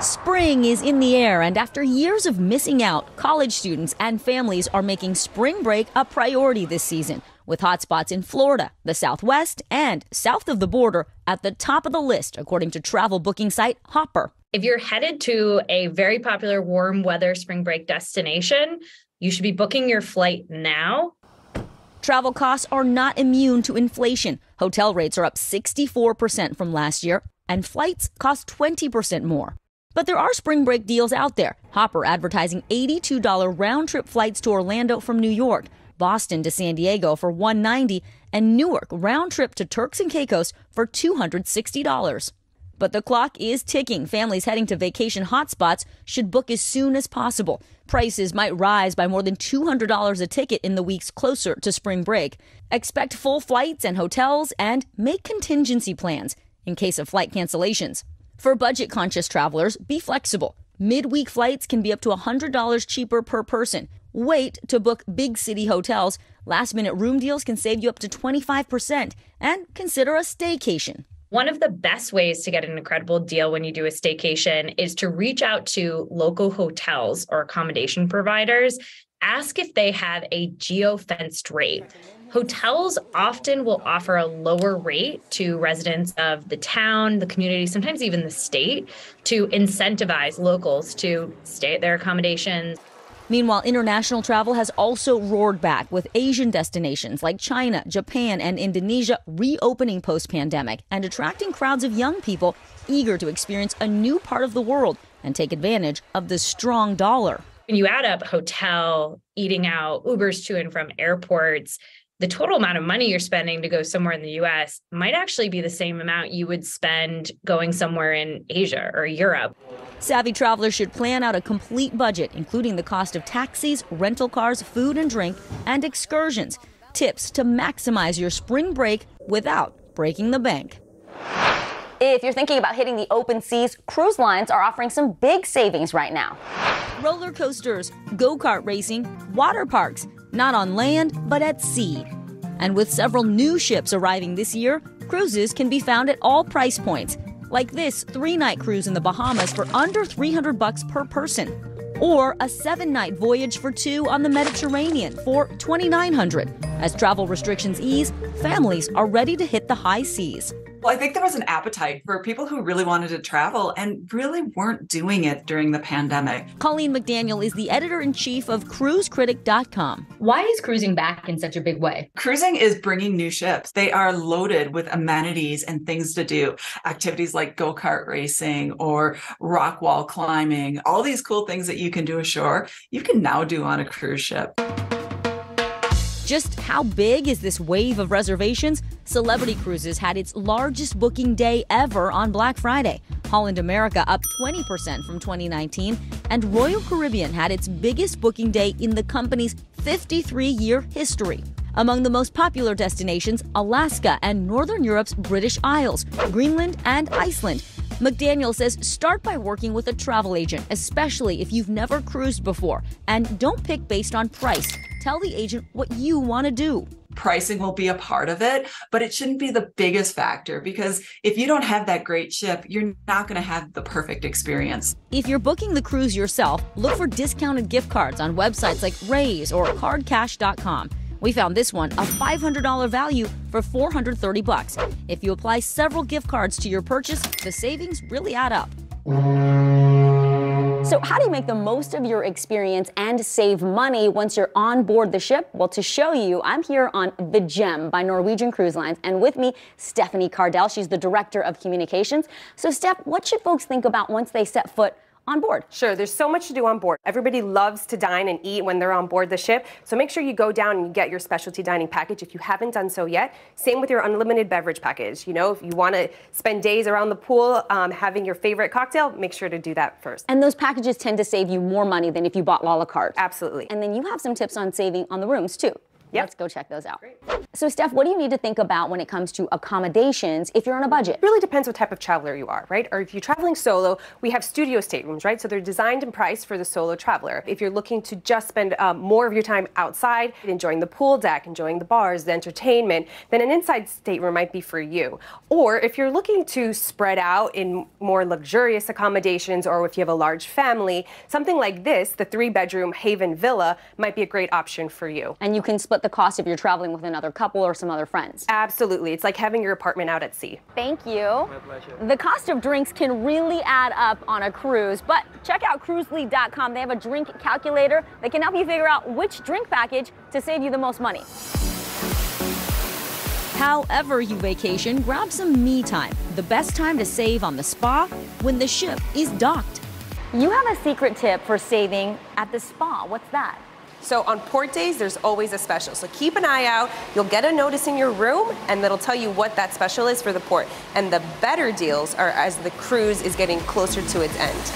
Spring is in the air, and after years of missing out, college students and families are making spring break a priority this season, with hotspots in Florida, the Southwest, and south of the border at the top of the list, according to travel booking site Hopper. If you're headed to a very popular warm weather spring break destination, you should be booking your flight now. Travel costs are not immune to inflation. Hotel rates are up 64% from last year, and flights cost 20% more. But there are spring break deals out there. Hopper advertising $82 round trip flights to Orlando from New York, Boston to San Diego for 190, and Newark round trip to Turks and Caicos for $260. But the clock is ticking. Families heading to vacation hotspots should book as soon as possible. Prices might rise by more than $200 a ticket in the weeks closer to spring break. Expect full flights and hotels and make contingency plans in case of flight cancellations. For budget conscious travelers, be flexible. Midweek flights can be up to $100 cheaper per person. Wait to book big city hotels. Last minute room deals can save you up to 25%. And consider a staycation. One of the best ways to get an incredible deal when you do a staycation is to reach out to local hotels or accommodation providers. Ask if they have a geo fenced rate hotels often will offer a lower rate to residents of the town, the community, sometimes even the state to incentivize locals to stay at their accommodations. Meanwhile, international travel has also roared back with Asian destinations like China, Japan, and Indonesia reopening post pandemic and attracting crowds of young people eager to experience a new part of the world and take advantage of the strong dollar. When you add up hotel, eating out, Ubers to and from airports, the total amount of money you're spending to go somewhere in the US might actually be the same amount you would spend going somewhere in Asia or Europe. Savvy travelers should plan out a complete budget, including the cost of taxis, rental cars, food and drink, and excursions. Tips to maximize your spring break without breaking the bank. If you're thinking about hitting the open seas, cruise lines are offering some big savings right now. Roller coasters, go kart racing, water parks, not on land, but at sea. And with several new ships arriving this year, cruises can be found at all price points, like this three-night cruise in the Bahamas for under 300 bucks per person, or a seven-night voyage for two on the Mediterranean for 2900. As travel restrictions ease, families are ready to hit the high seas. Well, I think there was an appetite for people who really wanted to travel and really weren't doing it during the pandemic. Colleen McDaniel is the editor in chief of cruisecritic.com. Why is cruising back in such a big way? Cruising is bringing new ships. They are loaded with amenities and things to do, activities like go kart racing or rock wall climbing, all these cool things that you can do ashore, you can now do on a cruise ship. Just how big is this wave of reservations? Celebrity Cruises had its largest booking day ever on Black Friday. Holland America up 20% from 2019, and Royal Caribbean had its biggest booking day in the company's 53 year history. Among the most popular destinations, Alaska and Northern Europe's British Isles, Greenland, and Iceland. McDaniel says start by working with a travel agent, especially if you've never cruised before, and don't pick based on price. Tell the agent what you want to do. Pricing will be a part of it, but it shouldn't be the biggest factor because if you don't have that great ship, you're not going to have the perfect experience. If you're booking the cruise yourself, look for discounted gift cards on websites like Raise or cardcash.com. We found this one a $500 value for 430 bucks. If you apply several gift cards to your purchase, the savings really add up. So, how do you make the most of your experience and save money once you're on board the ship? Well, to show you, I'm here on The Gem by Norwegian Cruise Lines, and with me, Stephanie Cardell. She's the Director of Communications. So, Steph, what should folks think about once they set foot on board? Sure, there's so much to do on board. Everybody loves to dine and eat when they're on board the ship, so make sure you go down and you get your specialty dining package if you haven't done so yet. Same with your unlimited beverage package. You know, if you want to spend days around the pool um, having your favorite cocktail, make sure to do that first. And those packages tend to save you more money than if you bought a la carte. Absolutely. And then you have some tips on saving on the rooms too. Yep. Let's go check those out. Great. So, Steph, what do you need to think about when it comes to accommodations if you're on a budget? It really depends what type of traveler you are, right? Or if you're traveling solo, we have studio staterooms, right? So they're designed and priced for the solo traveler. If you're looking to just spend um, more of your time outside, enjoying the pool deck, enjoying the bars, the entertainment, then an inside stateroom might be for you. Or if you're looking to spread out in more luxurious accommodations, or if you have a large family, something like this, the three bedroom Haven Villa, might be a great option for you. And you can split the cost if you're traveling with another couple or some other friends. Absolutely. It's like having your apartment out at sea. Thank you. My pleasure. The cost of drinks can really add up on a cruise, but check out cruiselead.com. They have a drink calculator that can help you figure out which drink package to save you the most money. However, you vacation, grab some me time. The best time to save on the spa when the ship is docked. You have a secret tip for saving at the spa. What's that? So on port days, there's always a special. So keep an eye out. You'll get a notice in your room, and that'll tell you what that special is for the port. And the better deals are as the cruise is getting closer to its end.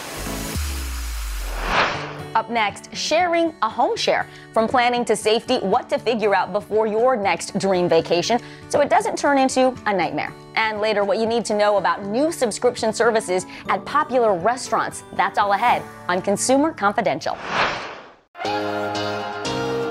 Up next, sharing a home share. From planning to safety, what to figure out before your next dream vacation so it doesn't turn into a nightmare. And later, what you need to know about new subscription services at popular restaurants. That's all ahead on Consumer Confidential. Thank you.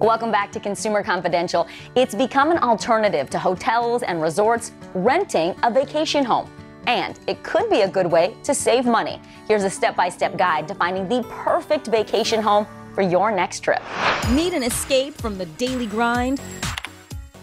Welcome back to Consumer Confidential. It's become an alternative to hotels and resorts renting a vacation home. And it could be a good way to save money. Here's a step by step guide to finding the perfect vacation home for your next trip. Need an escape from the daily grind?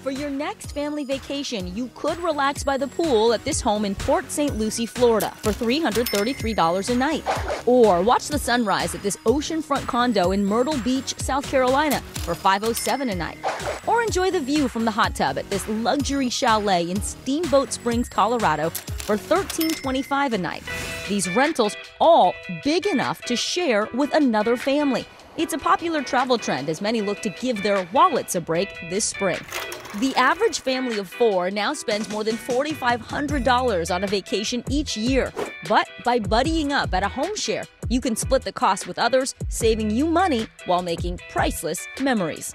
For your next family vacation, you could relax by the pool at this home in Port St. Lucie, Florida for $333 a night. Or watch the sunrise at this oceanfront condo in Myrtle Beach, South Carolina for 507 a night. Or enjoy the view from the hot tub at this luxury chalet in Steamboat Springs, Colorado for 1325 a night. These rentals all big enough to share with another family. It's a popular travel trend as many look to give their wallets a break this spring. The average family of four now spends more than $4,500 on a vacation each year. But by buddying up at a home share, you can split the cost with others, saving you money while making priceless memories.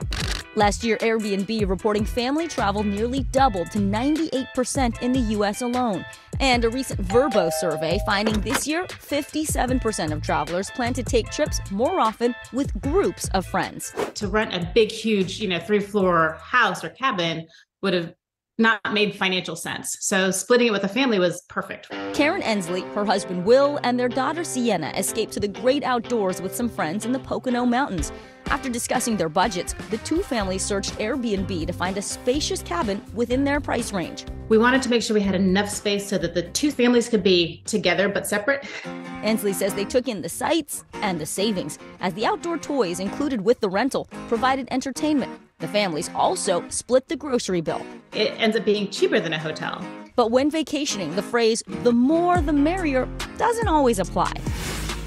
Last year, Airbnb reporting family travel nearly doubled to 98% in the US alone. And a recent Vrbo survey finding this year 57% of travelers plan to take trips more often with groups of friends. To rent a big, huge, you know, three floor house or cabin would have not made financial sense. So splitting it with a family was perfect. Karen Ensley, her husband Will, and their daughter Sienna escaped to the great outdoors with some friends in the Pocono Mountains. After discussing their budgets, the two families searched Airbnb to find a spacious cabin within their price range. We wanted to make sure we had enough space so that the two families could be together but separate. Ensley says they took in the sights and the savings, as the outdoor toys included with the rental provided entertainment. The families also split the grocery bill. It ends up being cheaper than a hotel. But when vacationing, the phrase, the more the merrier, doesn't always apply.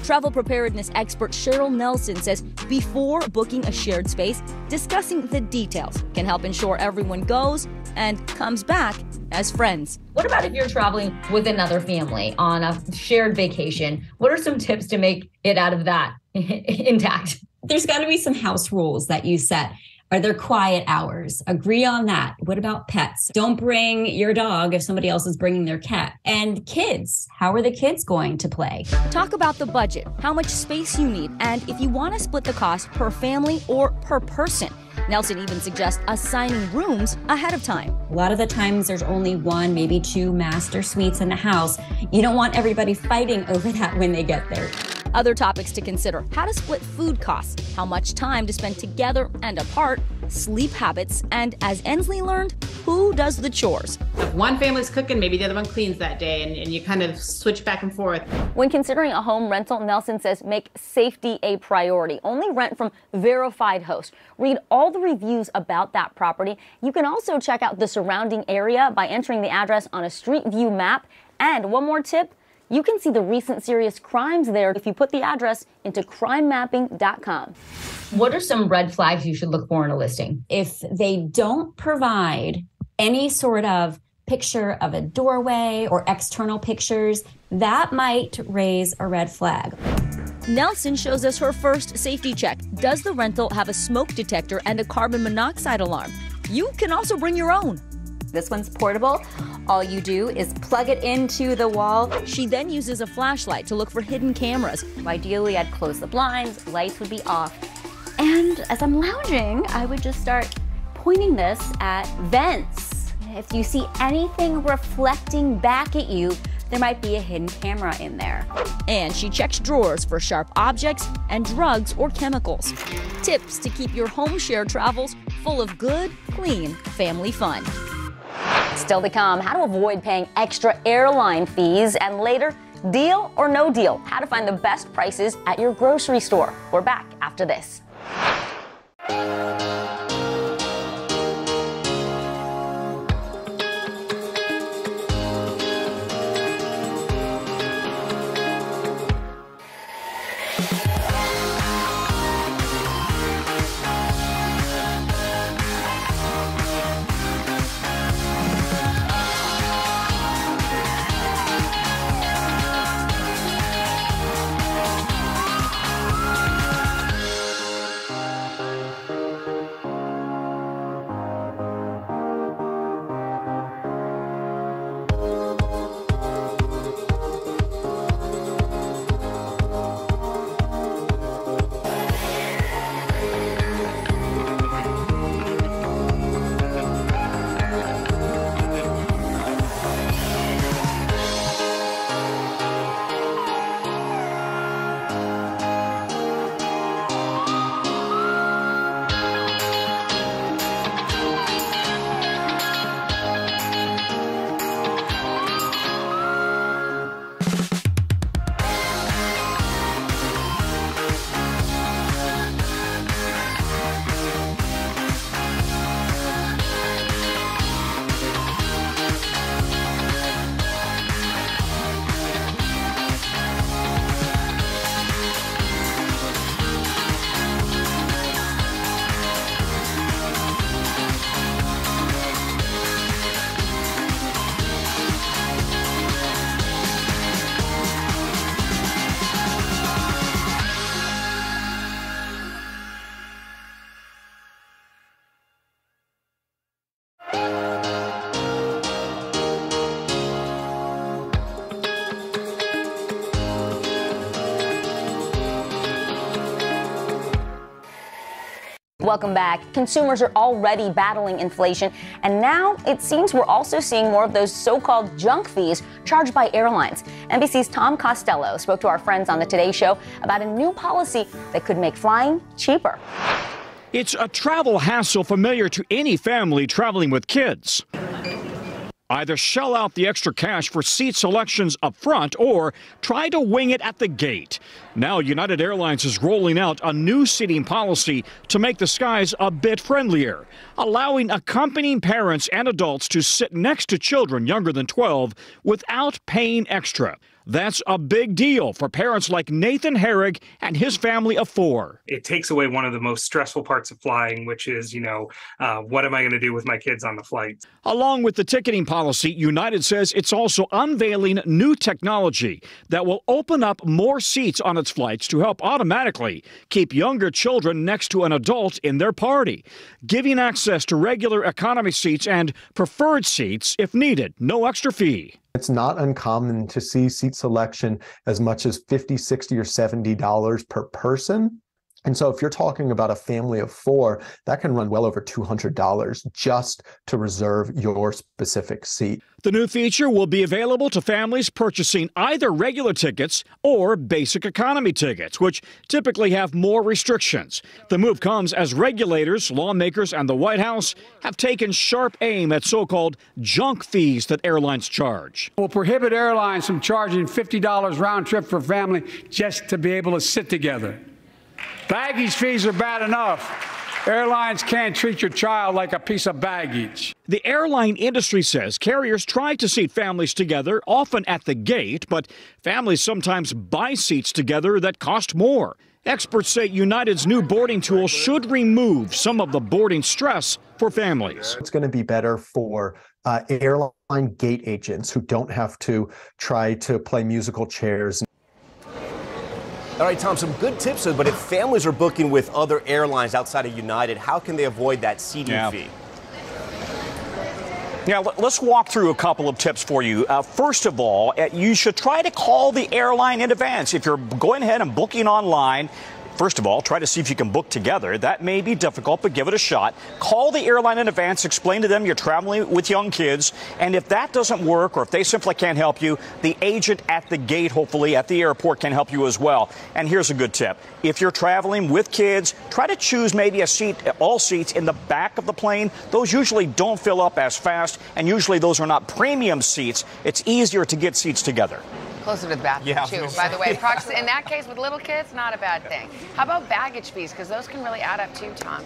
Travel preparedness expert Cheryl Nelson says before booking a shared space, discussing the details can help ensure everyone goes and comes back as friends. What about if you're traveling with another family on a shared vacation? What are some tips to make it out of that intact? There's got to be some house rules that you set. Are there quiet hours? Agree on that. What about pets? Don't bring your dog if somebody else is bringing their cat. And kids, how are the kids going to play? Talk about the budget, how much space you need, and if you want to split the cost per family or per person. Nelson even suggests assigning rooms ahead of time. A lot of the times there's only one, maybe two master suites in the house. You don't want everybody fighting over that when they get there. Other topics to consider how to split food costs, how much time to spend together and apart, sleep habits, and as Ensley learned, who does the chores. If one family's cooking, maybe the other one cleans that day, and, and you kind of switch back and forth. When considering a home rental, Nelson says make safety a priority. Only rent from verified hosts. Read all the reviews about that property. You can also check out the surrounding area by entering the address on a Street View map. And one more tip you can see the recent serious crimes there if you put the address into crimemapping.com. What are some red flags you should look for in a listing? If they don't provide any sort of picture of a doorway or external pictures, that might raise a red flag. Nelson shows us her first safety check. Does the rental have a smoke detector and a carbon monoxide alarm? You can also bring your own. This one's portable. All you do is plug it into the wall. She then uses a flashlight to look for hidden cameras. Ideally, I'd close the blinds, lights would be off. And as I'm lounging, I would just start pointing this at vents. If you see anything reflecting back at you, there might be a hidden camera in there. And she checks drawers for sharp objects and drugs or chemicals. Tips to keep your home share travels full of good, clean family fun. Still to come, how to avoid paying extra airline fees, and later, deal or no deal, how to find the best prices at your grocery store. We're back after this. Welcome back. Consumers are already battling inflation, and now it seems we're also seeing more of those so called junk fees charged by airlines. NBC's Tom Costello spoke to our friends on the Today Show about a new policy that could make flying cheaper. It's a travel hassle familiar to any family traveling with kids. Either shell out the extra cash for seat selections up front or try to wing it at the gate. Now, United Airlines is rolling out a new seating policy to make the skies a bit friendlier, allowing accompanying parents and adults to sit next to children younger than 12 without paying extra. That's a big deal for parents like Nathan Herrig and his family of four. It takes away one of the most stressful parts of flying, which is, you know, uh, what am I going to do with my kids on the flight? Along with the ticketing policy, United says it's also unveiling new technology that will open up more seats on its flights to help automatically keep younger children next to an adult in their party, giving access to regular economy seats and preferred seats if needed, no extra fee. It's not uncommon to see seat selection as much as 50, 60, or 70 dollars per person. And so if you're talking about a family of four, that can run well over $200 just to reserve your specific seat. The new feature will be available to families purchasing either regular tickets or basic economy tickets, which typically have more restrictions. The move comes as regulators, lawmakers, and the White House have taken sharp aim at so called junk fees that airlines charge. We'll prohibit airlines from charging $50 round trip for a family just to be able to sit together. Baggage fees are bad enough. Airlines can't treat your child like a piece of baggage. The airline industry says carriers try to seat families together, often at the gate, but families sometimes buy seats together that cost more. Experts say United's new boarding tool should remove some of the boarding stress for families. It's going to be better for uh, airline gate agents who don't have to try to play musical chairs all right, Tom, some good tips, but if families are booking with other airlines outside of United, how can they avoid that seating yeah. fee? Yeah, let's walk through a couple of tips for you. Uh, first of all, uh, you should try to call the airline in advance. If you're going ahead and booking online, First of all, try to see if you can book together. That may be difficult, but give it a shot. Call the airline in advance, explain to them you're traveling with young kids, and if that doesn't work or if they simply can't help you, the agent at the gate, hopefully at the airport, can help you as well. And here's a good tip. If you're traveling with kids, try to choose maybe a seat, all seats in the back of the plane. Those usually don't fill up as fast, and usually those are not premium seats. It's easier to get seats together closer to the bathroom yeah, too. By the way, in that case with little kids, not a bad thing. How about baggage fees? Because those can really add up too, Tom.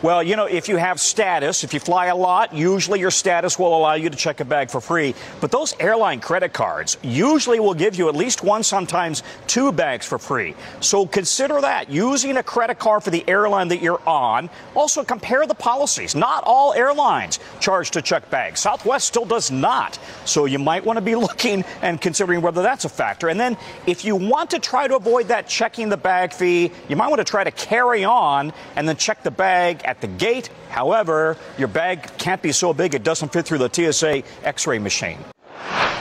Well, you know, if you have status, if you fly a lot, usually your status will allow you to check a bag for free. But those airline credit cards usually will give you at least one, sometimes two bags for free. So consider that. Using a credit card for the airline that you're on. Also, compare the policies. Not all airlines charge to check bags. Southwest still does not. So you might want to be looking and considering whether that's a factor. And then if you want to try to avoid that checking the bag fee, you might want to try to carry on and then check the bag at the gate. However, your bag can't be so big it doesn't fit through the TSA x ray machine.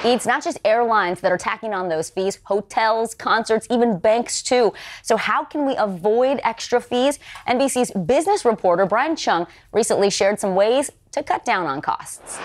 It's not just airlines that are tacking on those fees, hotels, concerts, even banks too. So how can we avoid extra fees? NBC's business reporter Brian Cheung recently shared some ways to cut down on costs.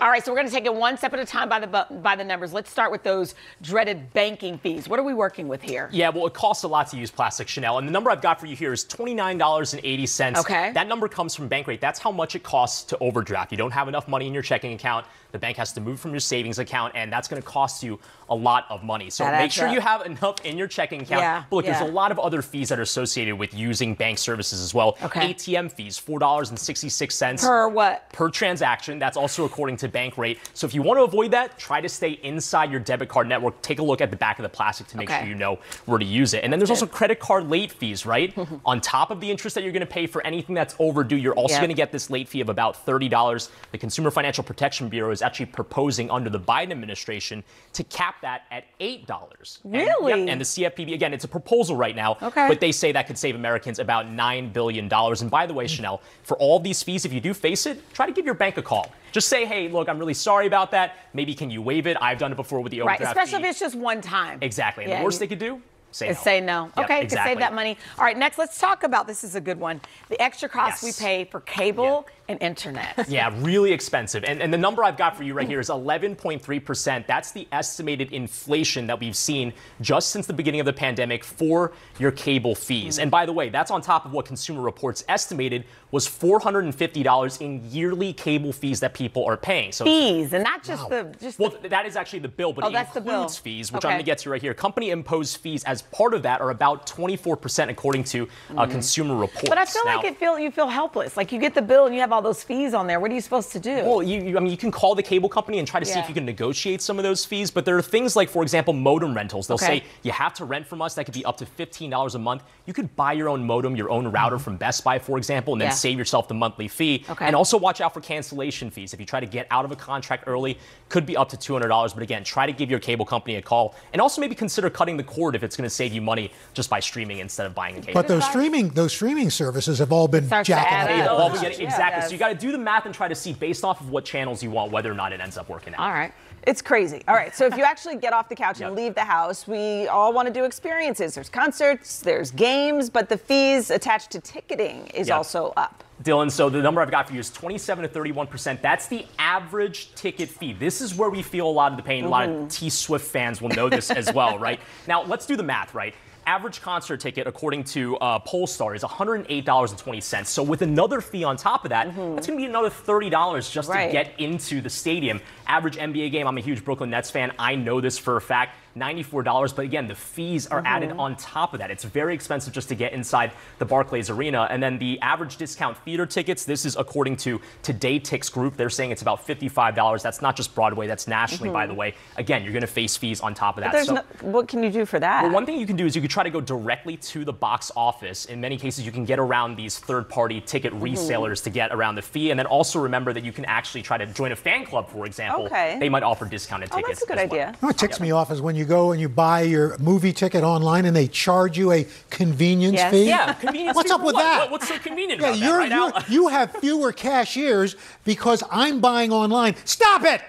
All right, so we're going to take it one step at a time by the by the numbers. Let's start with those dreaded banking fees. What are we working with here? Yeah, well, it costs a lot to use plastic Chanel, and the number I've got for you here is twenty nine dollars and eighty cents. Okay. That number comes from Bankrate. That's how much it costs to overdraft. You don't have enough money in your checking account. The bank has to move from your savings account, and that's going to cost you a lot of money. So that make sure up. you have enough in your checking account. Yeah, but look, yeah. there's a lot of other fees that are associated with using bank services as well. Okay. ATM fees, four dollars and sixty six cents per what? Per transaction. That's also according to Bankrate. So if you want to avoid that, try to stay inside your debit card network. Take a look at the back of the plastic to make okay. sure you know where to use it. And then there's also credit card late fees, right? On top of the interest that you're going to pay for anything that's overdue, you're also yep. going to get this late fee of about thirty dollars. The Consumer Financial Protection Bureau is actually proposing under the Biden administration to cap that at eight dollars. Really? And, yep, and the CFPB again, it's a proposal right now, okay. but they say that could save Americans about nine billion dollars. And by the way, Chanel, for all these fees, if you do face it, try to give your bank a call. Just say, hey, look, I'm really sorry about that. Maybe can you waive it? I've done it before with the overdraft. Right, especially fee. if it's just one time. Exactly. And yeah, the worst they could do, Say no. say no. Yep, okay, exactly. to save that money. All right, next let's talk about this is a good one. The extra costs yes. we pay for cable and internet. yeah, really expensive. And, and the number I've got for you right here is 11.3%. That's the estimated inflation that we've seen just since the beginning of the pandemic for your cable fees. And by the way, that's on top of what Consumer Reports estimated was $450 in yearly cable fees that people are paying. So fees, and not just wow. the just Well, the... that is actually the bill, but oh, it that's includes fees, which okay. I'm going to get to right here. Company imposed fees as part of that are about 24% according to uh, mm. Consumer Reports. But I feel now, like it feel you feel helpless. Like you get the bill and you have all those fees on there. What are you supposed to do? Well, you, you I mean, you can call the cable company and try to see if you can negotiate some of those fees. But there are things like, for example, modem rentals. They'll Okay. say you have to rent from us. That could be up to $15 a month. You could buy your own modem, your own router mm-hmm. from Best Buy, for example, and then Yeah. save yourself the monthly fee. Okay. And also watch out for cancellation fees. If you try to get out of a contract early, could be up to $200. But again, try to give your cable company a call, and also maybe consider cutting the cord if it's going to save you money just by streaming instead of buying a cable. But those streaming those streaming services have all been Starts to jacking add up. They've their all been prices. getting, Yeah, So you got to do the math and try to see based off of what channels you want whether or not it ends up working out. All right. It's crazy. All right, so if you actually get off the couch and leave the house, we all want to do experiences. There's concerts, there's games, but the fees attached to ticketing is Yep. also up. Dylan, so the number I've got for you is 27 to 31%. That's the average ticket fee. This is where we feel a lot of the pain. A lot of T Swift fans will know this as well, right? Now, let's do the math, right? Average concert ticket, according to uh, Pollstar, is $108.20. So with another fee on top of that, that's going to be another $30 just Right. to get into the stadium. Average NBA game, I'm a huge Brooklyn Nets fan. I know this for a fact. $94, but again, the fees are added on top of that. It's very expensive just to get inside the Barclays Arena. And then the average discount theater tickets, this is according to TodayTix Group. They're saying it's about $55. That's not just Broadway, that's nationally, by Mhm. the way. Again, you're going to face fees on top of that. there's So- no, what can you do for that? well, one thing you can do is you could try to go directly to the box office. In many cases, you can get around these third-party ticket Mm-hmm. resellers to get around the fee, and then also remember that you can actually try to join a fan club, for example. Okay. They might offer discounted tickets. Oh, tickets. that's a good as well. idea. What ticks me off is when you go and you buy your movie ticket online and they charge you a convenience Yes. fee. Yeah, convenience What's fee up with what? that? What- what's so convenient yeah, about that, you're, right, you're, you have fewer cashiers because I'm buying online. Stop it!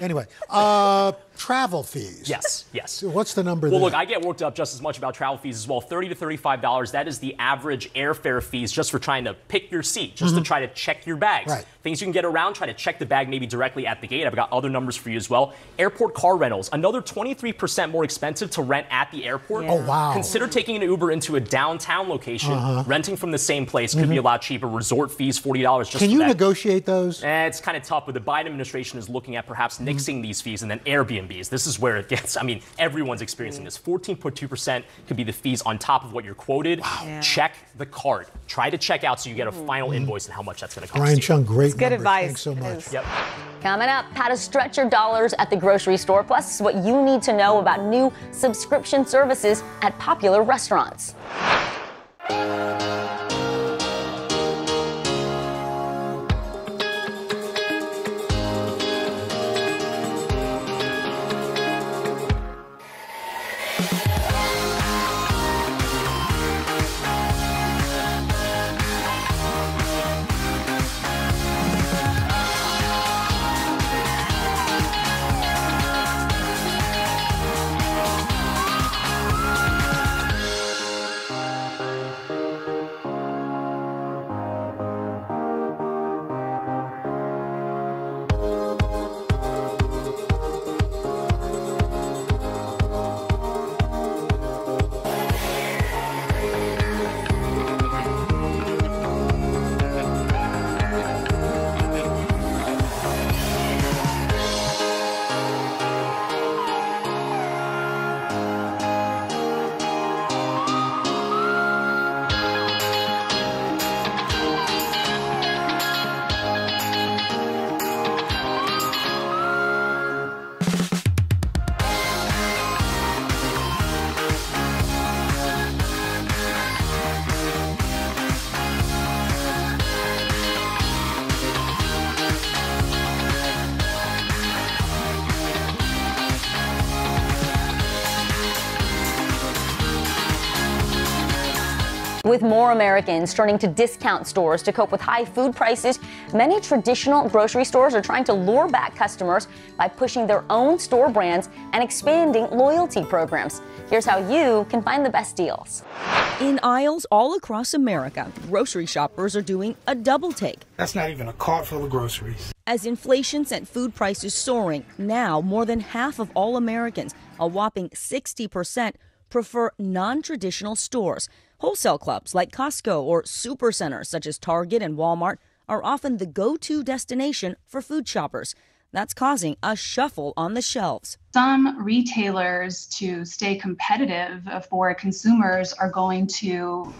Anyway, uh, travel fees. Yes, yes. So what's the number Well, there? look, I get worked up just as much about travel fees as well. Thirty to thirty-five dollars. That is the average airfare fees just for trying to pick your seat, just Mhm. to try to check your bags. Right. Things you can get around. Try to check the bag maybe directly at the gate. I've got other numbers for you as well. Airport car rentals, another twenty-three percent more expensive to rent at the airport. Oh, wow. Consider taking an Uber into a downtown location, Uh-huh. renting from the same place could be a Mhm. lot cheaper. Resort fees, forty dollars just Can you negotiate those? Eh, it's kind of tough, but the Biden administration is looking at perhaps Mm-hmm. nixing these fees and then Airbnbs. This is where it gets, I mean, everyone's experiencing this. 14.2% could be the fees on top of what you're quoted. Yeah. Check the card. Try to check out so you get a mm-hmm. final mm-hmm. invoice and how much that's going to cost. Brian you. Cheung, great good numbers. advice. Thanks so much. Yep. Coming up, how to stretch your dollars at the grocery store, plus what you need to know about new subscription services at popular restaurants. With more Americans turning to discount stores to cope with high food prices, many traditional grocery stores are trying to lure back customers by pushing their own store brands and expanding loyalty programs. Here's how you can find the best deals. In aisles all across America, grocery shoppers are doing a double take. That's not even a cart full of groceries. As inflation sent food prices soaring, now more than half of all Americans, a whopping 60%, prefer non traditional stores. Wholesale clubs like Costco or supercenters such as Target and Walmart are often the go to destination for food shoppers. That's causing a shuffle on the shelves. Some retailers, to stay competitive for consumers, are going to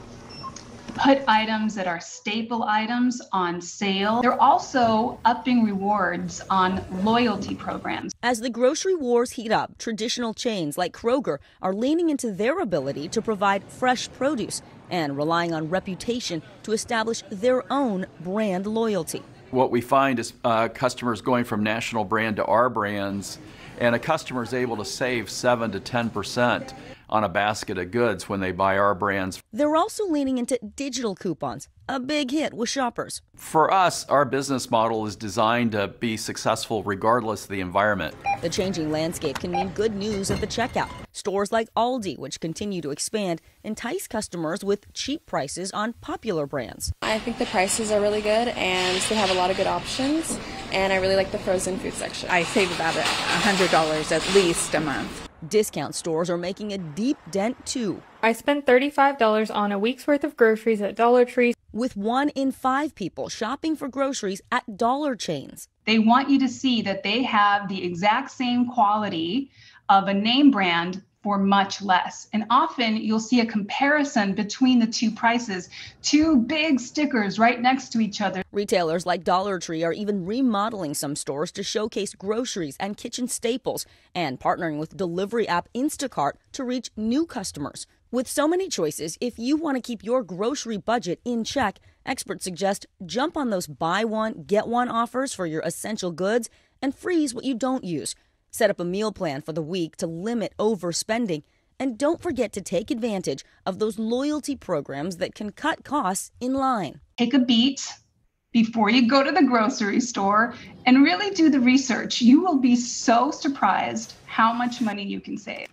put items that are staple items on sale. They're also upping rewards on loyalty programs. As the grocery wars heat up, traditional chains like Kroger are leaning into their ability to provide fresh produce and relying on reputation to establish their own brand loyalty. What we find is uh, customers going from national brand to our brands, and a customer is able to save 7 to 10 percent on a basket of goods when they buy our brands. They're also leaning into digital coupons, a big hit with shoppers. For us, our business model is designed to be successful regardless of the environment. The changing landscape can mean good news at the checkout. Stores like Aldi, which continue to expand, entice customers with cheap prices on popular brands. I think the prices are really good and they have a lot of good options, and I really like the frozen food section. I save about $100 at least a month. Discount stores are making a deep dent too. I spent $35 on a week's worth of groceries at Dollar Tree. With one in five people shopping for groceries at dollar chains. They want you to see that they have the exact same quality of a name brand for much less. And often you'll see a comparison between the two prices, two big stickers right next to each other. Retailers like Dollar Tree are even remodeling some stores to showcase groceries and kitchen staples and partnering with delivery app Instacart to reach new customers. With so many choices, if you want to keep your grocery budget in check, experts suggest jump on those buy one, get one offers for your essential goods and freeze what you don't use. Set up a meal plan for the week to limit overspending. And don't forget to take advantage of those loyalty programs that can cut costs in line. Take a beat before you go to the grocery store and really do the research. You will be so surprised how much money you can save.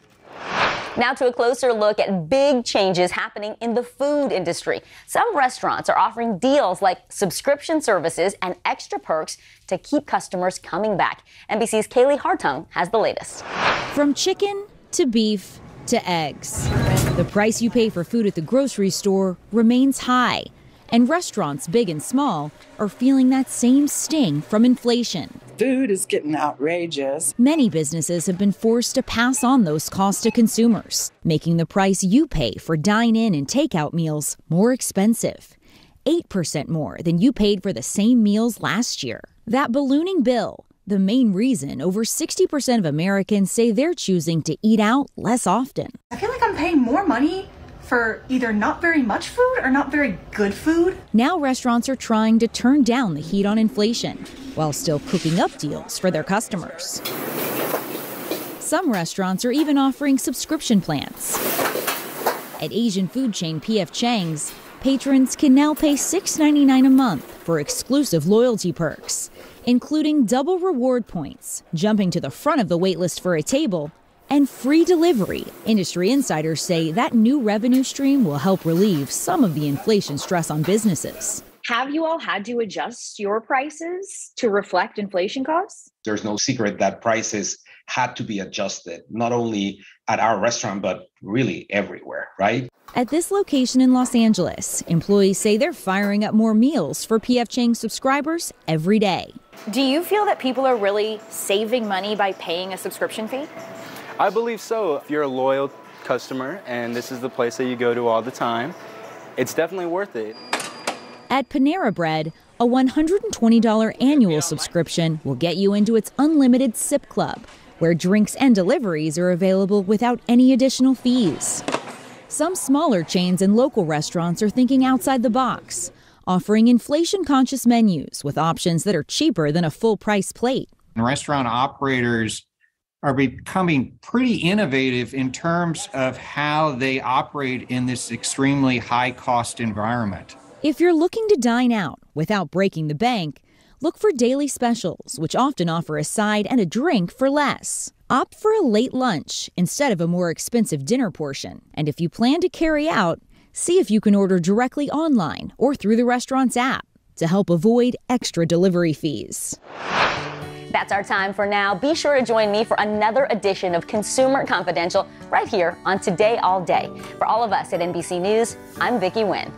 Now to a closer look at big changes happening in the food industry. Some restaurants are offering deals like subscription services and extra perks to keep customers coming back. NBC's Kaylee Hartung has the latest. From chicken to beef to eggs, the price you pay for food at the grocery store remains high. And restaurants, big and small, are feeling that same sting from inflation. Food is getting outrageous. Many businesses have been forced to pass on those costs to consumers, making the price you pay for dine in and takeout meals more expensive. 8% more than you paid for the same meals last year. That ballooning bill, the main reason over 60% of Americans say they're choosing to eat out less often. I feel like I'm paying more money for either not very much food or not very good food. Now restaurants are trying to turn down the heat on inflation while still cooking up deals for their customers. Some restaurants are even offering subscription plans. At Asian food chain PF Chang's, patrons can now pay $6.99 a month for exclusive loyalty perks, including double reward points, jumping to the front of the waitlist for a table, and free delivery. Industry insiders say that new revenue stream will help relieve some of the inflation stress on businesses. Have you all had to adjust your prices to reflect inflation costs? There's no secret that prices had to be adjusted, not only at our restaurant, but really everywhere, right? At this location in Los Angeles, employees say they're firing up more meals for PF Chang subscribers every day. Do you feel that people are really saving money by paying a subscription fee? I believe so. If you're a loyal customer and this is the place that you go to all the time, it's definitely worth it. At Panera Bread, a $120 annual subscription will get you into its unlimited sip club, where drinks and deliveries are available without any additional fees. Some smaller chains and local restaurants are thinking outside the box, offering inflation conscious menus with options that are cheaper than a full price plate. Restaurant operators are becoming pretty innovative in terms of how they operate in this extremely high cost environment. If you're looking to dine out without breaking the bank, look for daily specials, which often offer a side and a drink for less. Opt for a late lunch instead of a more expensive dinner portion. And if you plan to carry out, see if you can order directly online or through the restaurant's app to help avoid extra delivery fees. That's our time for now. Be sure to join me for another edition of Consumer Confidential right here on Today All Day. For all of us at NBC News, I'm Vicki Nguyen.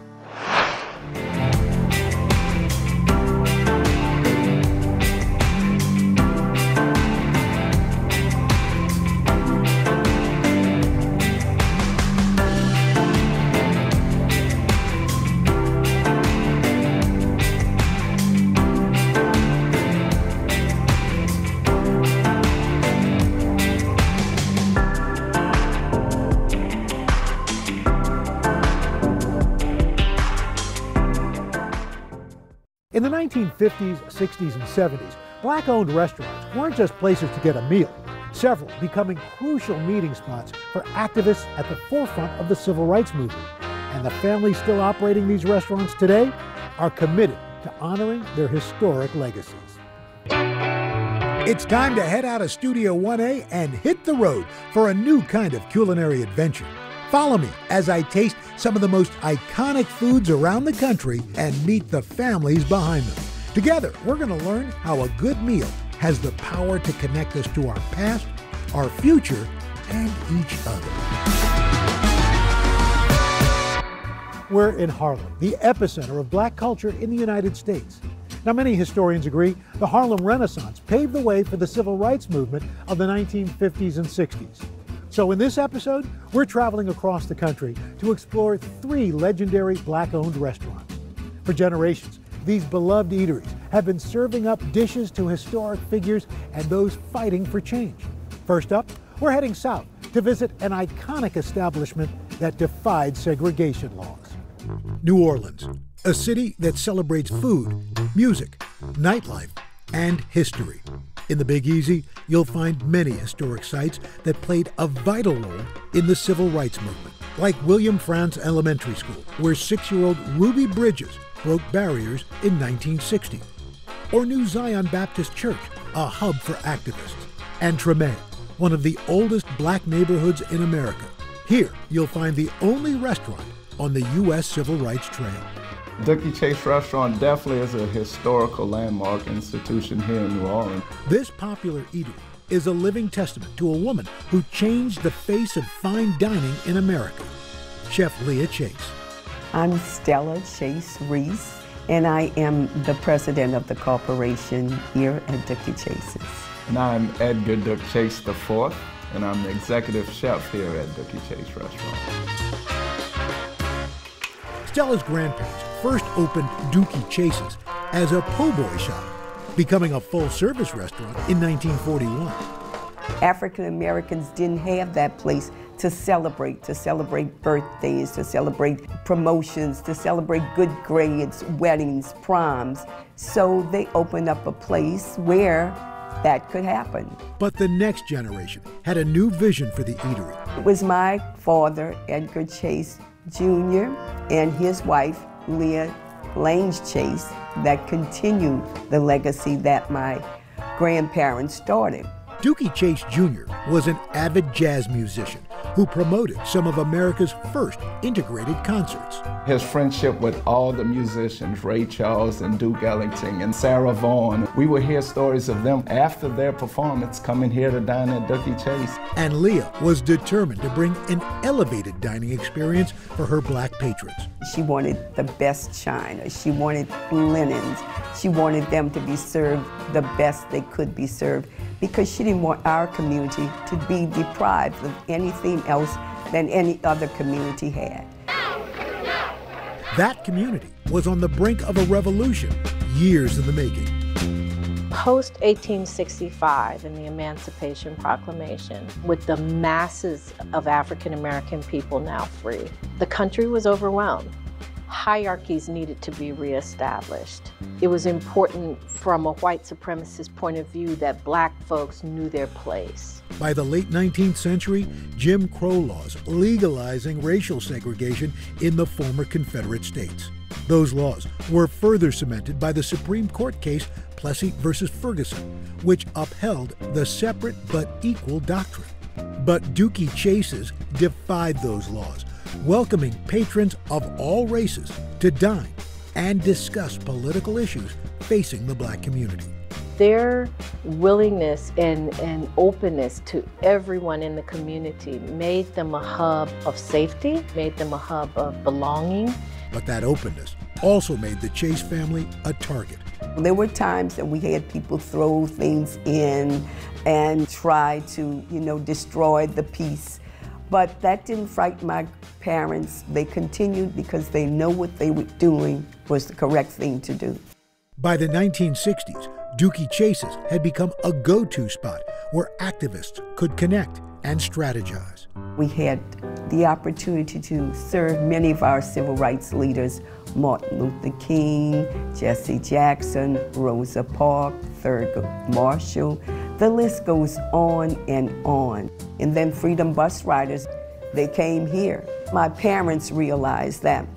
In the 1950s, 60s, and 70s, black owned restaurants weren't just places to get a meal, several becoming crucial meeting spots for activists at the forefront of the civil rights movement. And the families still operating these restaurants today are committed to honoring their historic legacies. It's time to head out of Studio 1A and hit the road for a new kind of culinary adventure. Follow me as I taste some of the most iconic foods around the country and meet the families behind them. Together, we're going to learn how a good meal has the power to connect us to our past, our future, and each other. We're in Harlem, the epicenter of black culture in the United States. Now, many historians agree the Harlem Renaissance paved the way for the civil rights movement of the 1950s and 60s. So, in this episode, we're traveling across the country to explore three legendary black owned restaurants. For generations, these beloved eateries have been serving up dishes to historic figures and those fighting for change. First up, we're heading south to visit an iconic establishment that defied segregation laws. New Orleans, a city that celebrates food, music, nightlife, and history. In the Big Easy, you'll find many historic sites that played a vital role in the civil rights movement, like William Frantz Elementary School, where six year old Ruby Bridges broke barriers in 1960, or New Zion Baptist Church, a hub for activists, and Treme, one of the oldest black neighborhoods in America. Here, you'll find the only restaurant on the U.S. Civil Rights Trail. Dooky Chase Restaurant definitely is a historical landmark institution here in New Orleans. This popular eatery is a living testament to a woman who changed the face of fine dining in America, Chef Leah Chase. I'm Stella Chase Reese, and I am the president of the corporation here at Dooky Chase's. And I'm Edgar Duke Chase IV, and I'm the executive chef here at Dooky Chase Restaurant. Stella's grandparents first opened Dooky Chase's as a po' boy shop, becoming a full service restaurant in 1941. African Americans didn't have that place to celebrate, to celebrate birthdays, to celebrate promotions, to celebrate good grades, weddings, proms. So they opened up a place where that could happen. But the next generation had a new vision for the eatery. It was my father, Edgar Chase Jr., and his wife, Leah Lange Chase, that continued the legacy that my grandparents started. Dooky Chase Jr. was an avid jazz musician who promoted some of America's first integrated concerts. His friendship with all the musicians, Ray Charles and Duke Ellington and Sarah Vaughan, we would hear stories of them after their performance coming here to dine at Dooky Chase. And Leah was determined to bring an elevated dining experience for her black patrons. She wanted the best china, she wanted linens, she wanted them to be served the best they could be served because she didn't want our community to be deprived of anything else than any other community had. That community was on the brink of a revolution, years in the making. Post 1865 and the Emancipation Proclamation, with the masses of African American people now free, the country was overwhelmed hierarchies needed to be reestablished. It was important from a white supremacist point of view that black folks knew their place. By the late 19th century, Jim Crow laws legalizing racial segregation in the former Confederate states. Those laws were further cemented by the Supreme Court case Plessy versus Ferguson, which upheld the separate but equal doctrine. But Dooky Chases defied those laws welcoming patrons of all races to dine and discuss political issues facing the black community. Their willingness and, and openness to everyone in the community made them a hub of safety, made them a hub of belonging. But that openness also made the Chase family a target. There were times that we had people throw things in and try to, you know, destroy the peace but that didn't frighten my parents. They continued because they know what they were doing was the correct thing to do. By the 1960s, Dooky Chases had become a go to spot where activists could connect and strategize. We had the opportunity to serve many of our civil rights leaders Martin Luther King, Jesse Jackson, Rosa Parks, Thurgood Marshall. The list goes on and on. And then Freedom Bus Riders, they came here. My parents realized that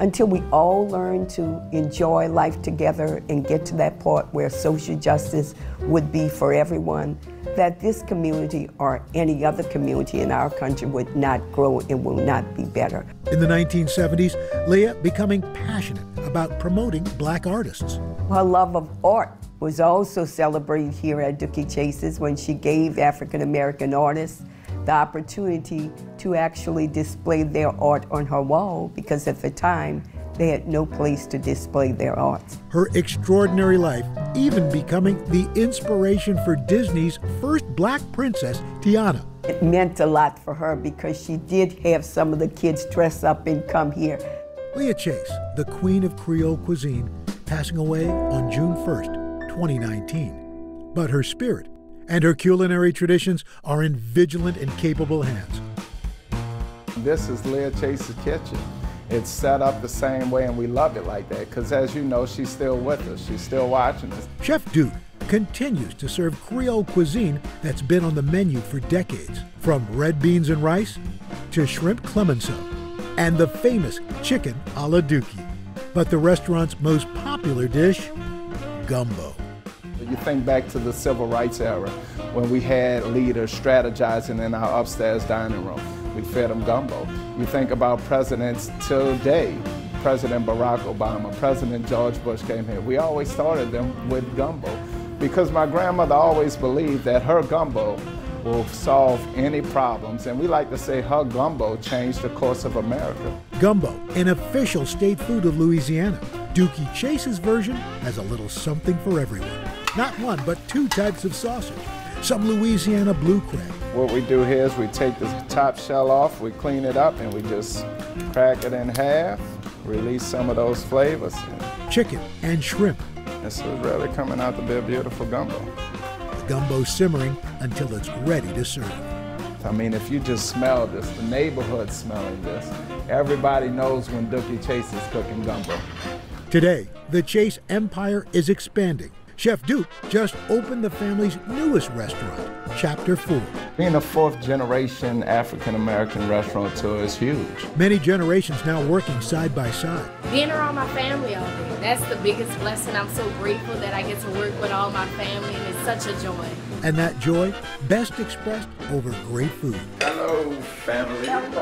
until we all learn to enjoy life together and get to that part where social justice would be for everyone, that this community or any other community in our country would not grow and will not be better. In the 1970s, Leah becoming passionate about promoting black artists. Her love of art was also celebrated here at Dooky Chase's when she gave African American artists the opportunity to actually display their art on her wall because at the time they had no place to display their art. Her extraordinary life even becoming the inspiration for Disney's first black princess, Tiana. It meant a lot for her because she did have some of the kids dress up and come here. Leah Chase, the queen of Creole cuisine, passing away on June 1st, 2019. But her spirit and her culinary traditions are in vigilant and capable hands. This is Leah Chase's kitchen. It's set up the same way, and we love it like that because, as you know, she's still with us. She's still watching us. Chef Duke continues to serve Creole cuisine that's been on the menu for decades, from red beans and rice to shrimp clemenceau and the famous chicken a la Dooky. But the restaurant's most popular dish, gumbo. You think back to the civil rights era when we had leaders strategizing in our upstairs dining room. We fed them gumbo. You think about presidents today, President Barack Obama, President George Bush came here. We always started them with gumbo because my grandmother always believed that her gumbo will solve any problems. And we like to say her gumbo changed the course of America. Gumbo, an official state food of Louisiana. Dooky Chase's version has a little something for everyone. Not one, but two types of sausage. Some Louisiana blue crab. What we do here is we take the top shell off, we clean it up, and we just crack it in half, release some of those flavors. Chicken and shrimp. This is really coming out to be a beautiful gumbo. The gumbo simmering until it's ready to serve. I mean, if you just smell this, the neighborhood smelling this, everybody knows when Dooky Chase is cooking gumbo. Today, the Chase empire is expanding Chef Duke just opened the family's newest restaurant, Chapter 4. Being a fourth generation African American restaurateur is huge. Many generations now working side by side. Being around my family all day, that's the biggest blessing. I'm so grateful that I get to work with all my family, and it's such a joy. And that joy best expressed over great food. Hello, family. Hello.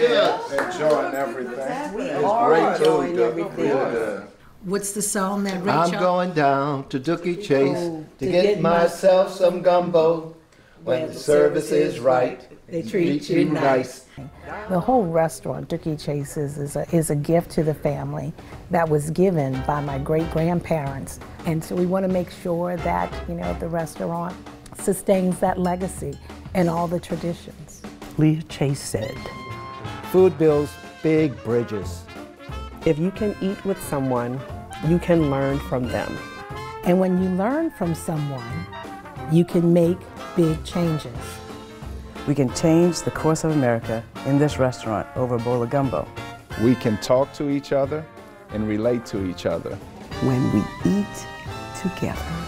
Yes. Enjoying everything. We are enjoying everything. What's the song that Rachel? I'm going down to Dooky oh, Chase oh, to, to, get, get myself some gumbo. When the service is right, they treat you nice. The whole restaurant, Dooky Chase's, is a, is a gift to the family that was given by my great grandparents. And so we want to make sure that, you know, the restaurant sustains that legacy and all the traditions. Leah Chase said, Food builds big bridges. If you can eat with someone you can learn from them. And when you learn from someone, you can make big changes. We can change the course of America in this restaurant over a bowl of gumbo. We can talk to each other and relate to each other. When we eat together.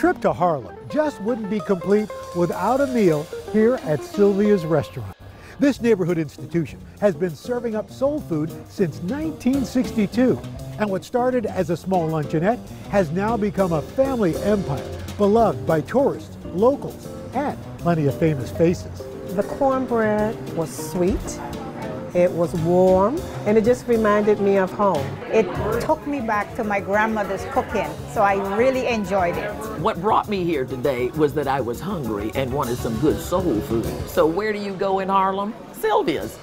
Trip to Harlem just wouldn't be complete without a meal here at Sylvia's restaurant. This neighborhood institution has been serving up soul food since 1962. And what started as a small luncheonette has now become a family empire, beloved by tourists, locals, and plenty of famous faces. The cornbread was sweet, it was warm, and it just reminded me of home. It took me back to my grandmother's cooking, so I really enjoyed it. What brought me here today was that I was hungry and wanted some good soul food. So where do you go in Harlem? Sylvia's.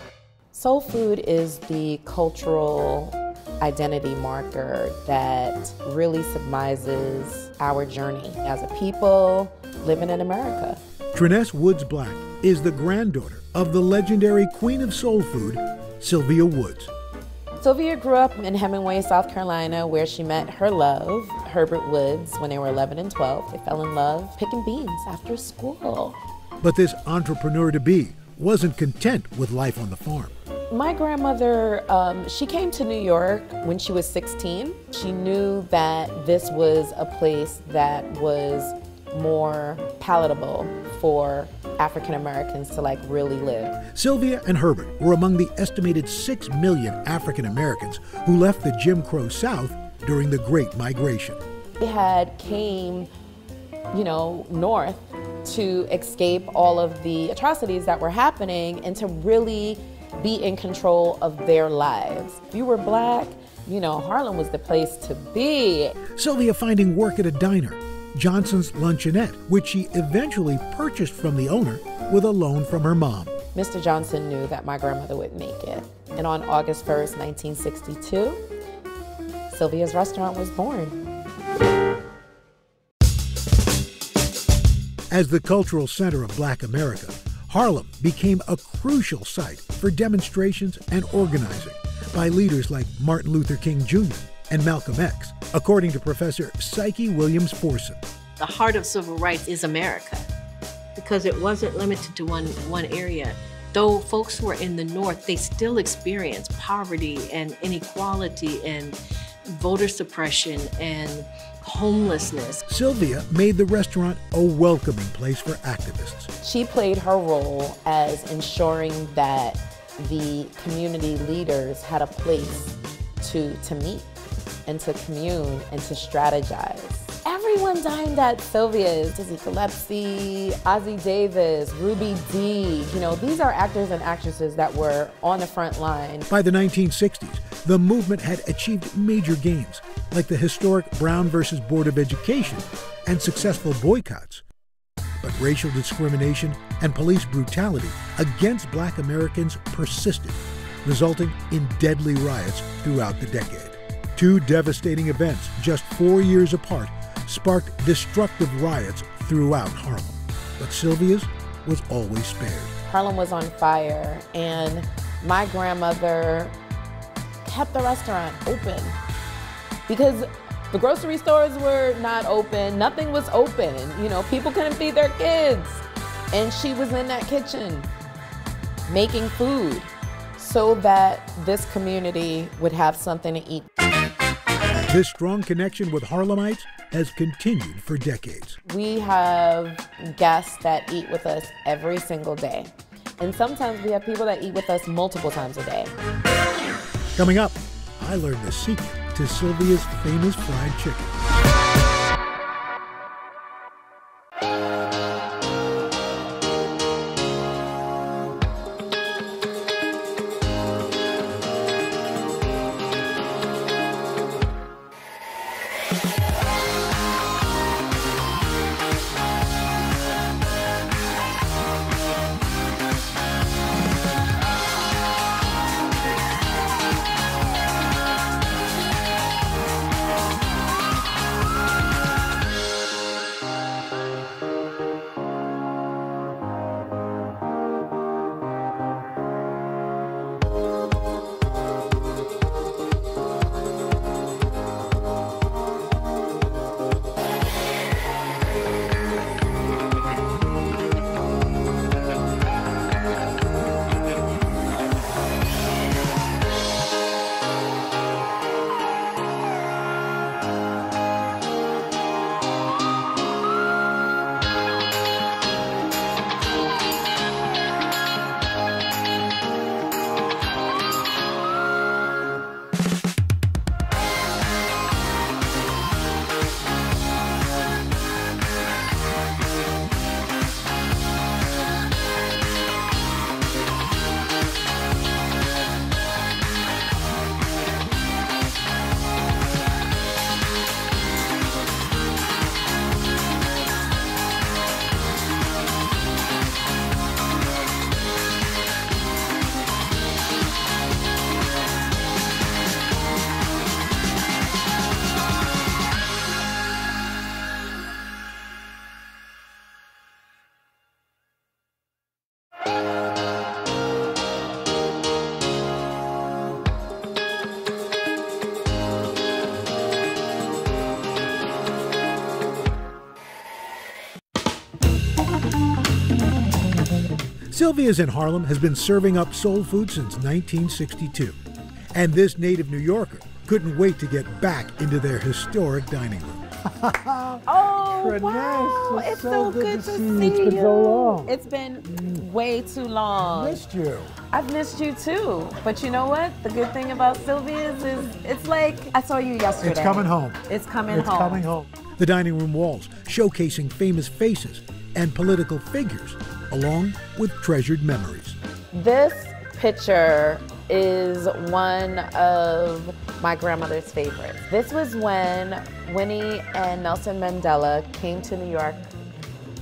Soul food is the cultural identity marker that really symbolizes our journey as a people living in America. Tren'ness Woods Black is the granddaughter of the legendary queen of soul food, Sylvia Woods. Sylvia grew up in Hemingway, South Carolina, where she met her love, Herbert Woods, when they were 11 and 12. They fell in love picking beans after school. But this entrepreneur to be wasn't content with life on the farm. My grandmother, um, she came to New York when she was 16. She knew that this was a place that was more palatable for African Americans to like really live. Sylvia and Herbert were among the estimated 6 million African Americans who left the Jim Crow South during the Great Migration. They had came, you know, north to escape all of the atrocities that were happening and to really be in control of their lives. If you were black, you know, Harlem was the place to be. Sylvia finding work at a diner Johnson's Luncheonette, which she eventually purchased from the owner with a loan from her mom. Mr. Johnson knew that my grandmother would make it. And on August 1st, 1962, Sylvia's restaurant was born. As the cultural center of black America, Harlem became a crucial site for demonstrations and organizing by leaders like Martin Luther King Jr. and Malcolm X, according to Professor Psyche Williams Forson. The heart of civil rights is America because it wasn't limited to one, one area. Though folks who were in the North, they still experienced poverty and inequality and voter suppression and homelessness. Sylvia made the restaurant a welcoming place for activists. She played her role as ensuring that the community leaders had a place to, to meet and to commune and to strategize. Everyone dined at Sylvia's. Dizzy Gillespie, Ossie Davis, Ruby Dee. You know, these are actors and actresses that were on the front line. By the 1960s, the movement had achieved major gains, like the historic Brown versus Board of Education and successful boycotts. But racial discrimination and police brutality against black Americans persisted, resulting in deadly riots throughout the decade. Two devastating events, just four years apart, sparked destructive riots throughout Harlem. But Sylvia's was always spared. Harlem was on fire, and my grandmother kept the restaurant open because the grocery stores were not open, nothing was open. You know, people couldn't feed their kids. And she was in that kitchen making food so that this community would have something to eat. This strong connection with Harlemites has continued for decades. We have guests that eat with us every single day. And sometimes we have people that eat with us multiple times a day. Coming up, I learned the secret to Sylvia's famous fried chicken. Sylvia's in Harlem has been serving up soul food since 1962. And this native New Yorker couldn't wait to get back into their historic dining room. oh, wow. it's It's so so good good to to see see you. It's been so long. It's been way too long. Missed you. I've missed you too. But you know what? The good thing about Sylvia's is it's like I saw you yesterday. It's coming home. It's coming it's home. It's coming home. The dining room walls showcasing famous faces and political figures, along with treasured memories. This picture is one of my grandmother's favorites. This was when Winnie and Nelson Mandela came to New York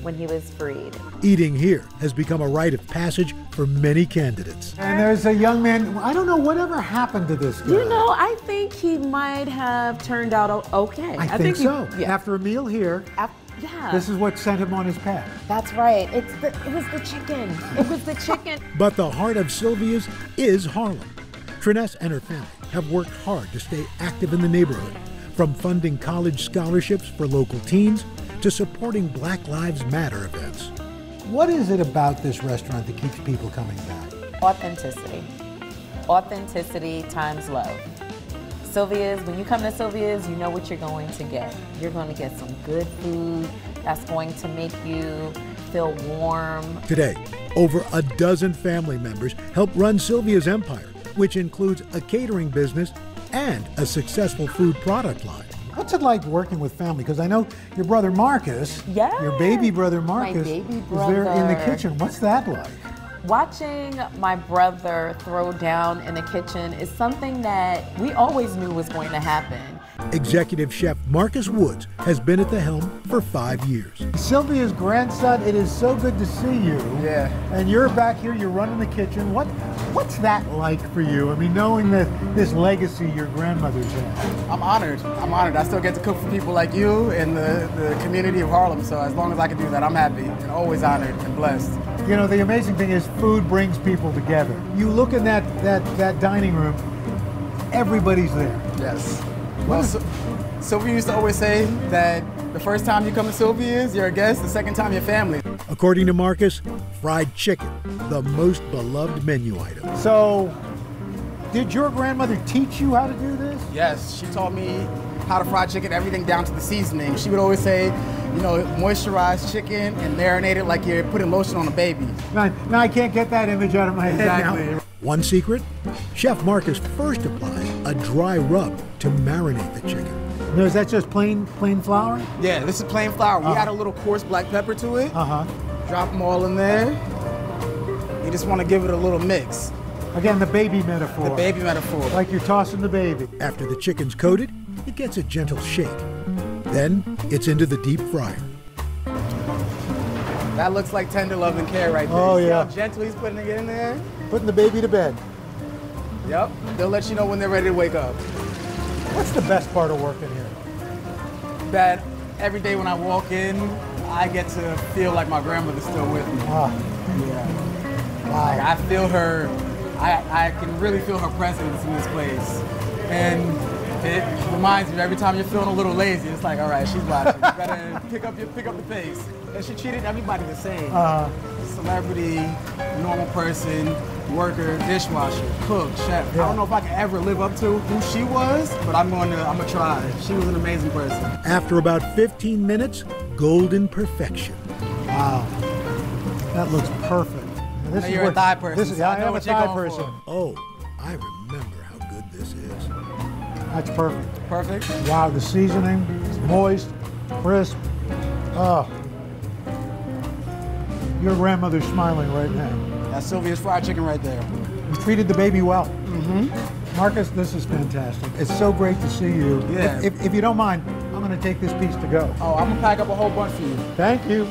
when he was freed. Eating here has become a rite of passage for many candidates. And there's a young man, I don't know whatever happened to this guy. You know, I think he might have turned out okay. I, think, he- so. yeah. After a meal here, Af- yeah. this is what sent him on his path. That's right. It's the it was the chicken. It was the chicken. But the heart of Sylvia's is Harlem. Tren'ness and her family have worked hard to stay active in the neighborhood, from funding college scholarships for local teens to supporting Black Lives Matter events. What is it about this restaurant that keeps people coming back? Authenticity. Authenticity times love. Sylvia's, when you come to Sylvia's, you know what you're going to get. You're going to get some good food that's going to make you feel warm. Today, over a dozen family members help run Sylvia's empire, which includes a catering business and a successful food product line. What's it like working with family? Because I know your brother Marcus, Yeah. your baby brother Marcus, baby is there in the kitchen. What's that like? Watching my brother throw down in the kitchen is something that we always knew was going to happen. Executive chef Marcus Woods has been at the helm for five years. Sylvia's grandson, it is so good to see you. Yeah. And you're back here, you're running the kitchen. What what's that like for you? I mean, knowing that this legacy your grandmother's had. I'm honored. I'm honored. I still get to cook for people like you and the, the community of Harlem. So as long as I can do that, I'm happy and always honored and blessed. You know, the amazing thing is food brings people together. You look in that that that dining room, everybody's there. Yes. Well, Syl- Sylvia used to always say that the first time you come to Sylvia's, you're a guest. The second time, you're family. According to Marcus, fried chicken, the most beloved menu item. So, did your grandmother teach you how to do this? Yes, she taught me how to fry chicken, everything down to the seasoning. She would always say, you know, moisturize chicken and marinate it like you're putting lotion on a baby. Now, now I can't get that image out of my head now. Exactly. One secret? Chef Marcus first applies a dry rub to marinate the chicken. Now, is that just plain plain flour? Yeah, this is plain flour. We Uh-huh. add a little coarse black pepper to it. Uh huh. Drop them all in there. You just want to give it a little mix. Again, the baby metaphor. The baby metaphor. Like you're tossing the baby. After the chicken's coated, it gets a gentle shake. Then it's into the deep fryer. That looks like tender love and care right there. Oh, see yeah. how gentle he's putting it in there? Putting the baby to bed. Yep. They'll let you know when they're ready to wake up. What's the best part of working here? That every day when I walk in, I get to feel like my grandmother's still with me. Ah. Yeah. Like I feel her, I, I can really feel her presence in this place. And it reminds me every time you're feeling a little lazy, it's like, all right, she's watching. You better pick up your pick up the pace. And she treated everybody the same. Uh, Celebrity, normal person, worker, dishwasher, cook, chef. I don't know if I can ever live up to who she was, but I'm going to I'm gonna try. She was an amazing person. After about 15 minutes, golden perfection. Wow. That looks perfect. Now, Now you're a thigh person, This is, so I I am a thigh person. for. Oh, I remember how good this is. That's perfect. Perfect. Wow, the seasoning, it's moist, crisp. Oh. Your grandmother's smiling right now. That's Sylvia's fried chicken right there. You treated the baby well. Mm-hmm. Marcus, this is fantastic. It's so great to see you. Yeah. If, if you don't mind, I'm going to take this piece to go. Oh, I'm gonna pack up a whole bunch for you. Thank you.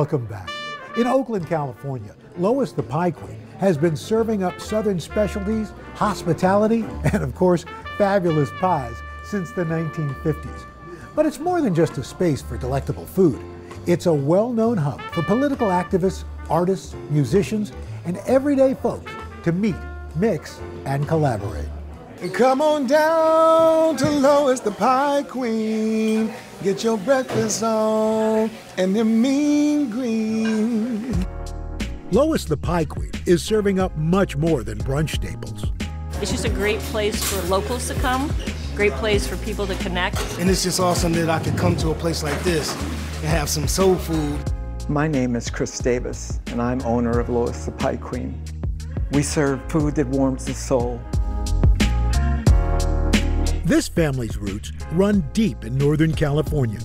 Welcome back. In Oakland, California, Lois the Pie Queen has been serving up Southern specialties, hospitality, and of course, fabulous pies since the 1950s. But it's more than just a space for delectable food. It's a well known hub for political activists, artists, musicians, and everyday folks to meet, mix, and collaborate. Come on down to Lois the Pie Queen. Get your breakfast on and them mean green. Lois the Pie Queen is serving up much more than brunch staples. It's just a great place for locals to come, great place for people to connect. And it's just awesome that I could come to a place like this and have some soul food. My name is Chris Davis, and I'm owner of Lois the Pie Queen. We serve food that warms the soul. This family's roots run deep in Northern California.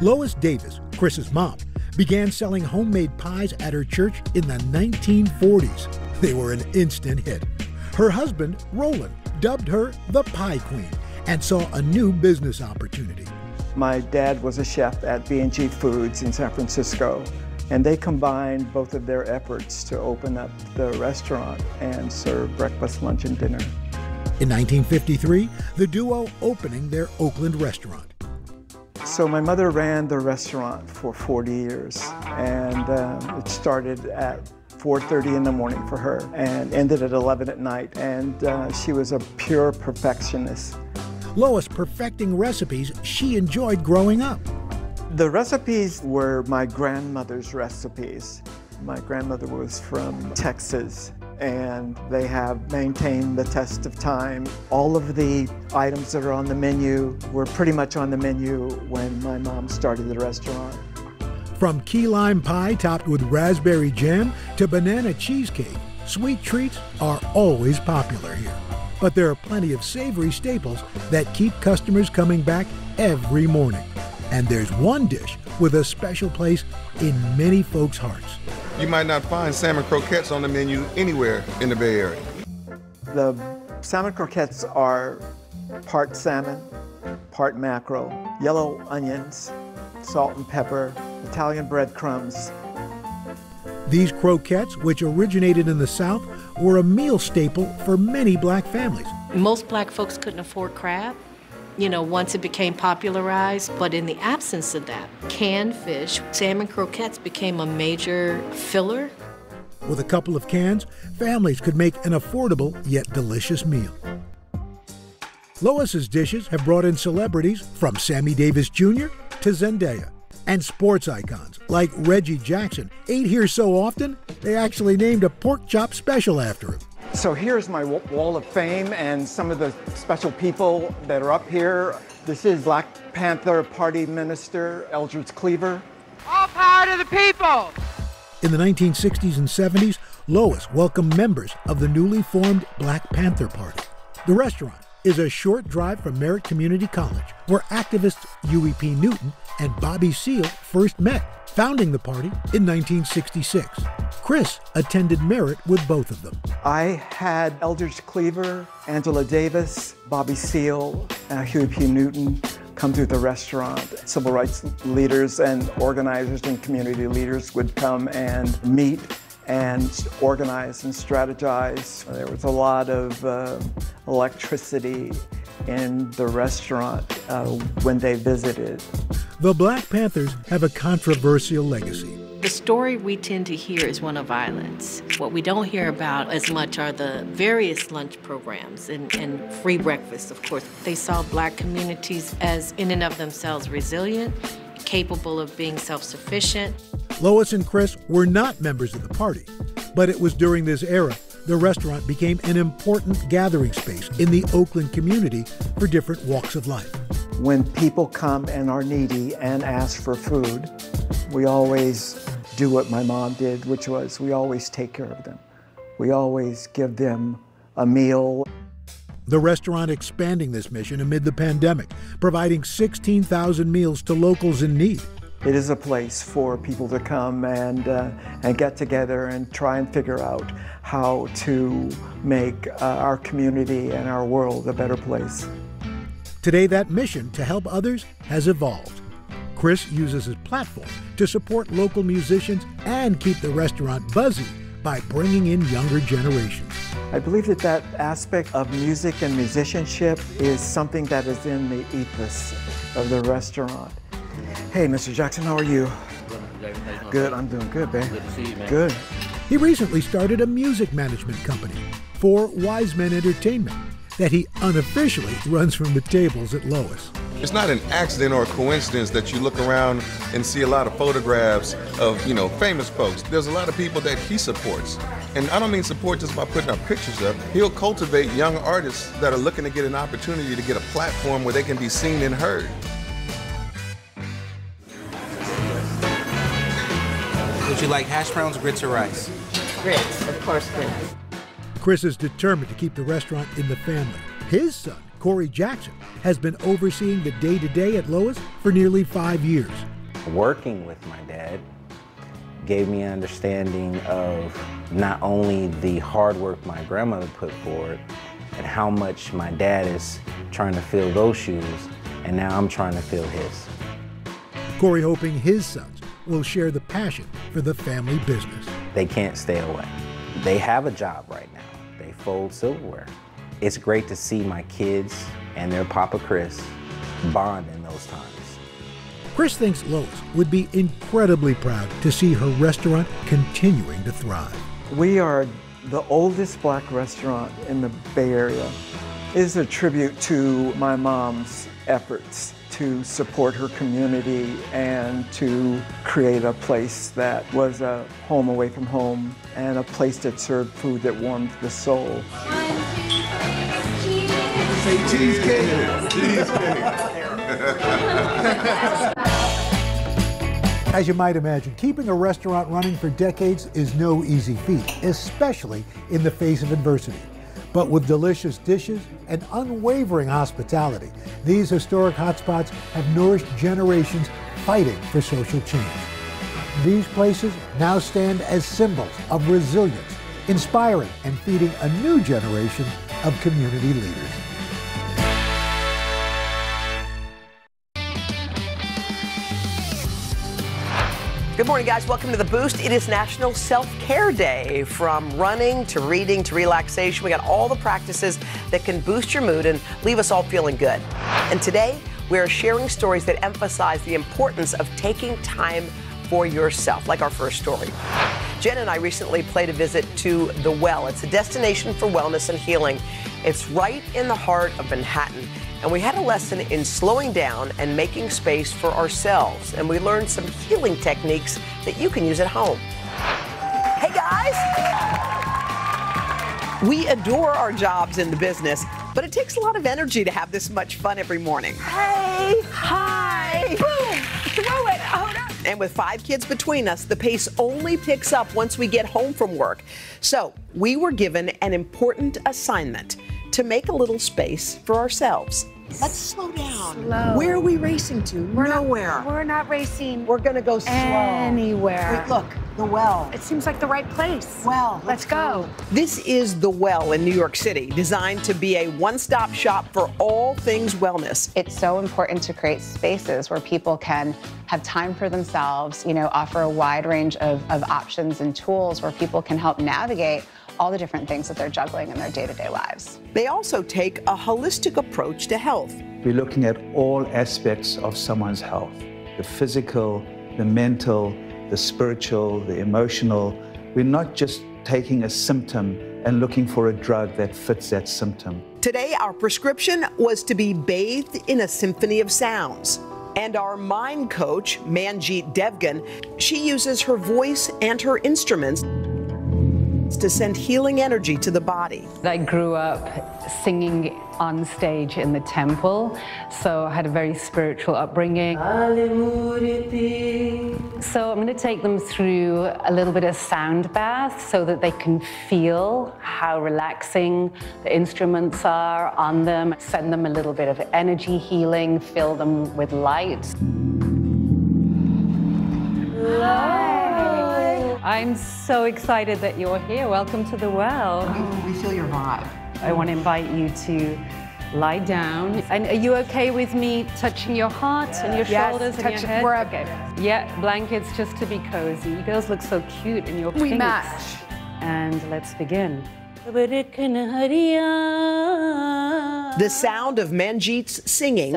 Lois Davis, Chris's mom, began selling homemade pies at her church in the 1940s. They were an instant hit. Her husband, Roland, dubbed her the Pie Queen and saw a new business opportunity. My dad was a chef at B&G Foods in San Francisco, and they combined both of their efforts to open up the restaurant and serve breakfast, lunch, and dinner. In 1953, the duo opening their Oakland restaurant. So my mother ran the restaurant for 40 years, and um, it started at 4.30 in the morning for her and ended at 11 at night, and uh, she was a pure perfectionist. Lois perfecting recipes she enjoyed growing up. The recipes were my grandmother's recipes. My grandmother was from Texas, and they have maintained the test of time. All of the items that are on the menu were pretty much on the menu when my mom started the restaurant. From key lime pie topped with raspberry jam to banana cheesecake, sweet treats are always popular here. But there are plenty of savory staples that keep customers coming back every morning. And there's one dish with a special place in many folks' hearts. You might not find salmon croquettes on the menu anywhere in the Bay Area. The salmon croquettes are part salmon, part mackerel, yellow onions, salt and pepper, Italian breadcrumbs. These croquettes, which originated in the South, were a meal staple for many black families. Most black folks couldn't afford crab, you know, once it became popularized, but in the absence of that, canned fish, salmon croquettes became a major filler. With a couple of cans, families could make an affordable yet delicious meal. Lois's dishes have brought in celebrities from Sammy Davis Jr. to Zendaya and sports icons like Reggie Jackson ate here so often they actually named a pork chop special after him. So here's my wall of fame and some of the special people that are up here. This is Black Panther Party Minister Eldridge Cleaver. All power to the people! In the 1960s and 70s, Lois welcomed members of the newly formed Black Panther Party. The restaurant is a short drive from Merritt Community College, where activists Huey P. Newton and Bobby Seale first met, founding the party in 1966. Chris attended Merritt with both of them. I had Eldridge Cleaver, Angela Davis, Bobby Seale, Huey P. Newton come through the restaurant. Civil rights leaders and organizers and community leaders would come and meet and organize and strategize. There was a lot of uh, electricity in the restaurant uh, when they visited. The Black Panthers have a controversial legacy. The story we tend to hear is one of violence. What we don't hear about as much are the various lunch programs and, and free breakfast, of course. They saw black communities as, in and of themselves, resilient, capable of being self sufficient. Lois and Chris were not members of the party, but it was during this era the restaurant became an important gathering space in the Oakland community for different walks of life. When people come and are needy and ask for food, we always do what my mom did, which was we always take care of them. We always give them a meal. The restaurant expanding this mission amid the pandemic, providing 16,000 meals to locals in need. It is a place for people to come and, uh, and get together and try and figure out how to make uh, our community and our world a better place. Today, that mission to help others has evolved. Chris uses his platform to support local musicians and keep the restaurant buzzy by bringing in younger generations. I believe that that aspect of music and musicianship is something that is in the ethos of the restaurant. Hey, Mr. Jackson, how are you? Good, I'm doing good, babe. Good to see you, man. Good. He recently started a music management company for Wise Men Entertainment that he unofficially runs from the tables at Lois. It's not an accident or a coincidence that you look around and see a lot of photographs of, you know, famous folks. There's a lot of people that he supports. And I don't mean support just by putting up pictures up. He'll cultivate young artists that are looking to get an opportunity to get a platform where they can be seen and heard. Would you like hash browns, grits, or rice? Grits, of course, grits. Chris is determined to keep the restaurant in the family. His son, Corey Jackson, has been overseeing the day to day at Lois for nearly five years. Working with my dad gave me an understanding of not only the hard work my grandmother put forward and how much my dad is trying to fill those shoes, and now I'm trying to fill his. Corey hoping his sons will share the passion for the family business. They can't stay away. They have a job right now. They fold silverware. It's great to see my kids and their Papa Chris bond in those times. Chris thinks Lois would be incredibly proud to see her restaurant continuing to thrive. We are the oldest black restaurant in the Bay Area. It is a tribute to my mom's efforts to support her community and to create a place that was a home away from home and a place that served food that warmed the soul. Say cheesecake. Cheesecake. As you might imagine, keeping a restaurant running for decades is no easy feat, especially in the face of adversity. But with delicious dishes and unwavering hospitality, these historic hotspots have nourished generations fighting for social change. These places now stand as symbols of resilience, inspiring and feeding a new generation of community leaders. Good morning, guys. Welcome to The Boost. It is National Self Care Day. From running to reading to relaxation, we got all the practices that can boost your mood and leave us all feeling good. And today, we are sharing stories that emphasize the importance of taking time for yourself, like our first story. Jen and I recently played a visit to The Well. It's a destination for wellness and healing. It's right in the heart of Manhattan. And we had a lesson in slowing down and making space for ourselves. And we learned some healing techniques that you can use at home. Hey guys! We adore our jobs in the business, but it takes a lot of energy to have this much fun every morning. Hey! Hi! Boom! Throw it! Oh no! And with five kids between us, the pace only picks up once we get home from work. So we were given an important assignment to make a little space for ourselves. Let's slow down. Slow. Where are we racing to? We're Nowhere. Not, we're not racing. We're gonna go slow. Anywhere. Wait, look, the well. It seems like the right place. Well, let's, go. This is the Well in New York City, designed to be a one-stop shop for all things wellness. It's so important to create spaces where people can have time for themselves, you know, offer a wide range of, of options and tools where people can help navigate all the different things that they're juggling in their day-to-day lives. They also take a holistic approach to health. We're looking at all aspects of someone's health, the physical, the mental, the spiritual, the emotional. We're not just taking a symptom and looking for a drug that fits that symptom. Today, our prescription was to be bathed in a symphony of sounds. And our mind coach, Manjeet Devgan, she uses her voice and her instruments to send healing energy to the body. I grew up singing on stage in the temple, so I had a very spiritual upbringing. So I'm going to take them through a little bit of sound bath so that they can feel how relaxing the instruments are on them, send them a little bit of energy healing, fill them with light. I'm so excited that you're here. Welcome to the well. Oh, we feel your vibe. I want to invite you to Lie down. And are you okay with me touching your heart and your Yes, shoulders and your it. head? We're up. okay. Yeah, blankets just to be cozy. You girls look so cute in your We pinks. match. And let's begin. The sound of Manjeet's singing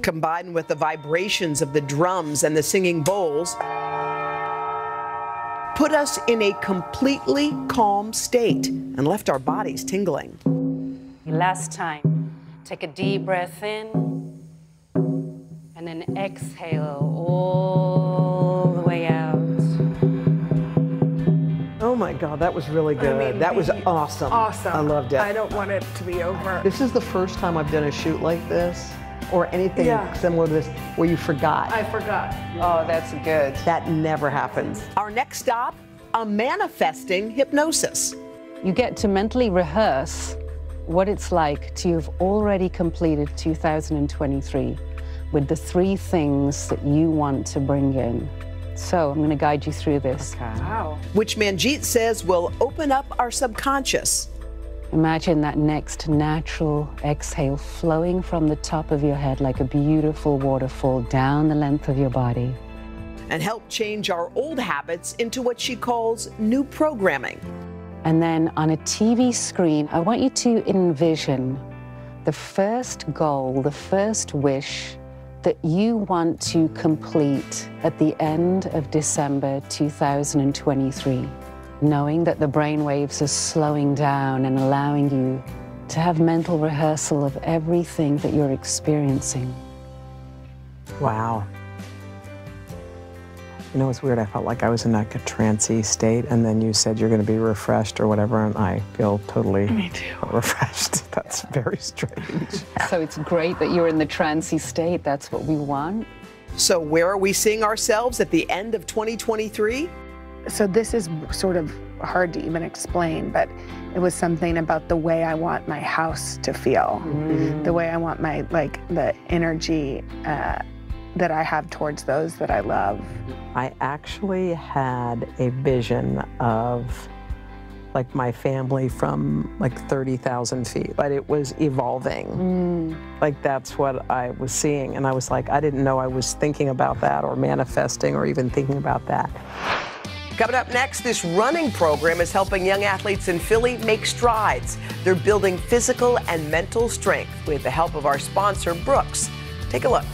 combined with the vibrations of the drums and the singing bowls, put us in a completely calm state and left our bodies tingling. Last time, take a deep breath in and then exhale all the way out. Oh my God, that was really good. mean, that was awesome. Awesome. I loved it. I don't want it to be over. This is the first time I've done a shoot like this or anything Yeah. similar to this where you forgot. I forgot. Oh, that's good. That never happens. Our next stop, a manifesting hypnosis. You get to mentally rehearse what it's like to have already completed 2023 with the three things that you want to bring in. So I'm going to guide you through this. Wow. Which Manjeet says will open up our subconscious. Imagine that next natural exhale flowing from the top of your head like a beautiful waterfall down the length of your body. and help change our old habits into what she calls new programming. And then on a TV screen, I want you to envision the first goal, the first wish that you want to complete at the end of December 2023, knowing that the brainwaves are slowing down and allowing you to have mental rehearsal of everything that you're experiencing. Wow. You know, it's weird. I felt like I was in like a trancy state, and then you said you're going to be refreshed or whatever, and I feel totally Me too. refreshed. That's very strange. So it's great that you're in the trancy state. That's what we want. So, where are we seeing ourselves at the end of 2023? So this is sort of hard to even explain, but it was something about the way I want my house to feel, the way I want my like the energy uh, that I have towards those that I love. I actually had a vision of like my family from like 30,000 feet, but it was evolving. Mm. Like that's what I was seeing. And I was like, I didn't know I was thinking about that or manifesting or even thinking about that. Coming up next, this running program is helping young athletes in Philly make strides. They're building physical and mental strength with the help of our sponsor, Brooks. Take a look.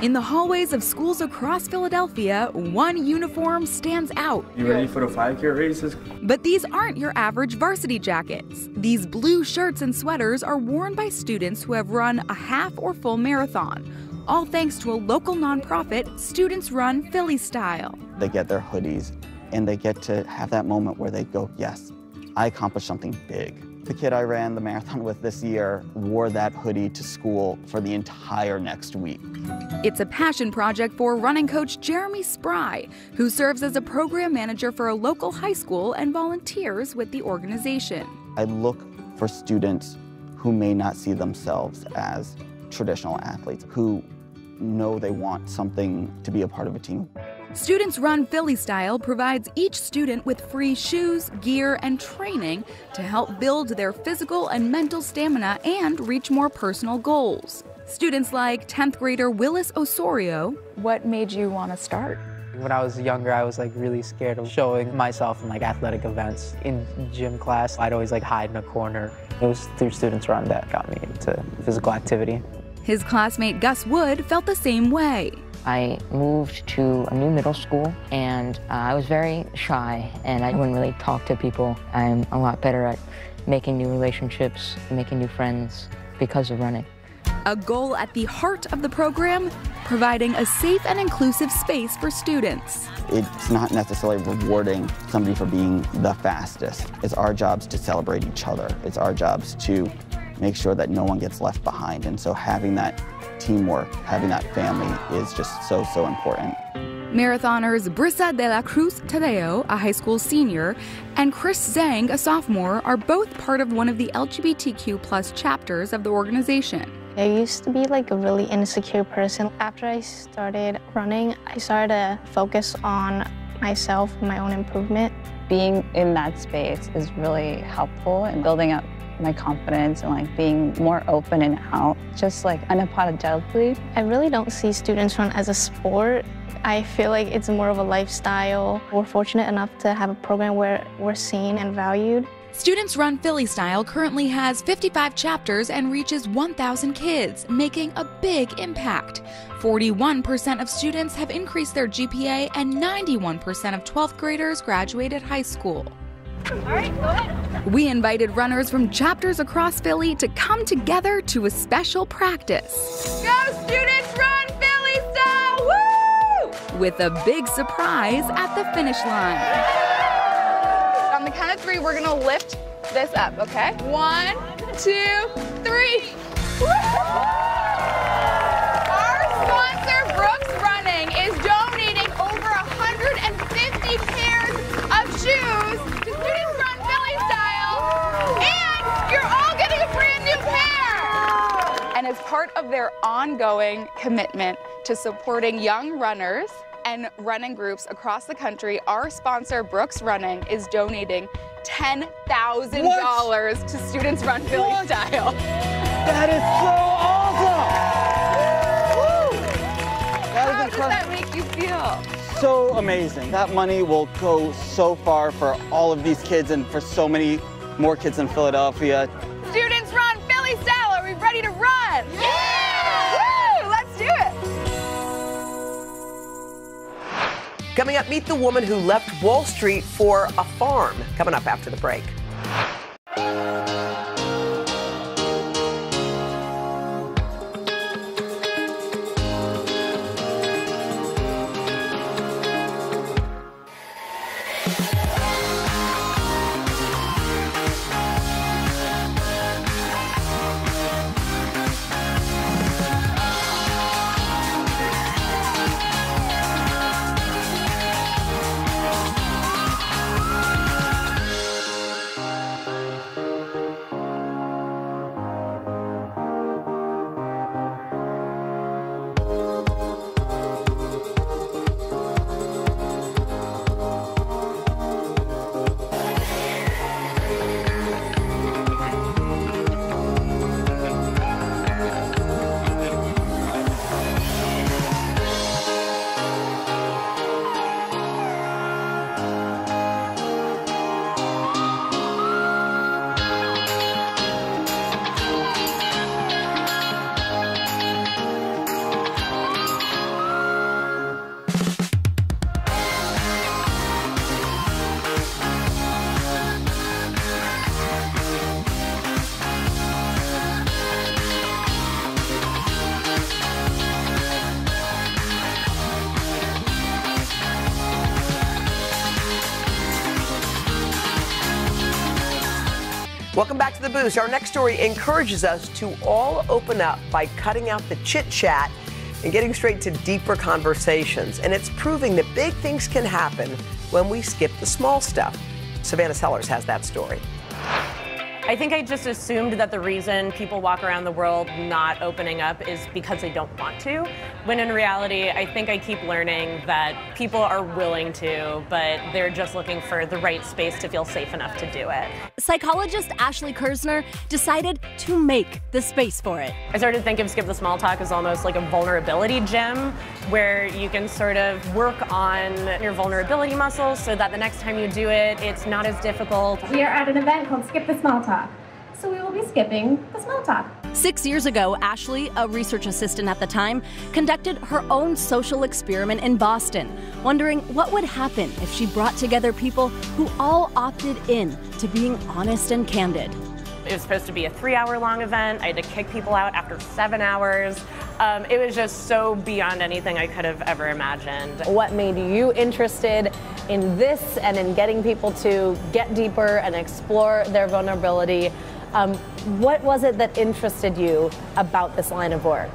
In the hallways of schools across Philadelphia, one uniform stands out. You ready for the 5K races? But these aren't your average varsity jackets. These blue shirts and sweaters are worn by students who have run a half or full marathon, all thanks to a local nonprofit, Students Run Philly Style. They get their hoodies and they get to have that moment where they go, yes, I accomplished something big. The kid I ran the marathon with this year wore that hoodie to school for the entire next week. It's a passion project for running coach Jeremy Spry, who serves as a program manager for a local high school and volunteers with the organization. I look for students who may not see themselves as traditional athletes, who know they want something to be a part of a team. Students Run Philly Style provides each student with free shoes, gear, and training to help build their physical and mental stamina and reach more personal goals. Students like 10th grader Willis Osorio. What made you want to start? When I was younger, I was like really scared of showing myself in like athletic events. In gym class, I'd always like hide in a corner. It was through Students Run that got me into physical activity. His classmate Gus Wood felt the same way. I moved to a new middle school and uh, I was very shy and I wouldn't really talk to people. I'm a lot better at making new relationships, making new friends because of running. A goal at the heart of the program providing a safe and inclusive space for students. It's not necessarily rewarding somebody for being the fastest. It's our jobs to celebrate each other. It's our jobs to make sure that no one gets left behind. And so having that teamwork, having that family is just so, so important. Marathoners Brisa de la Cruz Tadeo, a high school senior, and Chris Zhang, a sophomore, are both part of one of the LGBTQ plus chapters of the organization. I used to be like a really insecure person. After I started running, I started to focus on myself, my own improvement. Being in that space is really helpful in building up my confidence and like being more open and out, just like unapologetically. I really don't see students run as a sport. I feel like it's more of a lifestyle. We're fortunate enough to have a program where we're seen and valued. Students Run Philly Style currently has 55 chapters and reaches 1,000 kids, making a big impact. 41% of students have increased their GPA, and 91% of 12th graders graduated high school. All right. We invited runners from chapters across Philly to come together to a special practice. Go, students, run Philly style! Woo! With a big surprise at the finish line. On the count of three, we're gonna lift this up, okay? One, two, three. Our as part of their ongoing commitment to supporting young runners and running groups across the country, our sponsor, Brooks Running, is donating $10,000 to Students Run Philly Style. That is so awesome! That How does that make you feel? so amazing. That money will go so far for all of these kids and for so many more kids in Philadelphia. Coming up, meet the woman who left Wall Street for a farm. Coming up after the break. Our next story encourages us to all open up by cutting out the chit chat and getting straight to deeper conversations. And it's proving that big things can happen when we skip the small stuff. Savannah Sellers has that story. I think I just assumed that the reason people walk around the world not opening up is because they don't want to. When in reality, I think I keep learning that people are willing to, but they're just looking for the right space to feel safe enough to do it. Psychologist Ashley Kersner decided to make the space for it. I started to think of Skip the Small Talk as almost like a vulnerability gym where you can sort of work on your vulnerability muscles so that the next time you do it, it's not as difficult. We are at an event called Skip the Small Talk. So we will be skipping the small talk. Six years ago, Ashley, a research assistant at the time, conducted her own social experiment in Boston, wondering what would happen if she brought together people who all opted in to being honest and candid. It was supposed to be a three hour long event. I had to kick people out after seven hours. Um, it was just so beyond anything I could have ever imagined. What made you interested in this and in getting people to get deeper and explore their vulnerability? Um, what was it that interested you about this line of work?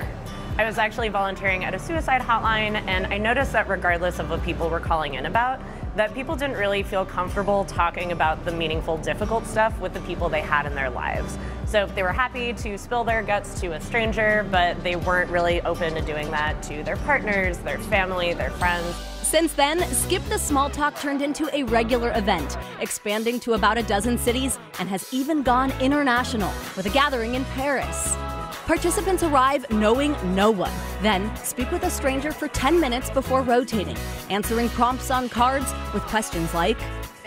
I was actually volunteering at a suicide hotline, and I noticed that regardless of what people were calling in about, that people didn't really feel comfortable talking about the meaningful, difficult stuff with the people they had in their lives. So if they were happy to spill their guts to a stranger, but they weren't really open to doing that to their partners, their family, their friends. Since then, Skip the Small Talk turned into a regular event, expanding to about a dozen cities and has even gone international with a gathering in Paris. Participants arrive knowing no one, then speak with a stranger for 10 minutes before rotating, answering prompts on cards with questions like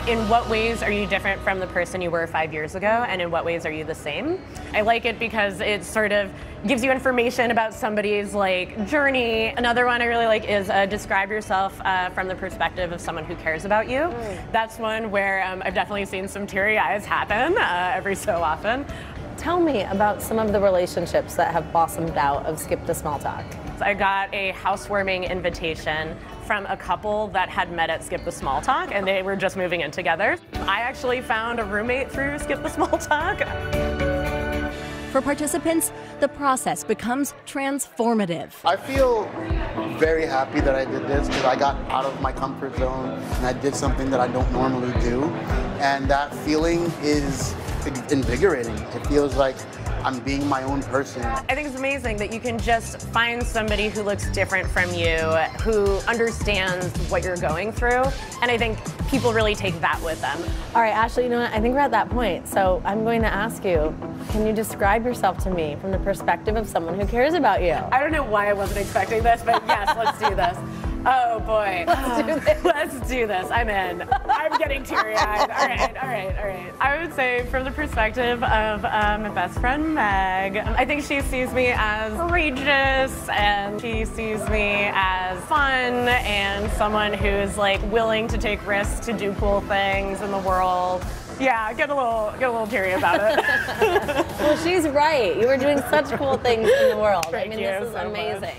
In what ways are you different from the person you were five years ago, and in what ways are you the same? I like it because it sort of gives you information about somebody's like journey. Another one I really like is uh, describe yourself uh, from the perspective of someone who cares about you. That's one where um, I've definitely seen some teary eyes happen uh, every so often. Tell me about some of the relationships that have blossomed out of Skip the Small Talk. I got a housewarming invitation from a couple that had met at Skip the Small Talk and they were just moving in together. I actually found a roommate through Skip the Small Talk. For participants, the process becomes transformative. I feel very happy that I did this because I got out of my comfort zone and I did something that I don't normally do. And that feeling is invigorating. It feels like I'm being my own person. I think it's amazing that you can just find somebody who looks different from you, who understands what you're going through. And I think people really take that with them. All right, Ashley, you know what? I think we're at that point. So I'm going to ask you can you describe yourself to me from the perspective of someone who cares about you? I don't know why I wasn't expecting this, but yes, let's do this. Oh boy. Let's do this. Let's do this. I'm in. I'm getting teary eyed. All right, all right, all right. I would say, from the perspective of um, my best friend Meg, I think she sees me as courageous and she sees me as fun and someone who's like willing to take risks to do cool things in the world. Yeah, get a little get a little teary about it. well, she's right. You are doing such cool things in the world. I mean, this is so much.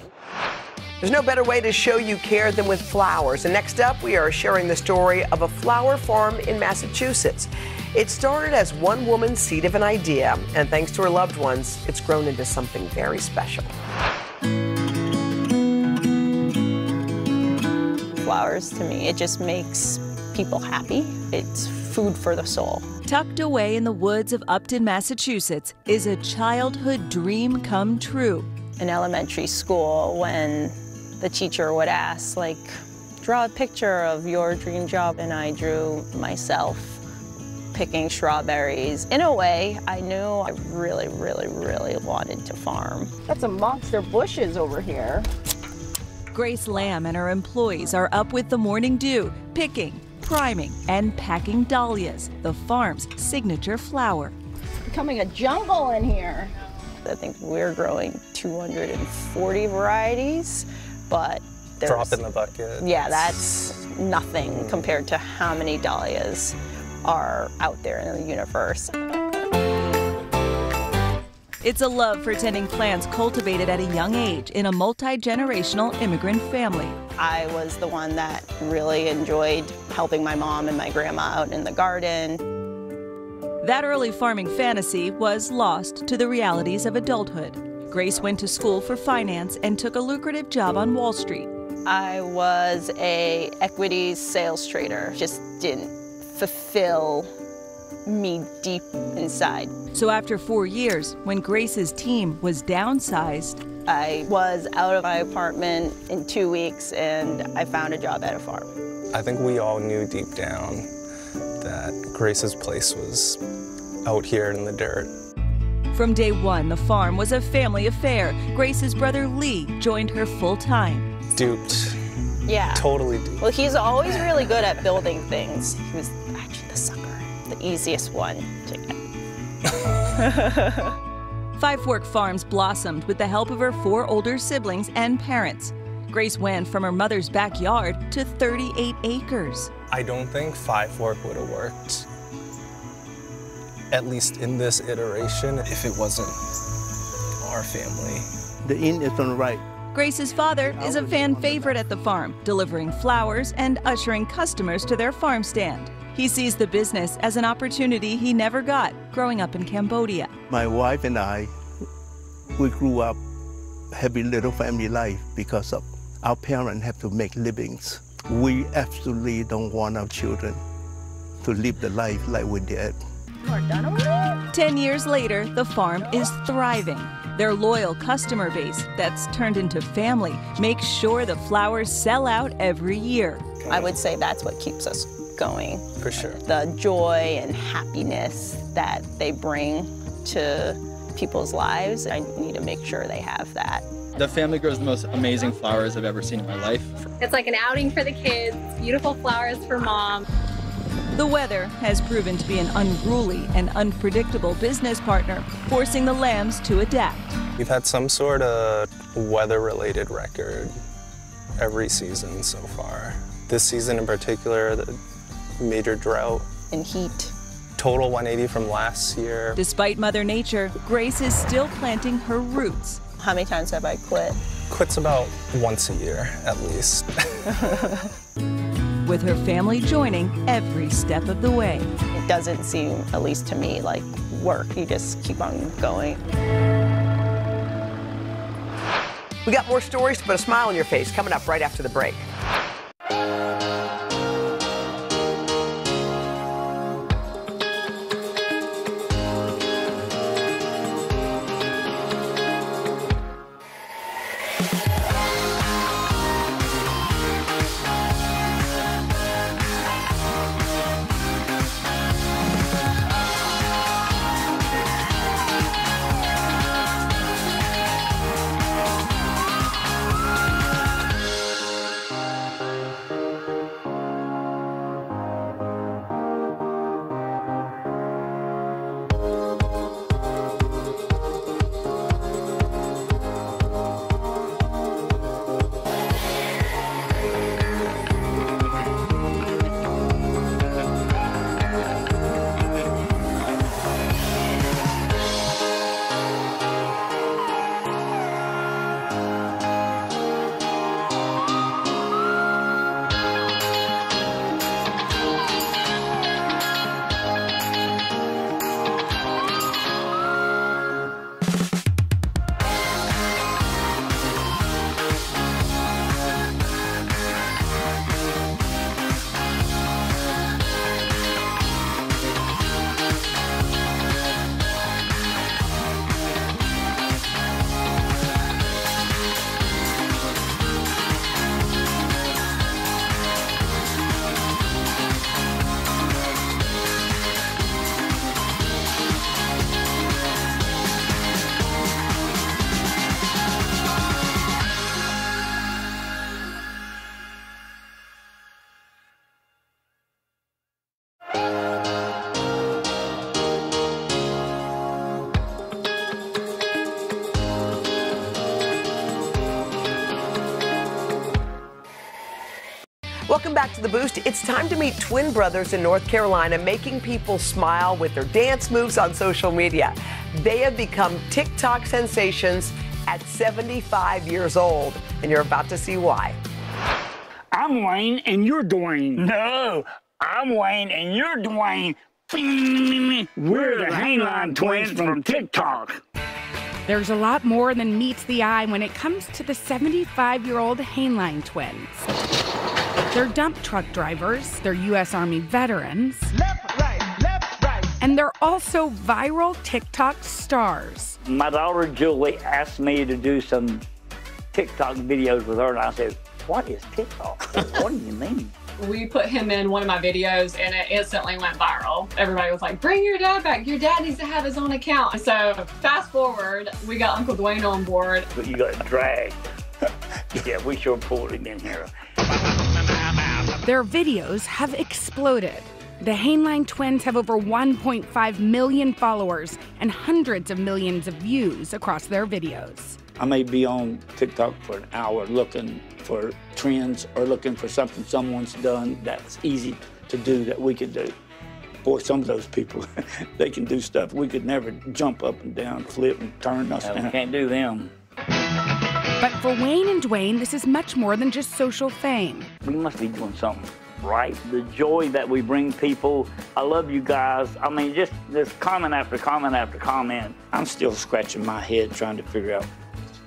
Amazing. There's no better way to show you care than with flowers. And next up, we are sharing the story of a flower farm in Massachusetts. It started as one woman's seed of an idea, and thanks to her loved ones, it's grown into something very special. Flowers to me, it just makes people happy. It's food for the soul. Tucked away in the woods of Upton, Massachusetts, is a childhood dream come true. In elementary school, when the teacher would ask, like, draw a picture of your dream job, and I drew myself picking strawberries. In a way, I knew I really, really, really wanted to farm. That's a monster bushes over here. Grace Lamb and her employees are up with the morning dew, picking, priming, and packing dahlias, the farm's signature flower. Becoming a jungle in here. I think we're growing 240 varieties, but there's, Drop in the bucket. Yeah, that's nothing compared to how many dahlias are out there in the universe. It's a love for tending plants cultivated at a young age in a multi generational immigrant family. I was the one that really enjoyed helping my mom and my grandma out in the garden. That early farming fantasy was lost to the realities of adulthood. Grace went to school for finance and took a lucrative job on Wall Street. I was a equities sales trader. Just didn't fulfill me deep inside. So after four years, when Grace's team was downsized, I was out of my apartment in two weeks and I found a job at a farm. I think we all knew deep down that Grace's place was out here in the dirt. From day one, the farm was a family affair. Grace's brother Lee joined her full time. Duped. Yeah. Totally duped. Well, he's always really good at building things. He was actually the sucker, the easiest one to get. Five Fork Farms blossomed with the help of her four older siblings and parents. Grace went from her mother's backyard to 38 acres. I don't think Five Fork would have worked, at least in this iteration, if it wasn't our family. The inn is on the right. Grace's father is a fan favorite at the farm, delivering flowers and ushering customers to their farm stand. He sees the business as an opportunity he never got growing up in Cambodia. My wife and I, we grew up having little family life because of our parents have to make livings. We absolutely don't want our children to live the life like we did. Ten years later, the farm is thriving. Their loyal customer base, that's turned into family, makes sure the flowers sell out every year. I would say that's what keeps us going. For sure. The joy and happiness that they bring to people's lives, I need to make sure they have that. The family grows the most amazing flowers I've ever seen in my life. It's like an outing for the kids, beautiful flowers for mom. The weather has proven to be an unruly and unpredictable business partner, forcing the lambs to adapt. We've had some sort of weather-related record every season so far. This season in particular, the major drought. And heat. Total 180 from last year. Despite Mother Nature, Grace is still planting her roots. How many times have I quit? Quits about once a year, at least. With her family joining every step of the way. It doesn't seem, at least to me, like work. You just keep on going. We got more stories to put a smile on your face coming up right after the break. To meet twin brothers in North Carolina making people smile with their dance moves on social media. They have become TikTok sensations at 75 years old, and you're about to see why. I'm Wayne and you're Dwayne. No, I'm Wayne and you're Dwayne. We're the Hainline twins from TikTok. There's a lot more than meets the eye when it comes to the 75 year old Hainline twins. They're dump truck drivers, they're U.S. Army veterans, Left, right, left, right. and they're also viral TikTok stars. My daughter Julie asked me to do some TikTok videos with her, and I said, What is TikTok? what do you mean? We put him in one of my videos and it instantly went viral. Everybody was like, bring your dad back. Your dad needs to have his own account. So fast forward, we got Uncle Dwayne on board. But you got dragged. yeah, we sure pulled him in here. Their videos have exploded. The Hainline twins have over 1.5 million followers and hundreds of millions of views across their videos. I may be on TikTok for an hour looking for trends or looking for something someone's done that's easy to do that we could do. Boy, some of those people, they can do stuff we could never jump up and down, flip and turn us. Yeah, we can't do them. But for Wayne and Dwayne, this is much more than just social fame. We must be doing something right. The joy that we bring people. I love you guys. I mean, just this comment after comment after comment. I'm still scratching my head trying to figure out,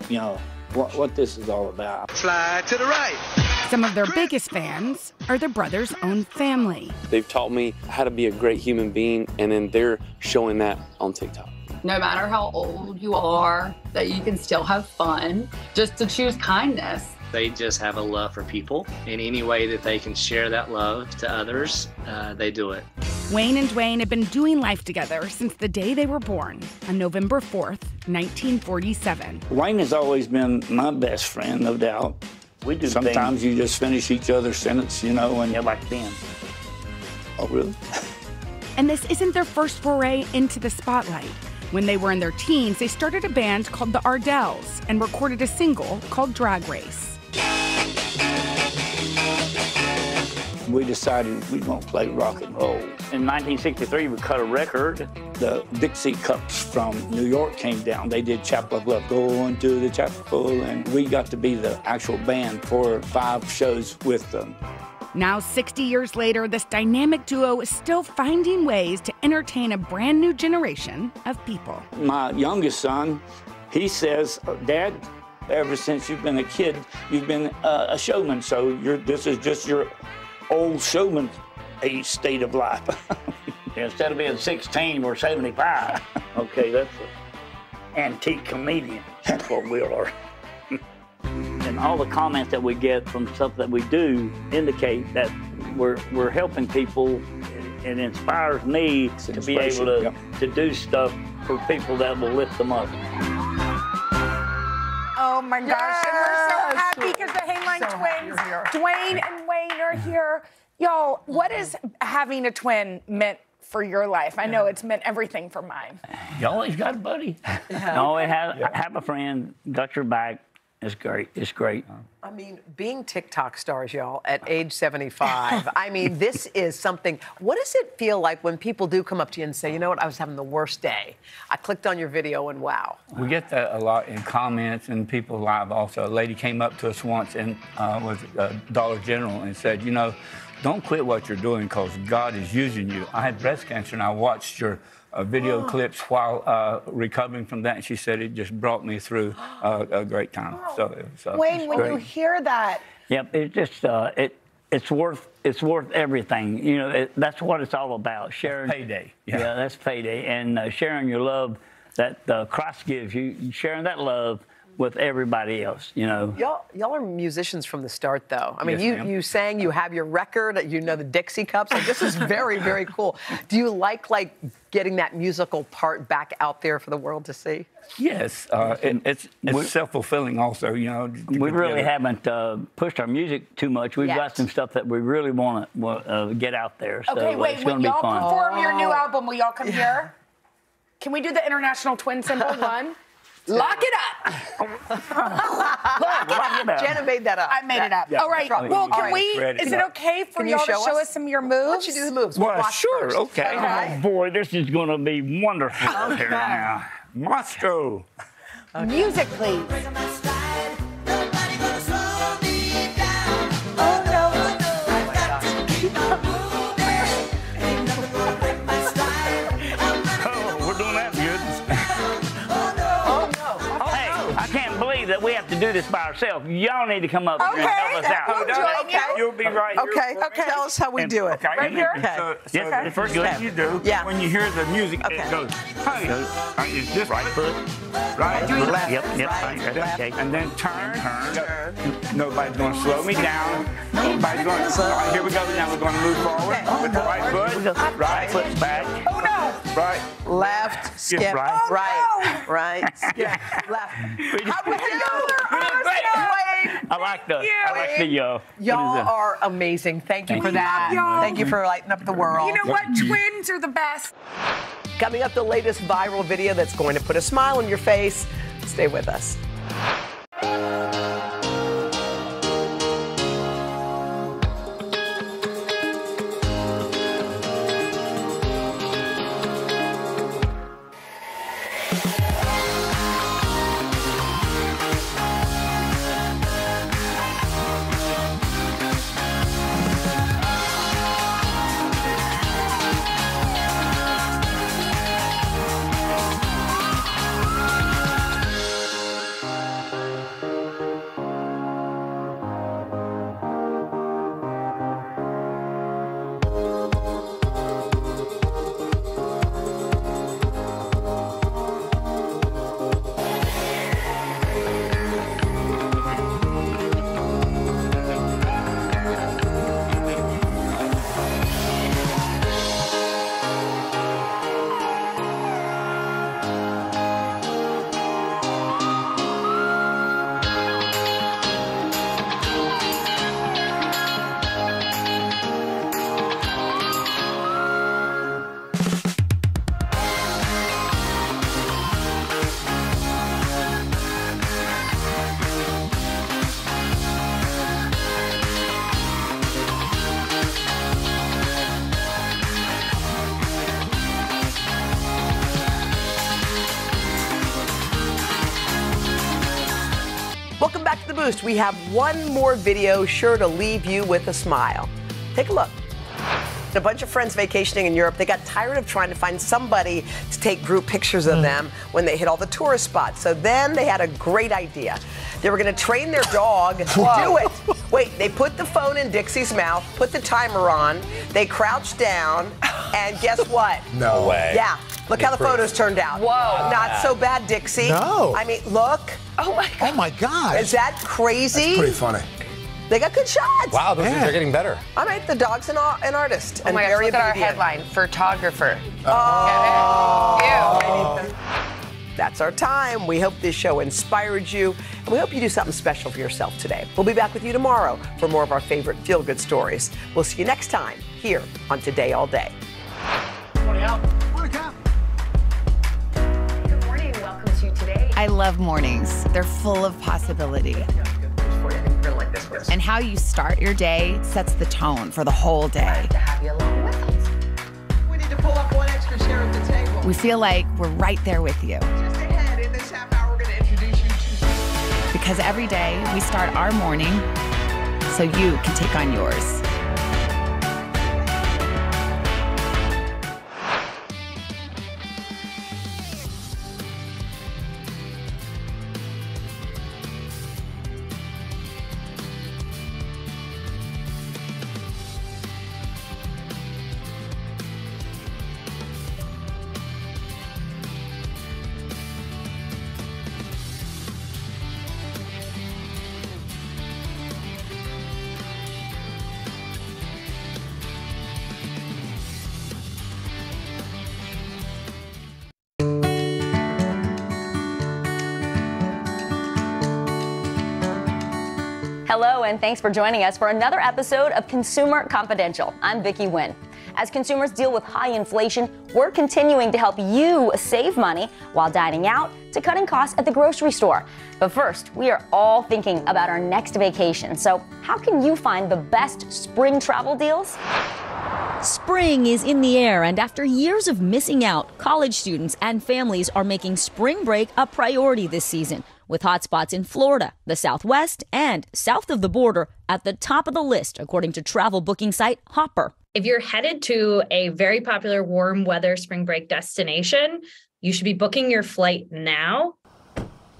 you know, what, what this is all about. Slide to the right. Some of their biggest fans are their brother's own family. They've taught me how to be a great human being, and then they're showing that on TikTok. No matter how old you are, that you can still have fun, just to choose kindness. They just have a love for people. In any way that they can share that love to others, uh, they do it. Wayne and Dwayne have been doing life together since the day they were born on November 4th, 1947. Wayne has always been my best friend, no doubt. We do Sometimes things- you just finish each other's sentence, you know, and you're like Ben. Oh, really? And this isn't their first foray into the spotlight. When they were in their teens, they started a band called the Ardells and recorded a single called Drag Race. we decided we were going to play rock and roll. In 1963, we cut a record. The Dixie Cups from New York came down. They did Chapel of Love, going to the chapel, and we got to be the actual band for five shows with them. Now, 60 years later, this dynamic duo is still finding ways to entertain a brand new generation of people. My youngest son, he says, Dad, ever since you've been a kid, you've been uh, a showman, so you're, this is just your old showman age state of life. Instead of being 16, we're 75. Okay, that's an antique comedian. That's what we are. And all the comments that we get from stuff that we do indicate that we're, we're helping people. It inspires me to be able to, yep. to do stuff for people that will lift them up. Oh my gosh, and we're so happy because the Hainline twins, Dwayne and Wayne, are here. Y'all, what is having a twin meant for your life? I know it's meant everything for mine. You always got a buddy. no, it has, have a friend, got your back. It's great. It's great. I mean, being TikTok stars, y'all, at age 75, I mean, this is something. What does it feel like when people do come up to you and say, you know what, I was having the worst day? I clicked on your video and wow. We get that a lot in comments and people live also. A lady came up to us once and uh, was a Dollar General and said, you know, don't quit what you're doing because God is using you. I had breast cancer and I watched your uh, video clips while uh, recovering from that. And she said it just brought me through uh, a great time. So, it was, Wayne, it's when you hear that, Yep, it just uh, it it's worth it's worth everything. You know, it, that's what it's all about. Sharing payday. Yeah, that's payday, and uh, sharing your love that uh, Christ gives you, sharing that love with everybody else. You know. Y'all, y'all are musicians from the start, though. I mean, Yes, you, ma'am. you sang, you have your record, you know the Dixie Cups. Like, this is very, very cool. Do you like like getting that musical part back out there for the world to see? Yes, uh, it, it's, it's self-fulfilling also, you know. We really together. haven't uh, pushed our music too much. We've Yet. got some stuff that we really want to uh, get out there. So okay, wait, it's when going to be y'all fun. perform your new album, will y'all come here? Can we do the international twin symbol one? Lock it up. Lock it up. Jenna made that up. I made it up. Yeah. All right. Well, can right. we? Ready. Is it okay for you y'all to show show us? us some of your moves? Why don't you do the moves? We'll Well, sure, first. okay. Oh boy, this is going to be wonderful out here now. Moscow. Music, please. Do this by ourselves. Y'all need to come up here and help us out. we'll you. You'll be right here. Okay, okay. Tell us how we do it. Okay. Right and here? Okay. So, so Yes, the first thing you do, Yeah. when you hear the music, Okay. it goes, hey, uh, it's this Right foot. right, Left, Yep, yep. right, right, left. okay. and then turn, turn. Nobody's going to slow me down. Nobody's going to. All right, here we go. Now we're going to move forward okay. with the right foot. Right Foot back. Oh no! Right. Left, skip, right. Oh, right, right, skip, left. How we do? I like the, I like the, uh, Y'all are amazing. Thank you Thank for you. that. y'all. Thank you for lighting up the world. You know what? Twins are the best. Coming up, the latest viral video that's going to put a smile on your face. Stay with us. We have one more video sure to leave you with a smile. Take a look. A bunch of friends vacationing in Europe, they got tired of trying to find somebody to take group pictures of hmm. them when they hit all the tourist spots. So then they had a great idea. They were going to train their dog to do it. Wait, they put the phone in Dixie's mouth, put the timer on, they crouched down, and guess what? No way. Yeah. Look how the photos turned out. Whoa. Not so bad, Dixie. No. I mean, look. Oh my god. Oh my God. Is that crazy? That's pretty funny. They got good shots. Wow, those are getting better. All right, the dog's an, uh, an artist. Oh and my gosh, very look at our headline, photographer. Oh. oh. That's our time. We hope this show inspired you, and we hope you do something special for yourself today. We'll be back with you tomorrow for more of our favorite feel good stories. We'll see you next time here on Today All Day. I love mornings. They're full of possibility. And how you start your day sets the tone for the whole day. We feel like we're right there with you. Because every day we start our morning so you can take on yours. Thanks for joining us for another episode of Consumer Confidential. I'm Vicki Nguyen. As consumers deal with high inflation, we're continuing to help you save money while dining out to cutting costs at the grocery store. But first, we are all thinking about our next vacation. So, how can you find the best spring travel deals? Spring is in the air, and after years of missing out, college students and families are making spring break a priority this season, with hotspots in Florida, the Southwest, and south of the border at the top of the list, according to travel booking site Hopper. If you're headed to a very popular warm weather spring break destination, you should be booking your flight now.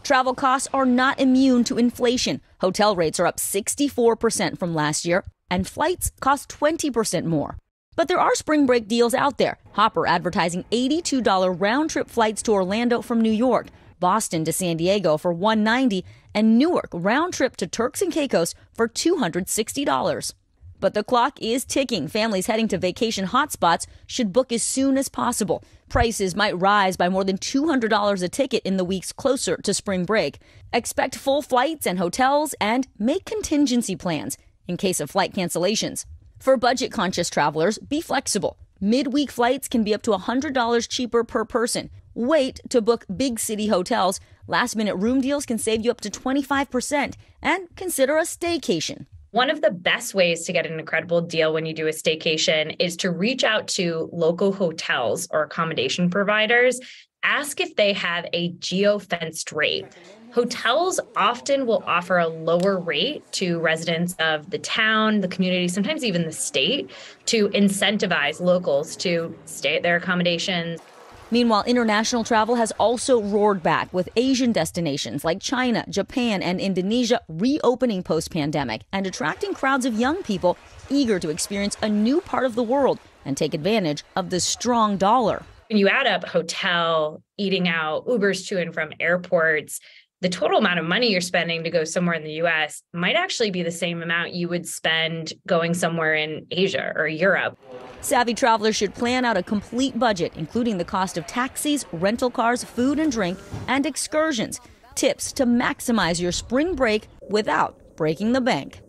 Travel costs are not immune to inflation. Hotel rates are up 64% from last year, and flights cost 20% more. But there are spring break deals out there. Hopper advertising $82 round trip flights to Orlando from New York, Boston to San Diego for 190, and Newark round trip to Turks and Caicos for $260. But the clock is ticking. Families heading to vacation hotspots should book as soon as possible. Prices might rise by more than $200 a ticket in the weeks closer to spring break. Expect full flights and hotels and make contingency plans in case of flight cancellations. For budget conscious travelers, be flexible. Midweek flights can be up to $100 cheaper per person. Wait to book big city hotels. Last minute room deals can save you up to 25%. And consider a staycation. One of the best ways to get an incredible deal when you do a staycation is to reach out to local hotels or accommodation providers. Ask if they have a geo fenced rate. Hotels often will offer a lower rate to residents of the town, the community, sometimes even the state to incentivize locals to stay at their accommodations. Meanwhile, international travel has also roared back with Asian destinations like China, Japan, and Indonesia reopening post pandemic and attracting crowds of young people eager to experience a new part of the world and take advantage of the strong dollar. When you add up hotel, eating out, Ubers to and from airports, the total amount of money you're spending to go somewhere in the US might actually be the same amount you would spend going somewhere in Asia or Europe. Savvy travelers should plan out a complete budget, including the cost of taxis, rental cars, food and drink, and excursions. Tips to maximize your spring break without breaking the bank.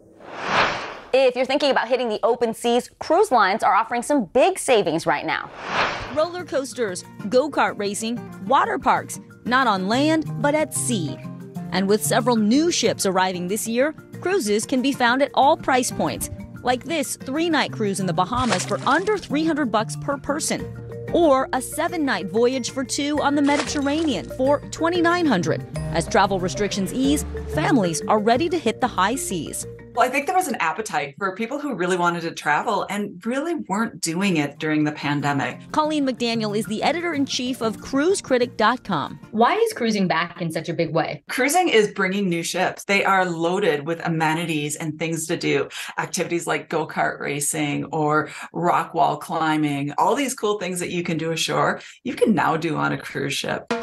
If you're thinking about hitting the open seas, cruise lines are offering some big savings right now. Roller coasters, go kart racing, water parks, not on land, but at sea. And with several new ships arriving this year, cruises can be found at all price points, like this three night cruise in the Bahamas for under 300 bucks per person. or a seven night voyage for two on the Mediterranean for 2900 As travel restrictions ease, families are ready to hit the high seas. Well, I think there was an appetite for people who really wanted to travel and really weren't doing it during the pandemic. Colleen McDaniel is the editor in chief of cruisecritic.com. Why is cruising back in such a big way? Cruising is bringing new ships. They are loaded with amenities and things to do, activities like go kart racing or rock wall climbing, all these cool things that you can do ashore, you can now do on a cruise ship.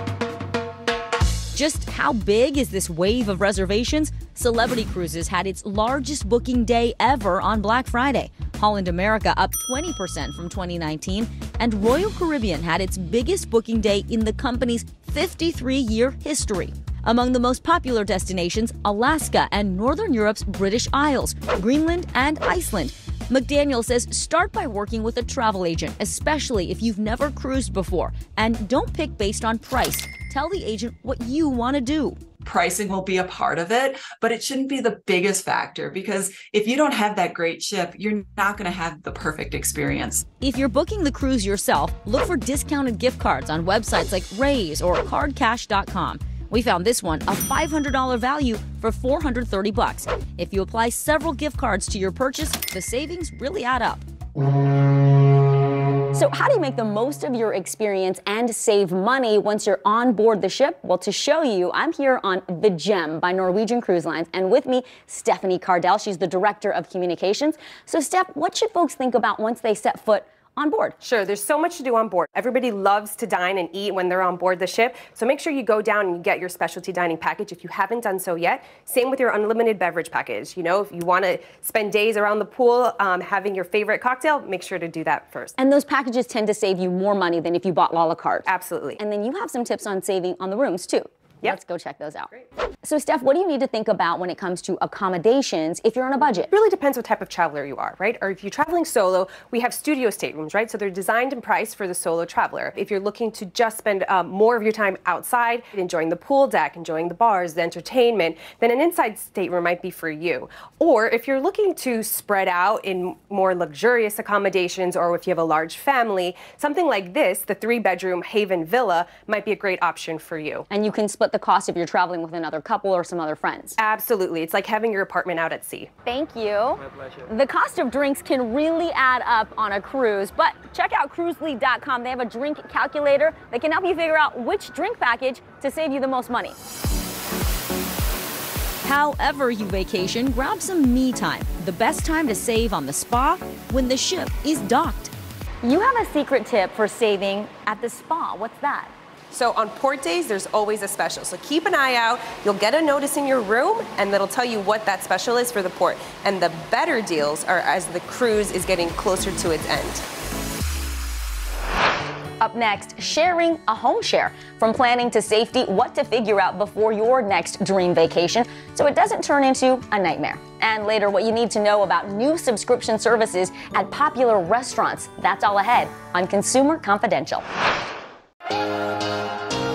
Just how big is this wave of reservations? Celebrity Cruises had its largest booking day ever on Black Friday. Holland America up 20% from 2019, and Royal Caribbean had its biggest booking day in the company's 53 year history. Among the most popular destinations, Alaska and Northern Europe's British Isles, Greenland, and Iceland. McDaniel says start by working with a travel agent, especially if you've never cruised before, and don't pick based on price. Tell the agent what you want to do. Pricing will be a part of it, but it shouldn't be the biggest factor because if you don't have that great ship, you're not going to have the perfect experience. If you're booking the cruise yourself, look for discounted gift cards on websites like Raise or cardcash.com. We found this one a $500 value for 430 bucks. If you apply several gift cards to your purchase, the savings really add up. So, how do you make the most of your experience and save money once you're on board the ship? Well, to show you, I'm here on The Gem by Norwegian Cruise Lines, and with me, Stephanie Cardell. She's the Director of Communications. So, Steph, what should folks think about once they set foot on board? Sure, there's so much to do on board. Everybody loves to dine and eat when they're on board the ship, so make sure you go down and you get your specialty dining package if you haven't done so yet. Same with your unlimited beverage package. You know, if you want to spend days around the pool um, having your favorite cocktail, make sure to do that first. And those packages tend to save you more money than if you bought a la carte. Absolutely. And then you have some tips on saving on the rooms too. Yep. Let's go check those out. Great. So, Steph, what do you need to think about when it comes to accommodations if you're on a budget? It really depends what type of traveler you are, right? Or if you're traveling solo, we have studio staterooms, right? So they're designed and priced for the solo traveler. If you're looking to just spend um, more of your time outside, enjoying the pool deck, enjoying the bars, the entertainment, then an inside stateroom might be for you. Or if you're looking to spread out in more luxurious accommodations, or if you have a large family, something like this, the three bedroom Haven Villa, might be a great option for you. And you can split the cost if you're traveling with another couple or some other friends. Absolutely. It's like having your apartment out at sea. Thank you. My pleasure. The cost of drinks can really add up on a cruise, but check out cruzely.com. They have a drink calculator that can help you figure out which drink package to save you the most money. However, you vacation, grab some me time. The best time to save on the spa when the ship is docked. You have a secret tip for saving at the spa. What's that? So on port days, there's always a special. So keep an eye out. You'll get a notice in your room, and that'll tell you what that special is for the port. And the better deals are as the cruise is getting closer to its end. Up next, sharing a home share. From planning to safety, what to figure out before your next dream vacation so it doesn't turn into a nightmare. And later, what you need to know about new subscription services at popular restaurants. That's all ahead on Consumer Confidential. Thank you.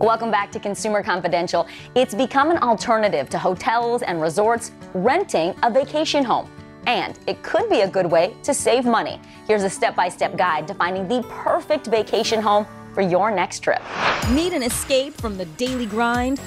Welcome back to Consumer Confidential. It's become an alternative to hotels and resorts renting a vacation home. And it could be a good way to save money. Here's a step by step guide to finding the perfect vacation home for your next trip. Need an escape from the daily grind?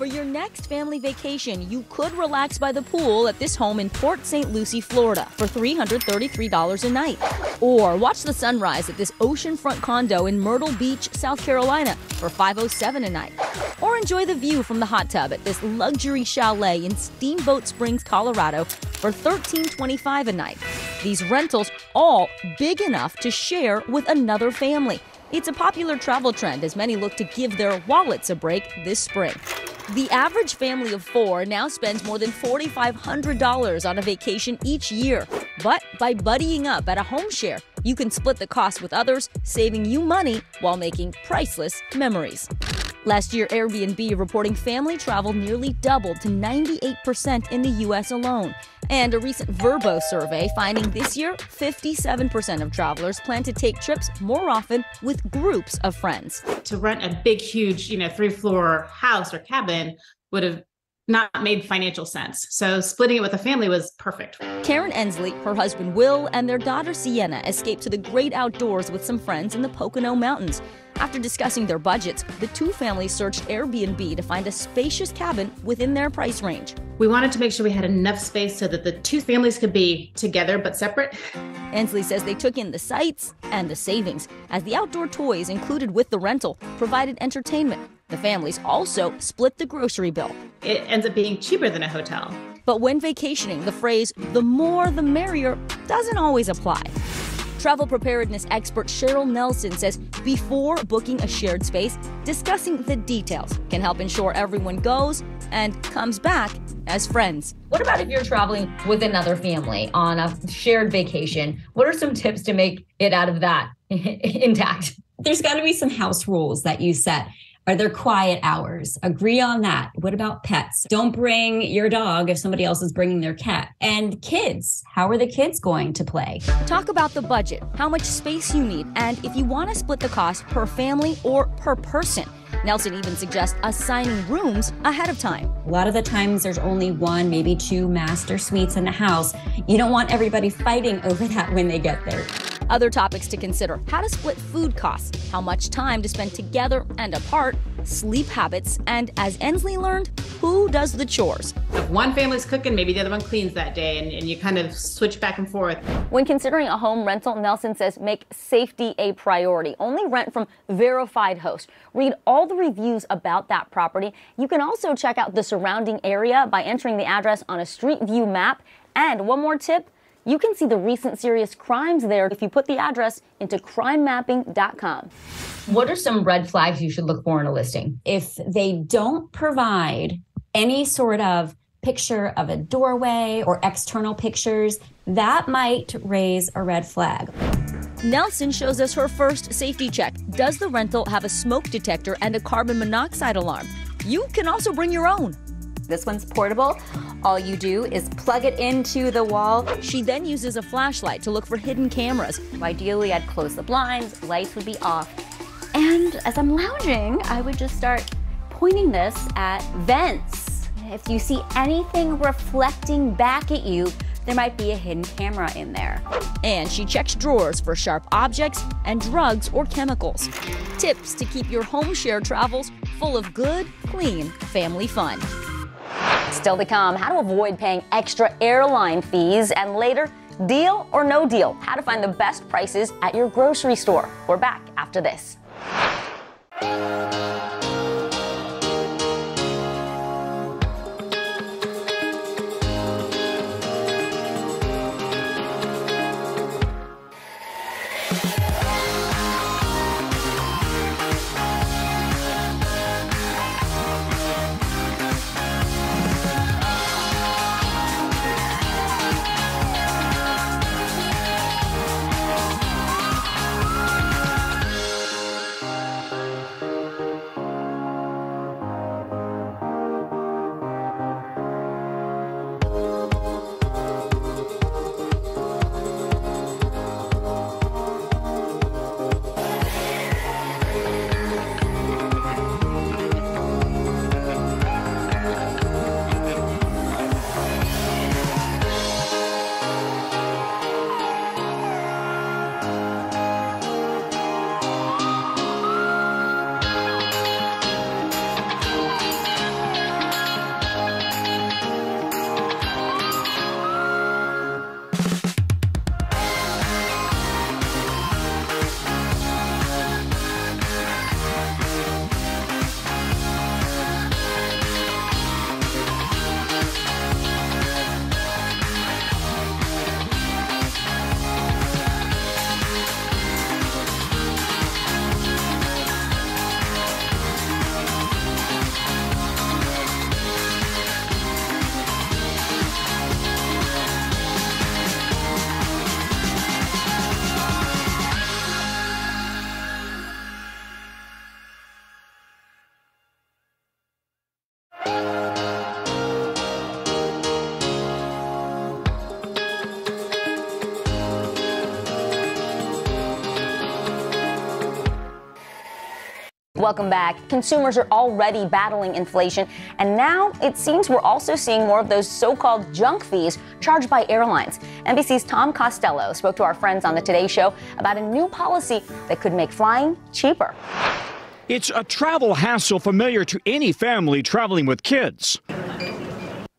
For your next family vacation, you could relax by the pool at this home in Port St. Lucie, Florida for $333 a night. Or watch the sunrise at this oceanfront condo in Myrtle Beach, South Carolina for 507 a night. Or enjoy the view from the hot tub at this luxury chalet in Steamboat Springs, Colorado for 1325 a night. These rentals all big enough to share with another family. It's a popular travel trend as many look to give their wallets a break this spring. The average family of four now spends more than $4,500 on a vacation each year. But by buddying up at a home share, you can split the cost with others, saving you money while making priceless memories. Last year, Airbnb reporting family travel nearly doubled to 98% in the US alone. And a recent Vrbo survey finding this year 57% of travelers plan to take trips more often with groups of friends. To rent a big, huge, you know, three floor house or cabin would have not made financial sense. So splitting it with a family was perfect. Karen Ensley, her husband Will, and their daughter Sienna escaped to the great outdoors with some friends in the Pocono Mountains. After discussing their budgets, the two families searched Airbnb to find a spacious cabin within their price range. We wanted to make sure we had enough space so that the two families could be together but separate. Ensley says they took in the sights and the savings, as the outdoor toys included with the rental provided entertainment. The families also split the grocery bill. It ends up being cheaper than a hotel. But when vacationing, the phrase, the more the merrier, doesn't always apply. Travel preparedness expert Cheryl Nelson says before booking a shared space, discussing the details can help ensure everyone goes and comes back as friends. What about if you're traveling with another family on a shared vacation? What are some tips to make it out of that intact? There's got to be some house rules that you set. Are there quiet hours? Agree on that. What about pets? Don't bring your dog if somebody else is bringing their cat. And kids, how are the kids going to play? Talk about the budget, how much space you need, and if you want to split the cost per family or per person. Nelson even suggests assigning rooms ahead of time. A lot of the times there's only one, maybe two master suites in the house. You don't want everybody fighting over that when they get there. Other topics to consider how to split food costs, how much time to spend together and apart, sleep habits, and as Ensley learned, who does the chores. If one family's cooking, maybe the other one cleans that day, and, and you kind of switch back and forth. When considering a home rental, Nelson says make safety a priority. Only rent from verified hosts. Read all the reviews about that property. You can also check out the surrounding area by entering the address on a Street View map. And one more tip you can see the recent serious crimes there if you put the address into crimemapping.com. What are some red flags you should look for in a listing? If they don't provide any sort of picture of a doorway or external pictures, that might raise a red flag. Nelson shows us her first safety check. Does the rental have a smoke detector and a carbon monoxide alarm? You can also bring your own. This one's portable. All you do is plug it into the wall. She then uses a flashlight to look for hidden cameras. Ideally, I'd close the blinds, lights would be off. And as I'm lounging, I would just start pointing this at vents. If you see anything reflecting back at you, there might be a hidden camera in there. And she checks drawers for sharp objects and drugs or chemicals. Tips to keep your home share travels full of good, clean family fun. Still to come, how to avoid paying extra airline fees, and later, deal or no deal, how to find the best prices at your grocery store. We're back after this. Welcome back. Consumers are already battling inflation, and now it seems we're also seeing more of those so called junk fees charged by airlines. NBC's Tom Costello spoke to our friends on the Today Show about a new policy that could make flying cheaper. It's a travel hassle familiar to any family traveling with kids.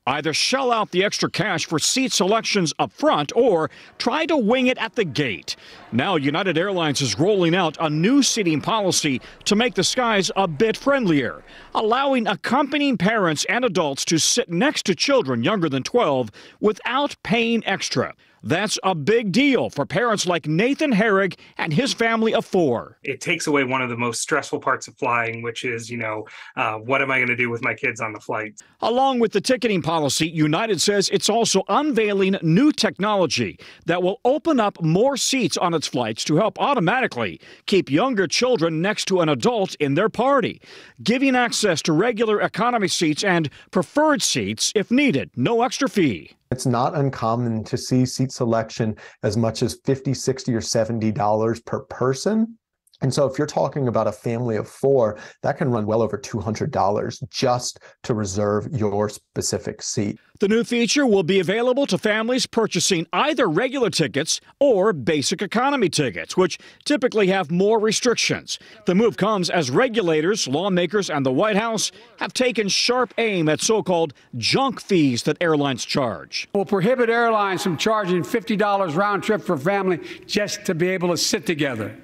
Either shell out the extra cash for seat selections up front or try to wing it at the gate. Now, United Airlines is rolling out a new seating policy to make the skies a bit friendlier, allowing accompanying parents and adults to sit next to children younger than 12 without paying extra. That's a big deal for parents like Nathan Herrig and his family of four. It takes away one of the most stressful parts of flying, which is, you know, uh, what am I going to do with my kids on the flight? Along with the ticketing policy, United says it's also unveiling new technology that will open up more seats on its flights to help automatically keep younger children next to an adult in their party, giving access to regular economy seats and preferred seats if needed, no extra fee. It's not uncommon to see seat selection as much as 50, 60, or 70 dollars per person. And so if you're talking about a family of four, that can run well over $200 just to reserve your specific seat. The new feature will be available to families purchasing either regular tickets or basic economy tickets, which typically have more restrictions. The move comes as regulators, lawmakers, and the White House have taken sharp aim at so called junk fees that airlines charge. We'll prohibit airlines from charging $50 round trip for family just to be able to sit together.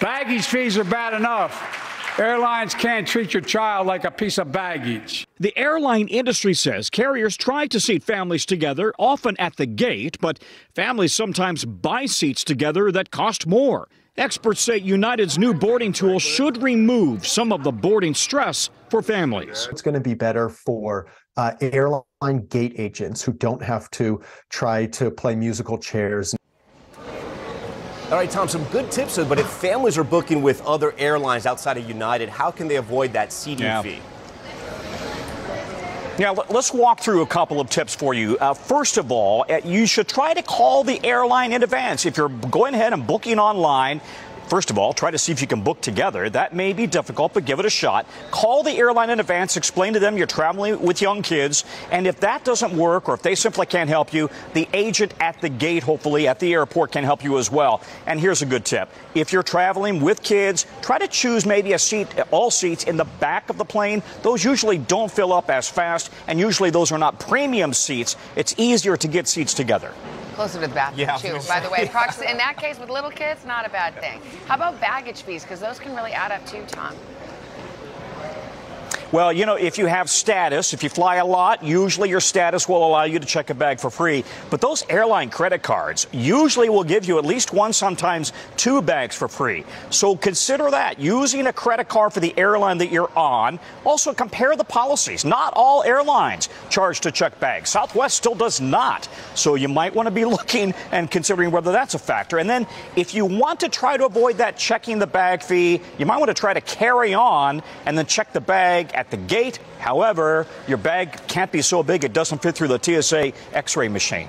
Baggage fees are bad enough. Airlines can't treat your child like a piece of baggage. The airline industry says carriers try to seat families together, often at the gate, but families sometimes buy seats together that cost more. Experts say United's new boarding tool should remove some of the boarding stress for families. It's going to be better for uh, airline gate agents who don't have to try to play musical chairs. All right, Tom, some good tips, but if families are booking with other airlines outside of United, how can they avoid that seating Yeah. fee? Now, let- let's walk through a couple of tips for you. Uh, first of all, uh, you should try to call the airline in advance. If you're going ahead and booking online, First of all, try to see if you can book together. That may be difficult, but give it a shot. Call the airline in advance, explain to them you're traveling with young kids, and if that doesn't work or if they simply can't help you, the agent at the gate, hopefully at the airport, can help you as well. And here's a good tip. If you're traveling with kids, try to choose maybe a seat, all seats in the back of the plane. Those usually don't fill up as fast, and usually those are not premium seats. It's easier to get seats together. Closer to the bathroom, Yeah, too. By the way, prox- in that case, with little kids, not a bad thing. How about baggage fees? Because those can really add up too, Tom. Well, you know, if you have status, if you fly a lot, usually your status will allow you to check a bag for free. But those airline credit cards usually will give you at least one, sometimes two bags for free. So consider that using a credit card for the airline that you're on. Also, compare the policies. Not all airlines charge to check bags. Southwest still does not. So you might want to be looking and considering whether that's a factor. And then if you want to try to avoid that checking the bag fee, you might want to try to carry on and then check the bag at the gate. However, your bag can't be so big it doesn't fit through the TSA x ray machine.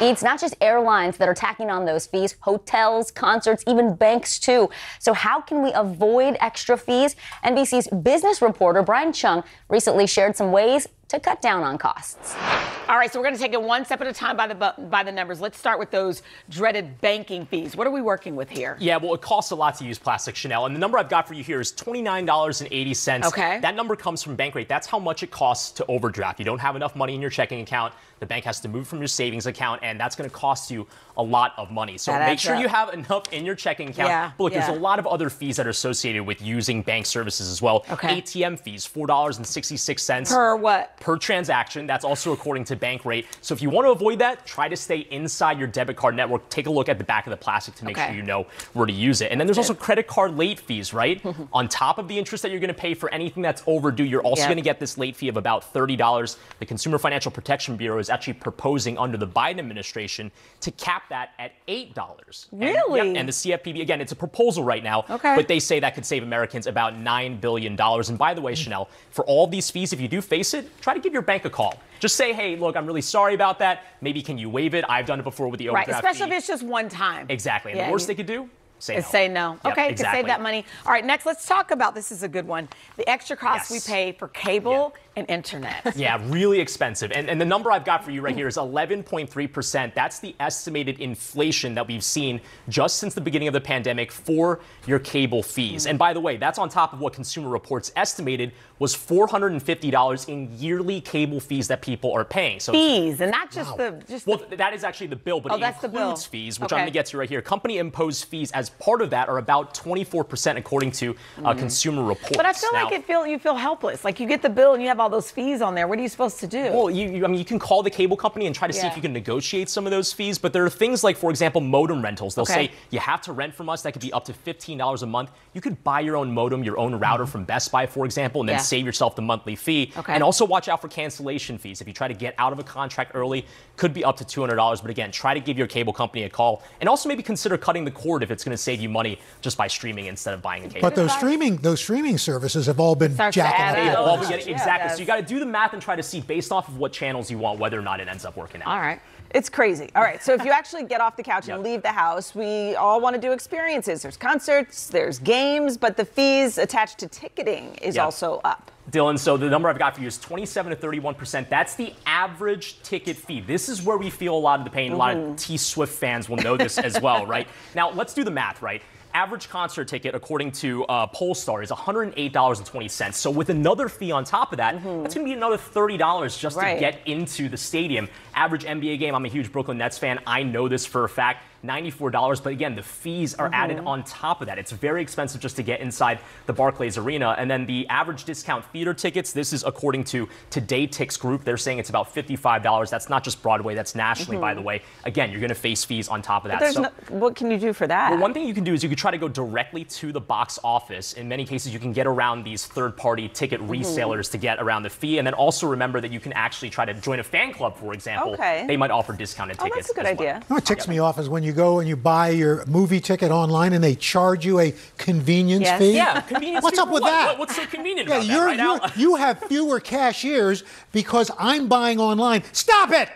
It's not just airlines that are tacking on those fees, hotels, concerts, even banks too. So how can we avoid extra fees? NBC's business reporter Brian Cheung recently shared some ways to cut down on costs. All right, so we're going to take it one step at a time by the by the numbers. Let's start with those dreaded banking fees. What are we working with here? Yeah, well, it costs a lot to use plastic Sheinelle, and the number I've got for you here is twenty-nine dollars and eighty cents. Okay. That number comes from Bankrate. That's how much it costs to overdraft. You don't have enough money in your checking account. The bank has to move from your savings account, and that's going to cost you a lot of money. So That make sure up. you have enough in your checking account. Yeah, but look, yeah. there's a lot of other fees that are associated with using bank services as well. Okay. ATM fees, four dollars and sixty-six cents Per what? per transaction. That's also according to Bankrate. So if you want to avoid that, try to stay inside your debit card network. Take a look at the back of the plastic to make Okay. sure you know where to use it. And then there's also credit card late fees, right? On top of the interest that you're going to pay for anything that's overdue, you're also Yep. going to get this late fee of about $30. The Consumer Financial Protection Bureau is actually proposing under the Biden administration to cap that at $8. And- Really? yep, and the CFPB, again, it's a proposal right now, Okay. but they say that could save Americans about $9 billion. And by the way, mm. Sheinelle, for all these fees, if you do face it, try to give your bank a call. Just say, hey, look, I'm really sorry about that. Maybe can you waive it? I've done it before with the overdraft. Right, especially fee. if it's just one time. Exactly. And Yeah, the worst you- they could do, say no. say no. Yep, okay, to exactly. save that money. All right, next let's talk about this is a good one. The extra costs Yes. we pay for cable and internet. Yeah, really expensive. And, and the number I've got for you right here is 11.3%. That's the estimated inflation that we've seen just since the beginning of the pandemic for your cable fees. And by the way, that's on top of what Consumer Reports estimated was $450 in yearly cable fees that people are paying. So Fees and not just the just well, that is actually the bill, but Oh, it that's the includes fees, which Okay. I'm going to get to right here. Company imposed fees as part of that are about 24%, according to uh, Mhm. Consumer Reports. But I feel Now- like it feel you feel helpless. Like you get the bill and you have all those fees on there. What are you supposed to do? Well, you, you- I mean, you can call the cable company and try to see if you can negotiate some of those fees. But there are things like, for example, modem rentals. They'll Okay. say you have to rent from us. That could be up to $15 a month. You could buy your own modem, your own router mm-hmm. from Best Buy, for example, and then Yeah. save yourself the monthly fee. Okay. And also watch out for cancellation fees. If you try to get out of a contract early, could be up to $200. But again, try to give your cable company a call, and also maybe consider cutting the cord if it's going to save you money just by streaming instead of buying a cable. But those streaming those streaming services have all been starts to jacking add up. The all been prices. getting- exactly. So you got to do the math and try to see based off of what channels you want whether or not it ends up working out. All right. It's crazy. All right. So if you actually get off the couch and leave the house, we all want to do experiences. There's concerts, there's games, but the fees attached to ticketing is Yep. also up. Dylan, so the number I've got for you is 27 to 31%. That's the average ticket fee. This is where we feel a lot of the pain. A lot Mm-hmm. of T Swift fans will know this as well, right? Now, let's do the math, right? Average concert ticket, according to uh, Pollstar, is $108.20. So with another fee on top of that, that's going to be another $30 just Right. to get into the stadium. Average NBA game, I'm a huge Brooklyn Nets fan. I know this for a fact. $94, but again, the fees are added on top of that. It's very expensive just to get inside the Barclays Arena. And then the average discount theater tickets, this is according to TodayTix Group. They're saying it's about $55. That's not just Broadway, that's nationally, by Mhm. the way. Again, you're going to face fees on top of that. there's So- no, what can you do for that? well, one thing you can do is you could try to go directly to the box office. In many cases, you can get around these third-party ticket Mm-hmm. resellers to get around the fee, and then also remember that you can actually try to join a fan club, for example. Okay. They might offer discounted tickets. Oh, tickets. that's a good as well. idea. You know what ticks me off is when you go and you buy your movie ticket online and they charge you a convenience Yes. fee. Yeah, convenience What's fee up with what? that? What- what's so convenient yeah, about that, you're, right, you're, you have fewer cashiers because I'm buying online. Stop it!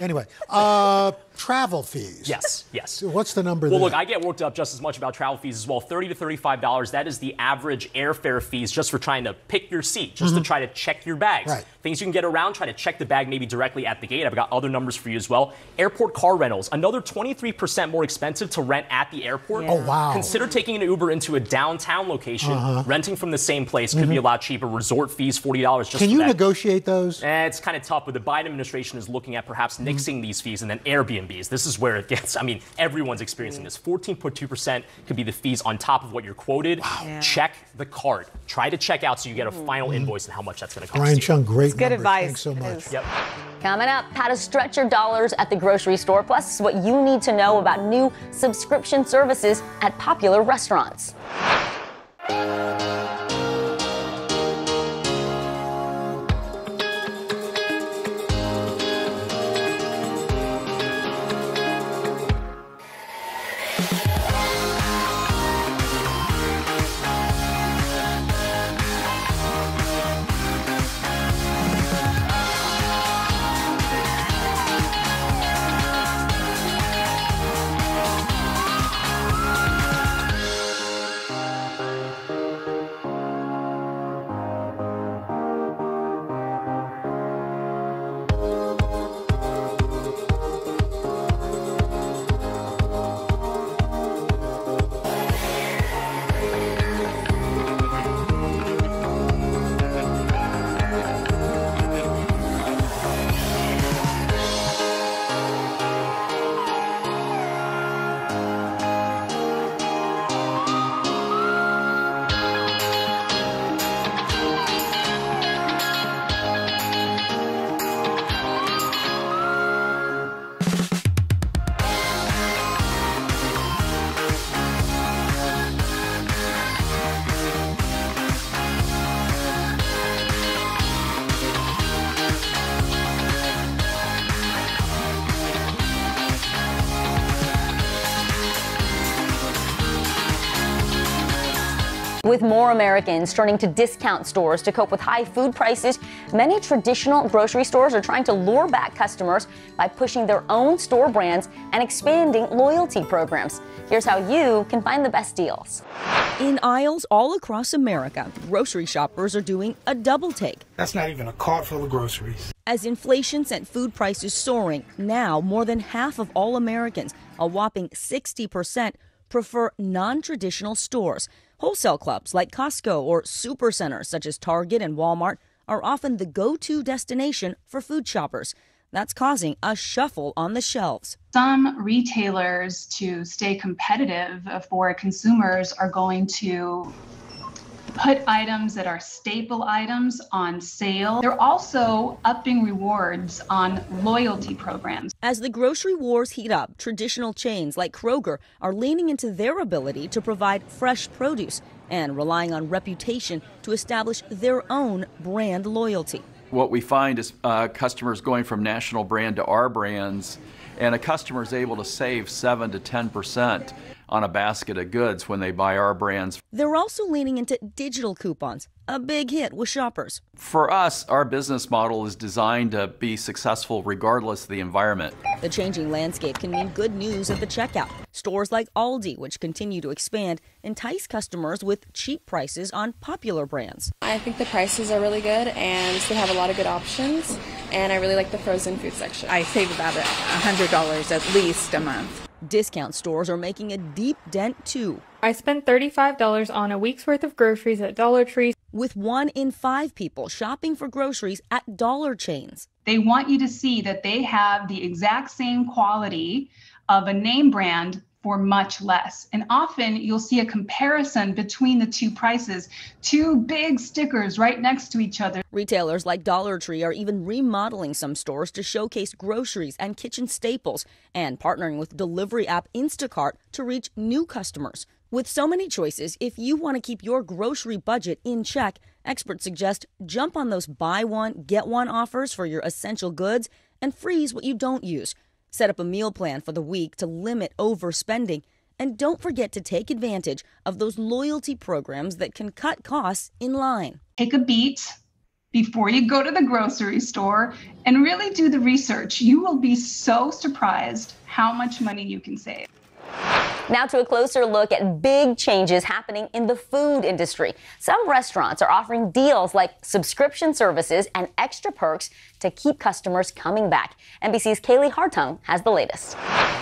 Anyway, uh, travel fees. Yes, yes. What's the number Well, there? look, I get worked up just as much about travel fees as well. Thirty to thirty-five dollars. That is the average airfare fees just for trying to pick your seat, just Mhm. to try to check your bags. Right. Things you can get around. Try to check the bag maybe directly at the gate. I've got other numbers for you as well. Airport car rentals, another twenty-three percent more expensive to rent at the airport. Oh, wow. Consider taking an Uber into a downtown location, Uh-huh. renting from the same place could be a lot cheaper. Resort fees, forty dollars. just Can for you that. negotiate those? Eh, it's kind of tough, but the Biden administration is looking at perhaps Mm-hmm. nixing these fees and then Airbnbs. This is where it gets, I mean, everyone's experiencing this. 14.2% could be the fees on top of what you're quoted. Yeah. Check the card. Try to check out so you get a final invoice and how much that's going to cost. Brian you. Cheung, great It's good numbers. advice. Thanks so much. Yep. Coming up, how to stretch your dollars at the grocery store, plus what you need to know about new subscription services at popular restaurants. Americans turning to discount stores to cope with high food prices, many traditional grocery stores are trying to lure back customers by pushing their own store brands and expanding loyalty programs. Here's how you can find the best deals. In aisles all across America, grocery shoppers are doing a double take. That's not even a cart full of groceries. As inflation sent food prices soaring, now more than half of all Americans, a whopping 60%, prefer non traditional stores. Wholesale clubs like Costco or supercenters such as Target and Walmart are often the go to destination for food shoppers. That's causing a shuffle on the shelves. Some retailers, to stay competitive for consumers, are going to put items that are staple items on sale. They're also upping rewards on loyalty programs. As the grocery wars heat up, traditional chains like Kroger are leaning into their ability to provide fresh produce and relying on reputation to establish their own brand loyalty. What we find is uh, customers going from national brand to our brands, and a customer is able to save 7 to 10 percent on a basket of goods when they buy our brands. They're also leaning into digital coupons, a big hit with shoppers. For us, our business model is designed to be successful regardless of the environment. The changing landscape can mean good news at the checkout. Stores like Aldi, which continue to expand, entice customers with cheap prices on popular brands. I think the prices are really good and they have a lot of good options, and I really like the frozen food section. I save about $100 at least a month. Discount stores are making a deep dent too. I spent $35 on a week's worth of groceries at Dollar Tree. With one in five people shopping for groceries at dollar chains. They want you to see that they have the exact same quality of a name brand for much less. And often you'll see a comparison between the two prices, two big stickers right next to each other. Retailers like Dollar Tree are even remodeling some stores to showcase groceries and kitchen staples and partnering with delivery app Instacart to reach new customers. With so many choices, if you want to keep your grocery budget in check, experts suggest jump on those buy one, get one offers for your essential goods and freeze what you don't use. Set up a meal plan for the week to limit overspending. And don't forget to take advantage of those loyalty programs that can cut costs in line. Take a beat before you go to the grocery store and really do the research. You will be so surprised how much money you can save. Now to a closer look at big changes happening in the food industry. Some restaurants are offering deals like subscription services and extra perks to keep customers coming back. NBC's Kaylee Hartung has the latest.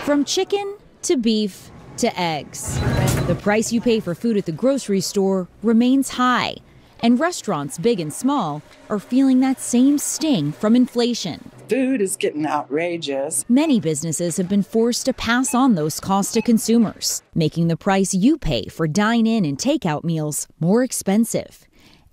From chicken to beef to eggs, the price you pay for food at the grocery store remains high. And restaurants, big and small, are feeling that same sting from inflation. Food is getting outrageous. Many businesses have been forced to pass on those costs to consumers, making the price you pay for dine in and takeout meals more expensive.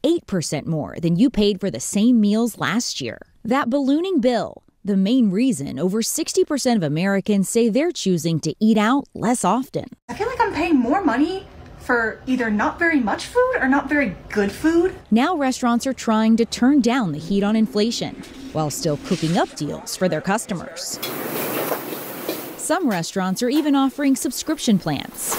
8% more than you paid for the same meals last year. That ballooning bill, the main reason over 60% of Americans say they're choosing to eat out less often. I feel like I'm paying more money for either not very much food or not very good food. Now restaurants are trying to turn down the heat on inflation while still cooking up deals for their customers. Some restaurants are even offering subscription plans.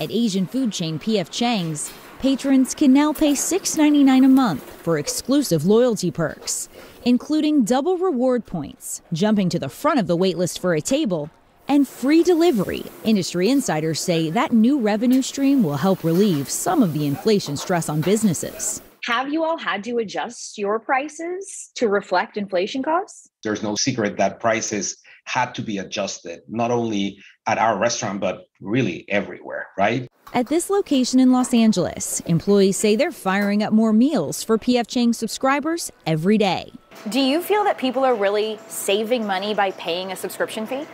At Asian food chain PF Chang's, patrons can now pay $6.99 a month for exclusive loyalty perks, including double reward points, jumping to the front of the waitlist for a table, and free delivery. Industry insiders say that new revenue stream will help relieve some of the inflation stress on businesses. Have you all had to adjust your prices to reflect inflation costs? There's no secret that prices had to be adjusted, not only at our restaurant, but really everywhere, right? At this location in Los Angeles, employees say they're firing up more meals for PF Chang subscribers every day. Do you feel that people are really saving money by paying a subscription fee?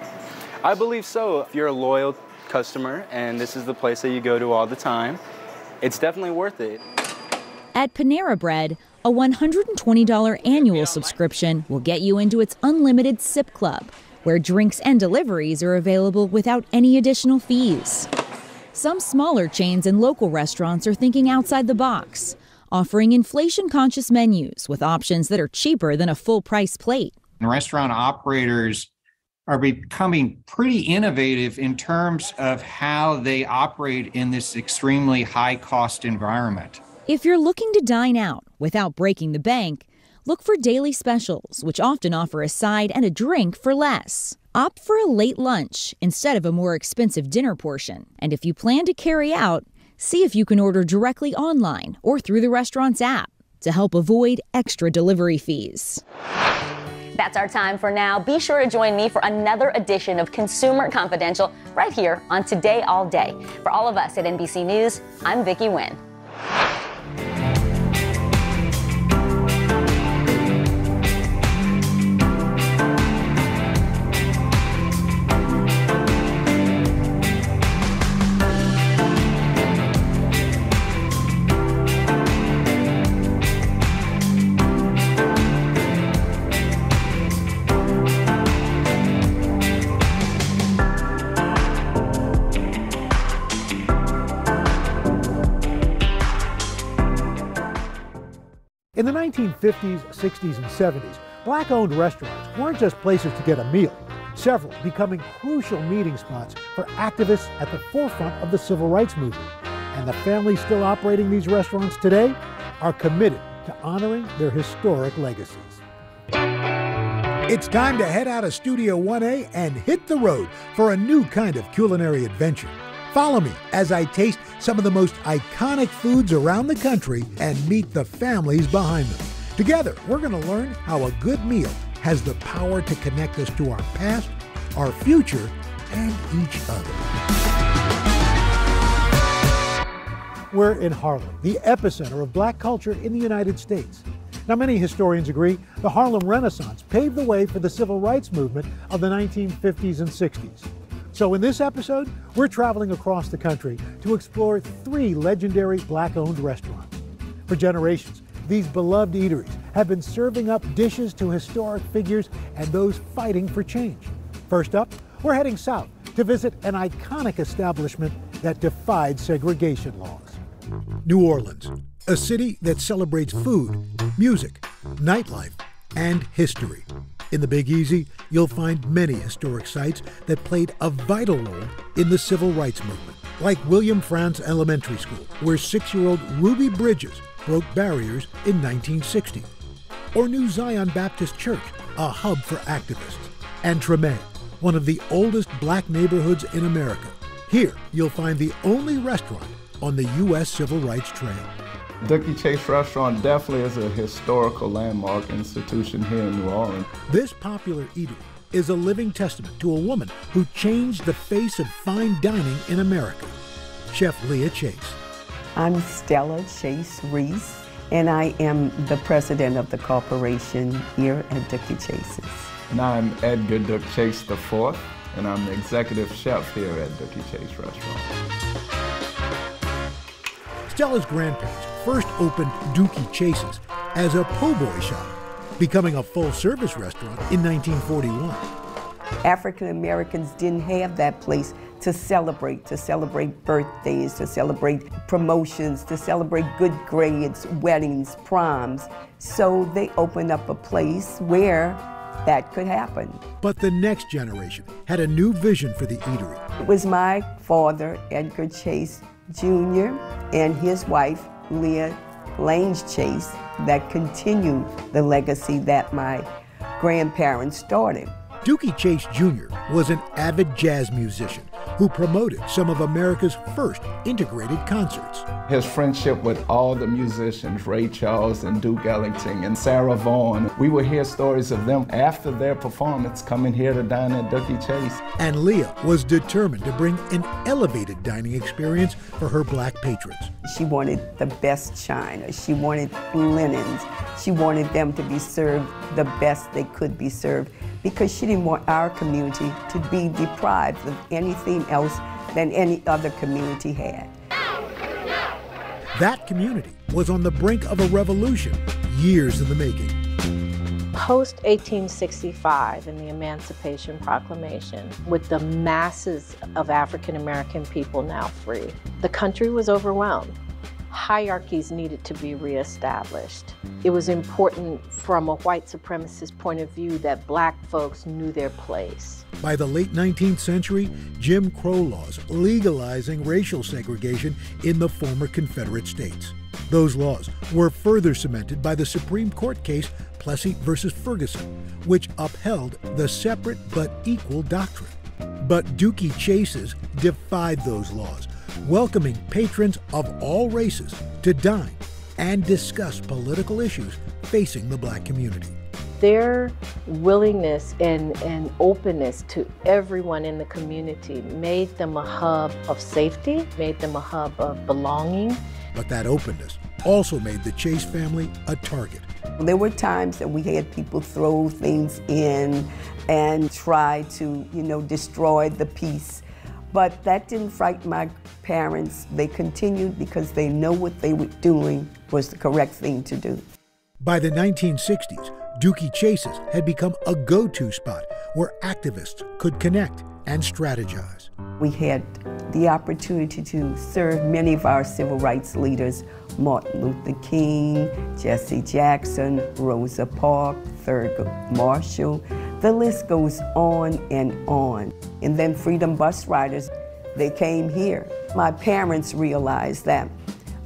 I believe so. If you're a loyal customer and this is the place that you go to all the time, it's definitely worth it. At Panera Bread, a $120 annual subscription will get you into its unlimited sip club, where drinks and deliveries are available without any additional fees. Some smaller chains and local restaurants are thinking outside the box, offering inflation conscious menus with options that are cheaper than a full price plate. Restaurant operators are becoming pretty innovative in terms of how they operate in this extremely high cost environment. If you're looking to dine out without breaking the bank, look for daily specials, which often offer a side and a drink for less. Opt for a late lunch instead of a more expensive dinner portion. And if you plan to carry out, see if you can order directly online or through the restaurant's app to help avoid extra delivery fees. That's our time for now. Be sure to join me for another edition of Consumer Confidential right here on Today All Day. For all of us at NBC News, I'm Vicki Nguyen. 1950s, 60s, and 70s, black owned restaurants weren't just places to get a meal, several becoming crucial meeting spots for activists at the forefront of the civil rights movement. And the families still operating these restaurants today are committed to honoring their historic legacies. It's time to head out of Studio 1A and hit the road for a new kind of culinary adventure. Follow me as I taste some of the most iconic foods around the country and meet the families behind them. Together, we're going to learn how a good meal has the power to connect us to our past, our future, and each other. We're in Harlem, the epicenter of black culture in the United States. Now, many historians agree the Harlem Renaissance paved the way for the civil rights movement of the 1950s and 60s. So, in this episode, we're traveling across the country to explore three legendary black owned restaurants. For generations, these beloved eateries have been serving up dishes to historic figures and those fighting for change. First up, we're heading south to visit an iconic establishment that defied segregation laws. New Orleans, a city that celebrates food, music, nightlife, and history. In the Big Easy, you'll find many historic sites that played a vital role in the civil rights movement, like William Frantz Elementary School, where six year old Ruby Bridges broke barriers in 1960, or New Zion Baptist Church, a hub for activists, and Treme, one of the oldest black neighborhoods in America. Here, you'll find the only restaurant on the U.S. Civil Rights Trail. Dooky Chase Restaurant definitely is a historical landmark institution here in New Orleans. This popular eatery is a living testament to a woman who changed the face of fine dining in America, Chef Leah Chase. I'm Stella Chase Reese, and I am the president of the corporation here at Dooky Chase's. And I'm Edgar Dook Chase IV, and I'm the executive chef here at Dooky Chase Restaurant. Stella's grandparents first opened Dooky Chase's as a po' boy shop, becoming a full service restaurant in 1941. African Americans didn't have that place to celebrate, to celebrate birthdays, to celebrate promotions, to celebrate good grades, weddings, proms. So they opened up a place where that could happen. But the next generation had a new vision for the eatery. It was my father, Edgar Chase Jr., and his wife, Leah Lange Chase, that continued the legacy that my grandparents started. Dooky Chase Jr. was an avid jazz musician who promoted some of America's first integrated concerts. His friendship with all the musicians, Ray Charles and Duke Ellington and Sarah Vaughan, we would hear stories of them after their performance coming here to dine at Dooky Chase. And Leah was determined to bring an elevated dining experience for her black patrons. She wanted the best china, she wanted linens, she wanted them to be served the best they could be served because she didn't want our community to be deprived of anything else than any other community had. That community was on the brink of a revolution, years in the making. Post 1865 and the Emancipation Proclamation, with the masses of African American people now free, the country was overwhelmed hierarchies needed to be reestablished. It was important from a white supremacist point of view that black folks knew their place. by the late 19th century, Jim Crow laws legalizing racial segregation in the former Confederate states. Those laws were further cemented by the Supreme Court case Plessy versus Ferguson, which upheld the separate but equal doctrine. But Dooky Chases defied those laws, welcoming patrons of all races to dine and discuss political issues facing the black community. Their willingness and, and openness to everyone in the community made them a hub of safety, made them a hub of belonging. But that openness also made the Chase family a target. There were times that we had people throw things in and try to, you know, destroy the peace. But that didn't frighten my parents. They continued because they know what they were doing was the correct thing to do. By the 1960s, Dooky Chases had become a go to spot where activists could connect and strategize. We had the opportunity to serve many of our civil rights leaders Martin Luther King, Jesse Jackson, Rosa Parks, Thurgood Marshall. The list goes on and on. And then Freedom Bus Riders, they came here. My parents realized that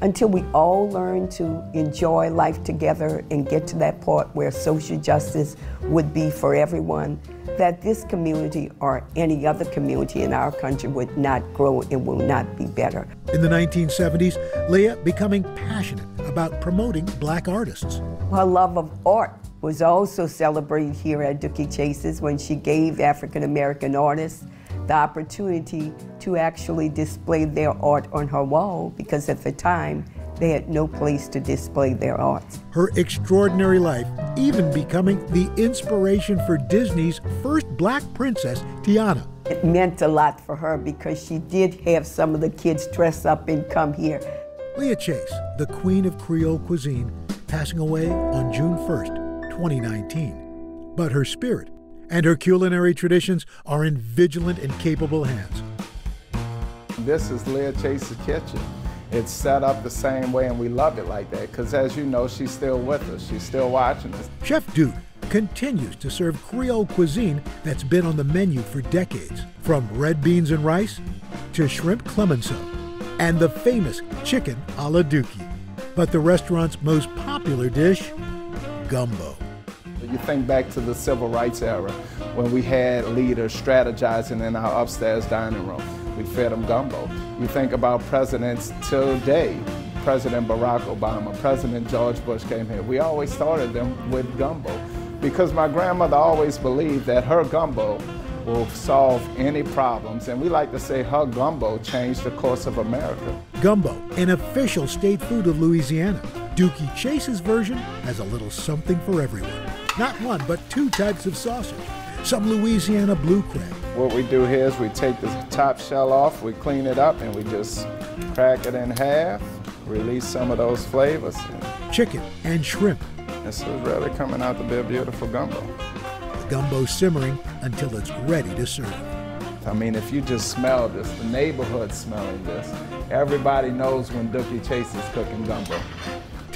until we all learn to enjoy life together and get to that part where social justice would be for everyone, that this community or any other community in our country would not grow and will not be better. In the 1970s, Leah becoming passionate about promoting black artists. Her love of art was also celebrated here at Dooky Chases when she gave African American artists the opportunity to actually display their art on her wall because at the time they had no place to display their art. Her extraordinary life even becoming the inspiration for Disney's first black princess, Tiana. It meant a lot for her because she did have some of the kids dress up and come here. Leah Chase, the queen of Creole cuisine, passing away on June 1st, 2019. But her spirit and her culinary traditions are in vigilant and capable hands. This is Leah Chase's kitchen. It's set up the same way, and we love it like that because, as you know, she's still with us. She's still watching us. Chef Dook continues to serve Creole cuisine that's been on the menu for decades, from red beans and rice to shrimp clemenceau and the famous chicken a la Dooky. But the restaurant's most popular dish, gumbo. You think back to the civil rights era when we had leaders strategizing in our upstairs dining room. We fed them gumbo. You think about presidents today, President Barack Obama, President George Bush came here. We always started them with gumbo because my grandmother always believed that her gumbo will solve any problems. And we like to say her gumbo changed the course of America. Gumbo, an official state food of Louisiana. Dooky Chase's version has a little something for everyone. Not one, but two types of sausage. Some Louisiana blue crab. What we do here is we take the top shell off, we clean it up, and we just crack it in half, release some of those flavors. Chicken and shrimp. This is really coming out to be a beautiful gumbo. The gumbo simmering until it's ready to serve. I mean, if you just smell this, the neighborhood smelling this, everybody knows when Dooky Chase is cooking gumbo.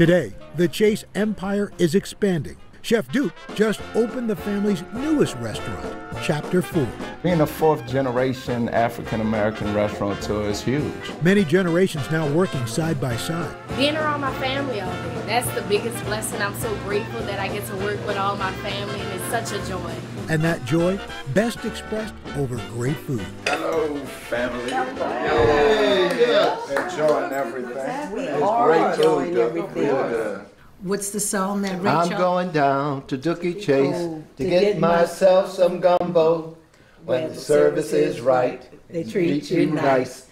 Today, the Chase empire is expanding. Chef Duke just opened the family's newest restaurant, Chapter 4. Being a fourth generation African American restaurateur is huge. Many generations now working side by side. Being around my family all day, that's the biggest blessing. I'm so grateful that I get to work with all my family, and it's such a joy. And that joy best expressed over great food. Hello, family. Yeah. Enjoying everything. We It's are great enjoying food. everything. Yeah. What's the song that Rachel? I'm going down to Dooky Chase Oh, to get myself some gumbo. When the service is right, They treat you nice.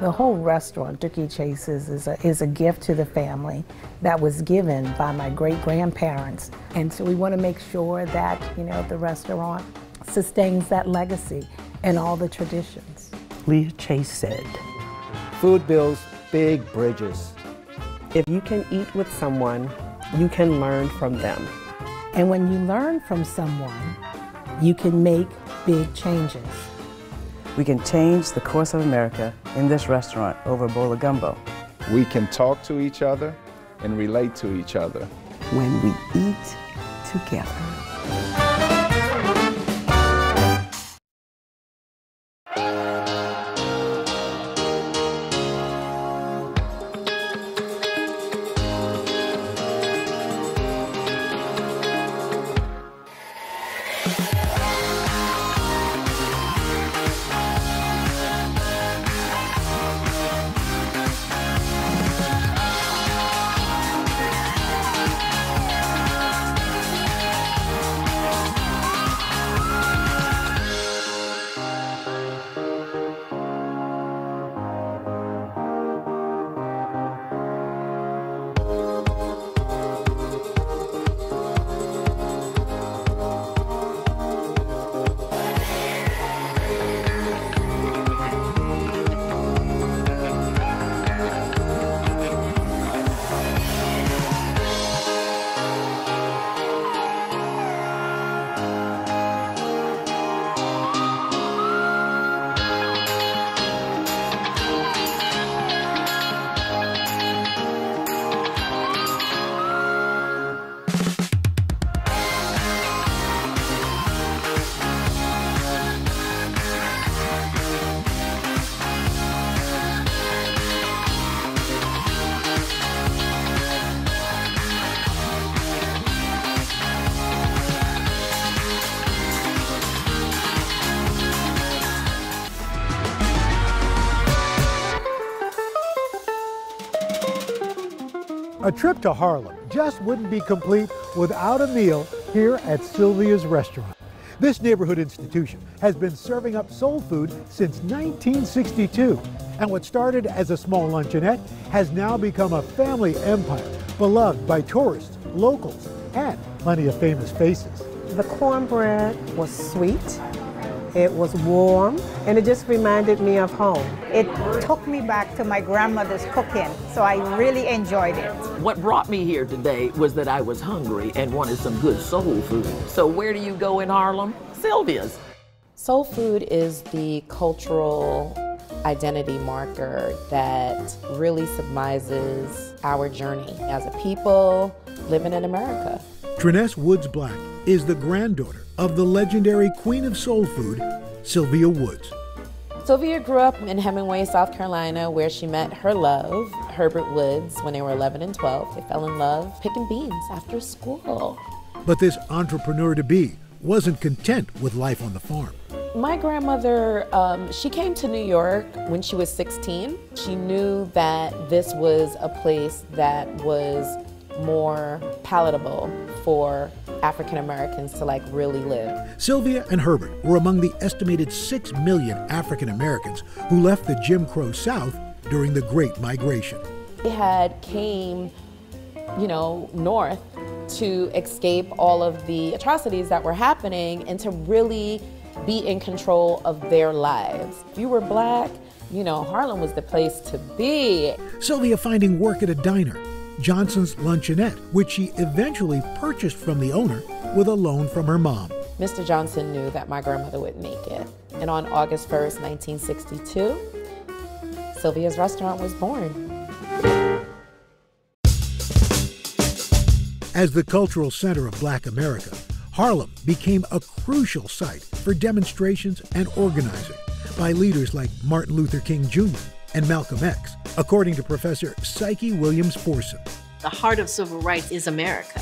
The whole restaurant, Dooky Chase's, is a, is a gift to the family that was given by my great grandparents. And so we want to make sure that, you know, the restaurant sustains that legacy and all the traditions. Leah Chase said, Food builds big bridges. if you can eat with someone, you can learn from them. And when you learn from someone, you can make big changes. We can change the course of America in this restaurant over a bowl of gumbo. We can talk to each other and relate to each other. When we eat together. Trip to Harlem just wouldn't be complete without a meal here at Sylvia's restaurant. This neighborhood institution has been serving up soul food since 1962. And what started as a small luncheonette has now become a family empire, beloved by tourists, locals, and plenty of famous faces. The cornbread was sweet, it was warm, and it just reminded me of home. It took me back to my grandmother's cooking, so I really enjoyed it. What brought me here today was that I was hungry and wanted some good soul food. So where do you go in Harlem? Sylvia's. Soul food is the cultural identity marker that really submises our journey as a people living in America. Tren'ness Woods Black is the granddaughter of the legendary queen of soul food, Sylvia Woods. Sylvia grew up in Hemingway, South Carolina, where she met her love, Herbert Woods, when they were 11 and 12. They fell in love picking beans after school. But this entrepreneur to be wasn't content with life on the farm. My grandmother, um, she came to New York when she was 16. She knew that this was a place that was more palatable for African Americans to like really live. Sylvia and Herbert were among the estimated 6 million African Americans who left the Jim Crow South during the Great Migration. They had came, you know, north to escape all of the atrocities that were happening and to really be in control of their lives. If you were black, you know, Harlem was the place to be. Sylvia finding work at a diner Johnson's Luncheonette, which she eventually purchased from the owner with a loan from her mom. Mr. Johnson knew that my grandmother would make it. And on August 1st, 1962, Sylvia's restaurant was born. As the cultural center of black America, Harlem became a crucial site for demonstrations and organizing by leaders like Martin Luther King Jr. and Malcolm X, according to Professor Psyche Williams Forson. The heart of civil rights is America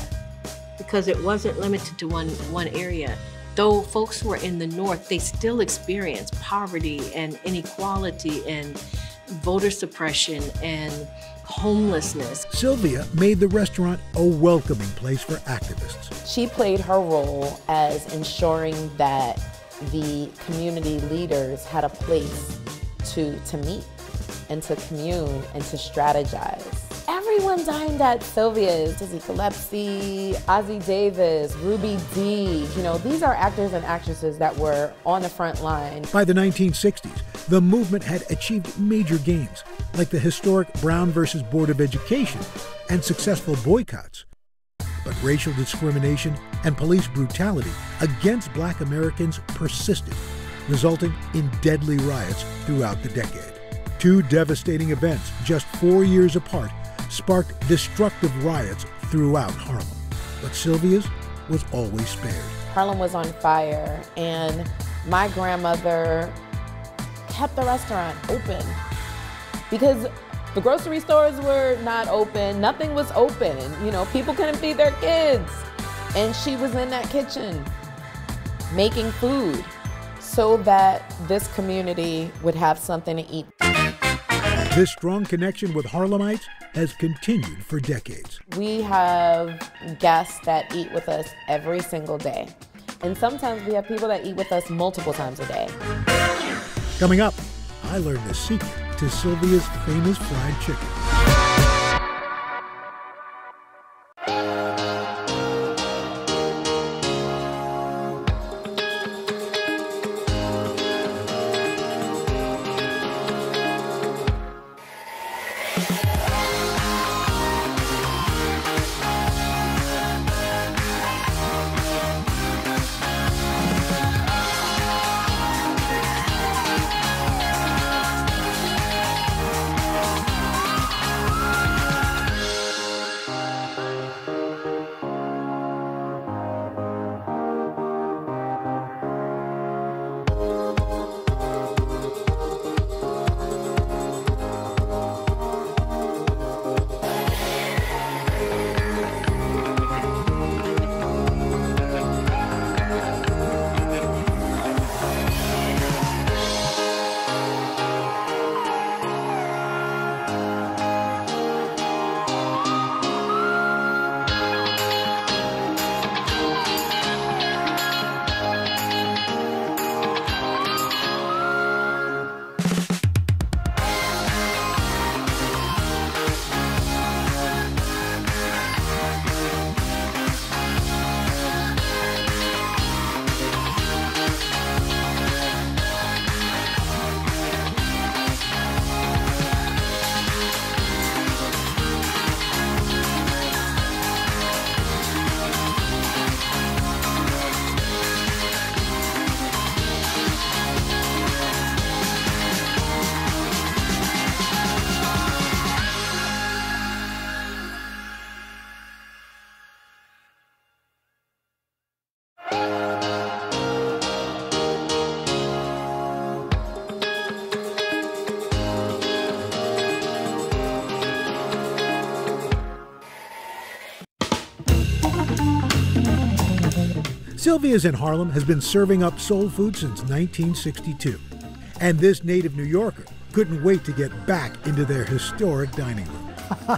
because it wasn't limited to one, one area. Though folks who were in the North, they still experienced poverty and inequality and voter suppression and homelessness. Sylvia made the restaurant a welcoming place for activists. She played her role as ensuring that the community leaders had a place to, to meet and to commune and to strategize. Everyone dined at Sylvia's. Dizzy Gillespie, Ossie Davis, Ruby Dee. You know, these are actors and actresses that were on the front line. By the 1960s, the movement had achieved major gains, like the historic Brown versus Board of Education and successful boycotts. But racial discrimination and police brutality against black Americans persisted, resulting in deadly riots throughout the decade. Two devastating events, just four years apart, sparked destructive riots throughout Harlem. But Sylvia's was always spared. Harlem was on fire, and my grandmother kept the restaurant open because the grocery stores were not open, nothing was open. You know, people couldn't feed their kids. And she was in that kitchen making food so that this community would have something to eat. This strong connection with Harlemites has continued for decades. We have guests that eat with us every single day. And sometimes we have people that eat with us multiple times a day. Coming up, I learned the secret to Sylvia's famous fried chicken. Sylvia's in Harlem has been serving up soul food since 1962. And this native New Yorker couldn't wait to get back into their historic dining room.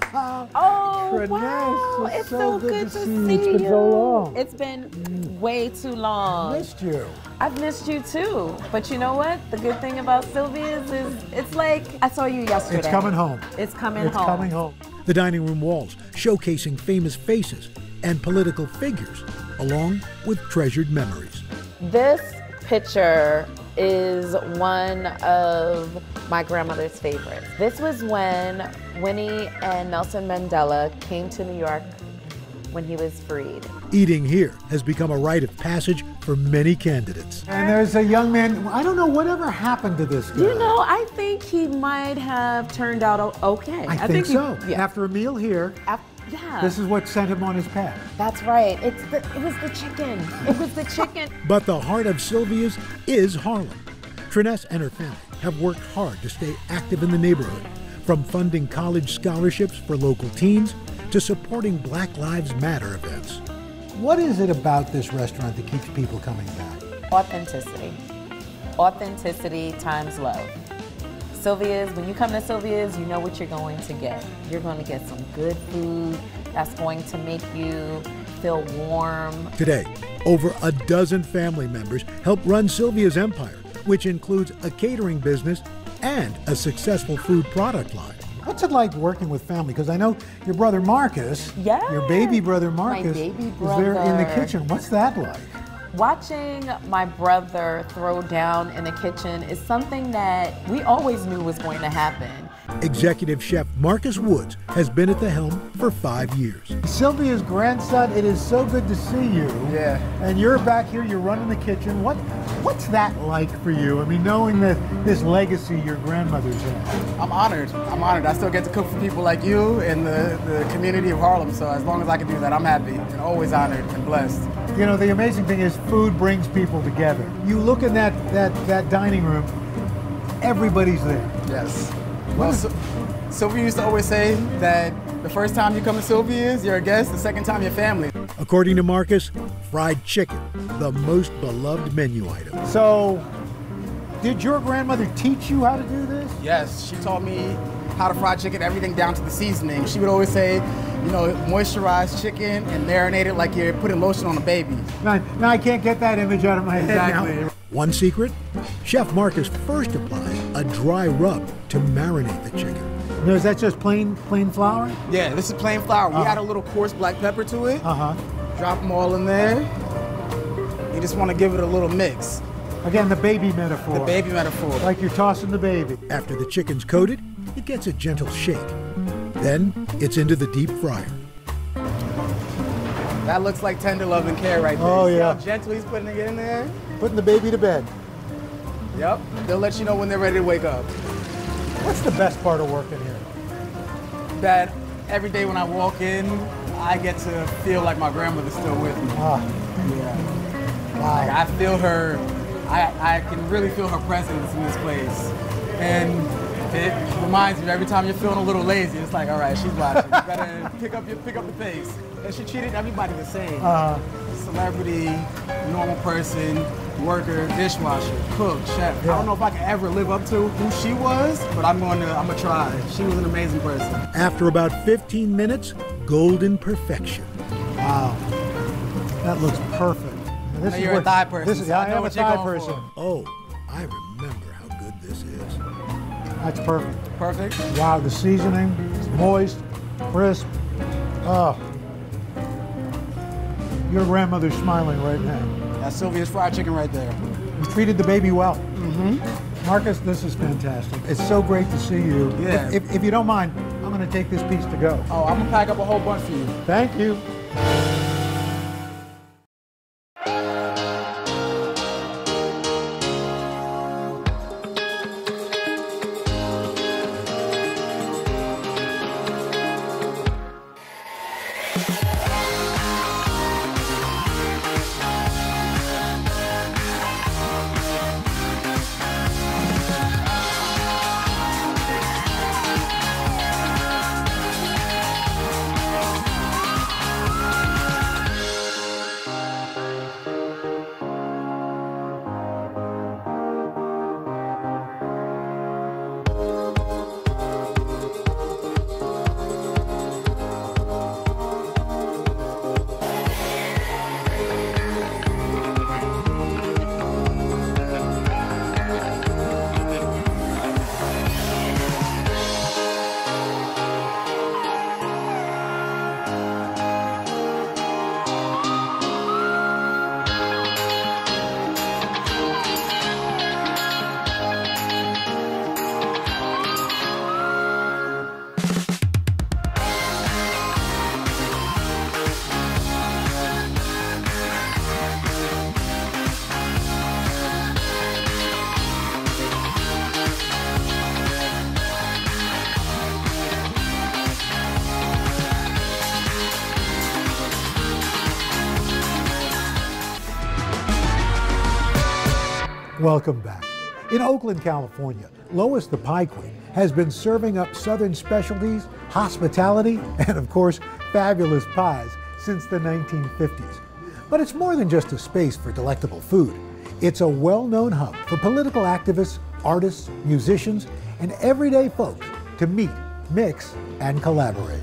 Oh, wow. it's It's so so good good to to see you. It's been so long. It's been way too long. Missed you. I've missed you too. But you know what? The good thing about Sylvia's is it's like I saw you yesterday. It's coming home. It's coming it's home. It's coming home. The dining room walls showcasing famous faces and political figures, along with treasured memories. This picture is one of my grandmother's favorites. This was when Winnie and Nelson Mandela came to New York when he was freed. Eating here has become a rite of passage for many candidates. And there's a young man, I don't know whatever happened to this guy. You know, I think he might have turned out okay. I, think, he- so. yeah. After a meal here, Af- yeah. this is what sent him on his path. That's right. It's the it was the chicken. It was the chicken. But the heart of Sylvia's is Harlem. Tren'ness and her family have worked hard to stay active in the neighborhood, from funding college scholarships for local teens to supporting Black Lives Matter events. What is it about this restaurant that keeps people coming back? Authenticity. Authenticity times love. Sylvia's, when you come to Sylvia's, you know what you're going to get. You're going to get some good food that's going to make you feel warm. Today, over a dozen family members help run Sylvia's empire, which includes a catering business and a successful food product line. What's it like working with family? Because I know your brother Marcus, your baby brother Marcus, baby is there in the kitchen. What's that like? Watching my brother throw down in the kitchen is something that we always knew was going to happen. Executive chef Marcus Woods has been at the helm for five years. Sylvia's grandson, it is so good to see you. Yeah. And you're back here, you're running the kitchen. What what's that like for you? I mean, knowing that this legacy your grandmother's had. I'm honored. I'm honored. I still get to cook for people like you and the, the community of Harlem. So as long as I can do that, I'm happy and always honored and blessed. You know, the amazing thing is food brings people together. You look in that that that dining room, everybody's there. Yes. Well, Syl- Sylvia used to always say that the first time you come to Sylvia's, you're a guest. The second time, you're family. According to Marcus, fried chicken, the most beloved menu item. So, did your grandmother teach you how to do this? Yes, she taught me how to fry chicken, everything down to the seasoning. She would always say, you know, moisturize chicken and marinate it like you're putting lotion on a baby. Now, now I can't get that image out of my head now. Exactly. One secret, Chef Marcus first applies a dry rub to marinate the chicken. No, is that just plain plain flour? Yeah, this is plain flour. We Uh-huh. add a little coarse black pepper to it. Uh huh. Drop them all in there. You just want to give it a little mix. Again, the baby metaphor. The baby metaphor. Like you're tossing the baby. After the chicken's coated, it gets a gentle shake. Then it's into the deep fryer. That looks like tender love and care right there. Oh, see yeah. How gentle he's putting it in there. Putting the baby to bed. Yep. They'll let you know when they're ready to wake up. What's the best part of working here? That every day when I walk in, I get to feel like my grandmother's still with me. Ah. Yeah. Wow. Like I feel her. I, I can really feel her presence in this place, and it reminds me every time you're feeling a little lazy. It's like, all right, she's watching. You better pick up your pick up the pace. And she treated everybody the same. Uh, Celebrity, normal person, worker, dishwasher, cook, chef. I don't know if I can ever live up to who she was, but I'm going to. I'm gonna try. She was an amazing person. After about 15 minutes, golden perfection. Wow. That looks perfect. Now, know you're a thigh person, This is, so I I know am a what you're thigh going person. for. Oh, I remember how good this is. That's perfect. Perfect. Wow, the seasoning is moist, crisp. Oh. Your grandmother's smiling right now. That's Sylvia's fried chicken right there. You treated the baby well. Mm-hmm. Marcus, this is fantastic. It's so great to see you. Yeah. If, if you don't mind, I'm going to take this piece to go. Oh, I'm gonna pack up a whole bunch for you. Thank you. Welcome back. In Oakland, California, Lois the Pie Queen has been serving up Southern specialties, hospitality, and of course, fabulous pies since the 1950s. But it's more than just a space for delectable food. It's a well known hub for political activists, artists, musicians, and everyday folks to meet, mix, and collaborate.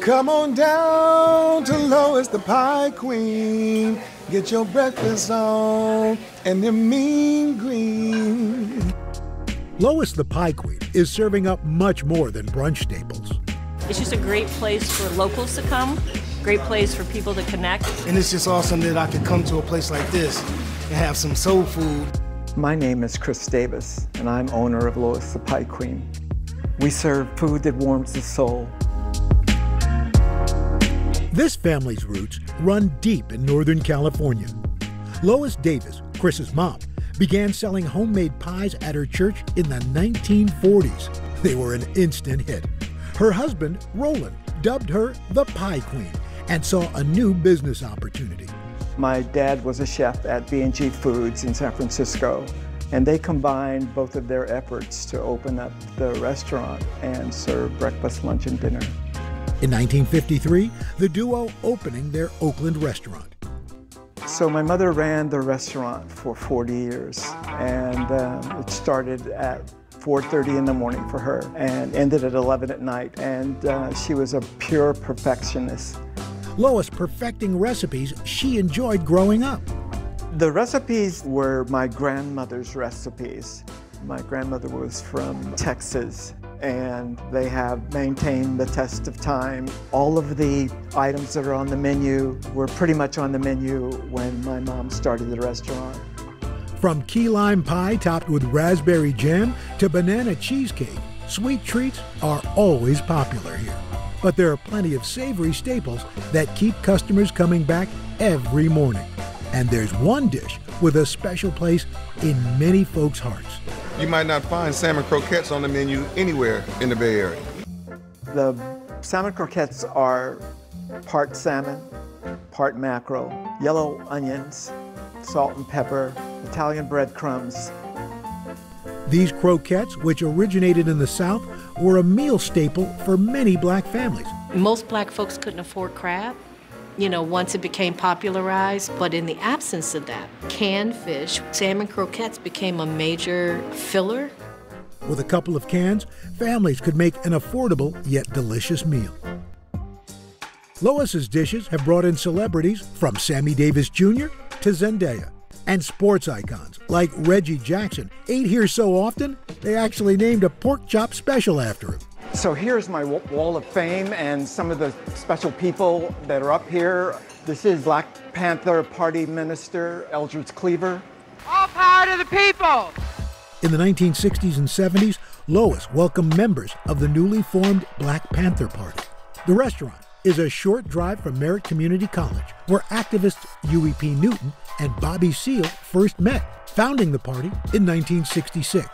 Come on down to Lois the Pie Queen. Get your breakfast on and the mean green. Lois the Pie Queen is serving up much more than brunch staples. It's just a great place for locals to come, great place for people to connect. And it's just awesome that I could come to a place like this and have some soul food. My name is Chris Davis, and I'm owner of Lois the Pie Queen. We serve food that warms the soul. This family's roots run deep in Northern California. Lois Davis, Chris's mom, began selling homemade pies at her church in the 1940s. They were an instant hit. Her husband, Roland, dubbed her the Pie Queen and saw a new business opportunity. My dad was a chef at B&G Foods in San Francisco, and they combined both of their efforts to open up the restaurant and serve breakfast, lunch, and dinner. In 1953, the duo opening their Oakland restaurant. So my mother ran the restaurant for 40 years, and uh, it started at 4.30 in the morning for her and ended at 11 at night, and uh, she was a pure perfectionist. Lois perfecting recipes she enjoyed growing up. The recipes were my grandmother's recipes. My grandmother was from Texas, and they have maintained the test of time. All of the items that are on the menu were pretty much on the menu when my mom started the restaurant. From key lime pie topped with raspberry jam to banana cheesecake, sweet treats are always popular here. But there are plenty of savory staples that keep customers coming back every morning. And there's one dish with a special place in many folks' hearts. You might not find salmon croquettes on the menu anywhere in the Bay Area. The salmon croquettes are part salmon, part mackerel, yellow onions, salt and pepper, Italian breadcrumbs. These croquettes, which originated in the South, were a meal staple for many black families. Most black folks couldn't afford crab, you know, once it became popularized. But in the absence of that, canned fish, salmon croquettes became a major filler. With a couple of cans, families could make an affordable yet delicious meal. Lois's dishes have brought in celebrities from Sammy Davis Jr. to Zendaya. And sports icons like Reggie Jackson ain't here so often, they actually named a pork chop special after him. So here's my wall of fame and some of the special people that are up here. This is Black Panther Party Minister Eldridge Cleaver. All power to the people! In the 1960s and 70s, Lois welcomed members of the newly formed Black Panther Party. The restaurant is a short drive from Merritt Community College, where activists Huey P. Newton and Bobby Seale first met, founding the party in 1966.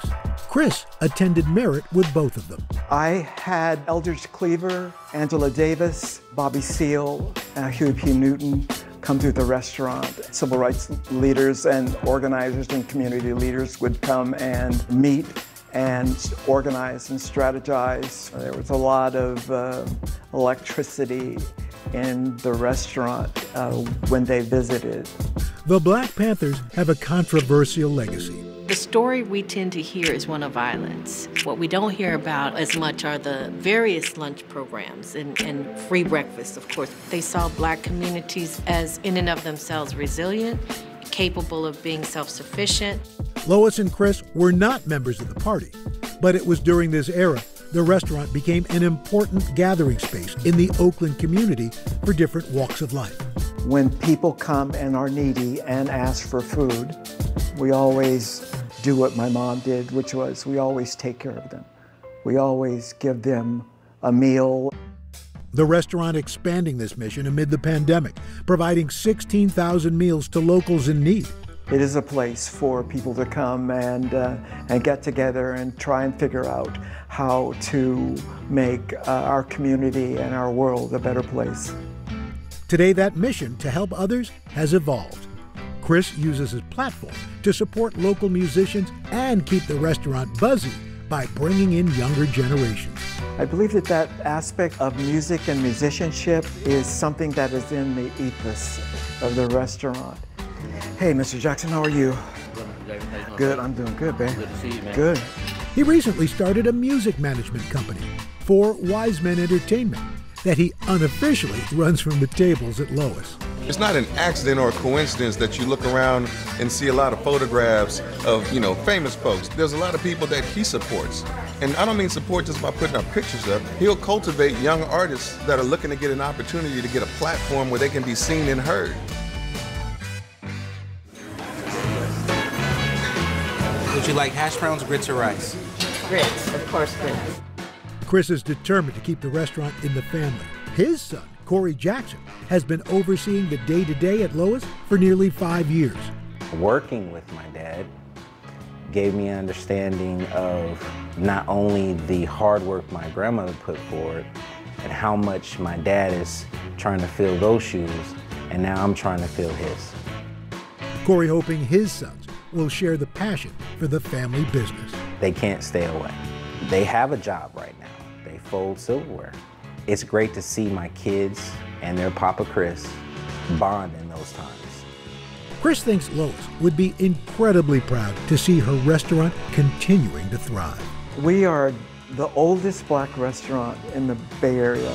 Chris attended Merritt with both of them. I had Eldridge Cleaver, Angela Davis, Bobby Seale, uh, Huey P. Newton come through the restaurant. Civil rights leaders and organizers and community leaders would come and meet and organize and strategize. There was a lot of uh, electricity in the restaurant uh, when they visited. The Black Panthers have a controversial legacy. The story we tend to hear is one of violence. What we don't hear about as much are the various lunch programs and, and free breakfast, of course. They saw black communities as, in and of themselves, resilient, capable of being self sufficient. Lois and Chris were not members of the party, but it was during this era the restaurant became an important gathering space in the Oakland community for different walks of life. When people come and are needy and ask for food, we always do what my mom did, which was we always take care of them. We always give them a meal. The restaurant expanding this mission amid the pandemic, providing 16,000 meals to locals in need. It is a place for people to come and, uh, and get together and try and figure out how to make uh, our community and our world a better place. Today, that mission to help others has evolved. Chris uses his platform to support local musicians and keep the restaurant buzzy by bringing in younger generations. I believe that that aspect of music and musicianship is something that is in the ethos of the restaurant. Hey, Mr. Jackson, how are you? Good, I'm doing good, babe. Good to see you, man. Good. He recently started a music management company for Wise Men Entertainment that he unofficially runs from the tables at Lois. It's not an accident or a coincidence that you look around and see a lot of photographs of, you know, famous folks. There's a lot of people that he supports. And I don't mean support just by putting up pictures up. He'll cultivate young artists that are looking to get an opportunity to get a platform where they can be seen and heard. Would you like hash browns, grits, or rice? Grits, of course, grits. Chris is determined to keep the restaurant in the family. His son, Corey Jackson, has been overseeing the day to day at Lois for nearly five years. Working with my dad gave me an understanding of not only the hard work my grandmother put forward and how much my dad is trying to fill those shoes, and now I'm trying to fill his. Corey hoping his sons will share the passion for the family business. They can't stay away. They have a job right now. They fold silverware. It's great to see my kids and their Papa Chris bond in those times. Chris thinks Lois would be incredibly proud to see her restaurant continuing to thrive. We are the oldest black restaurant in the Bay Area.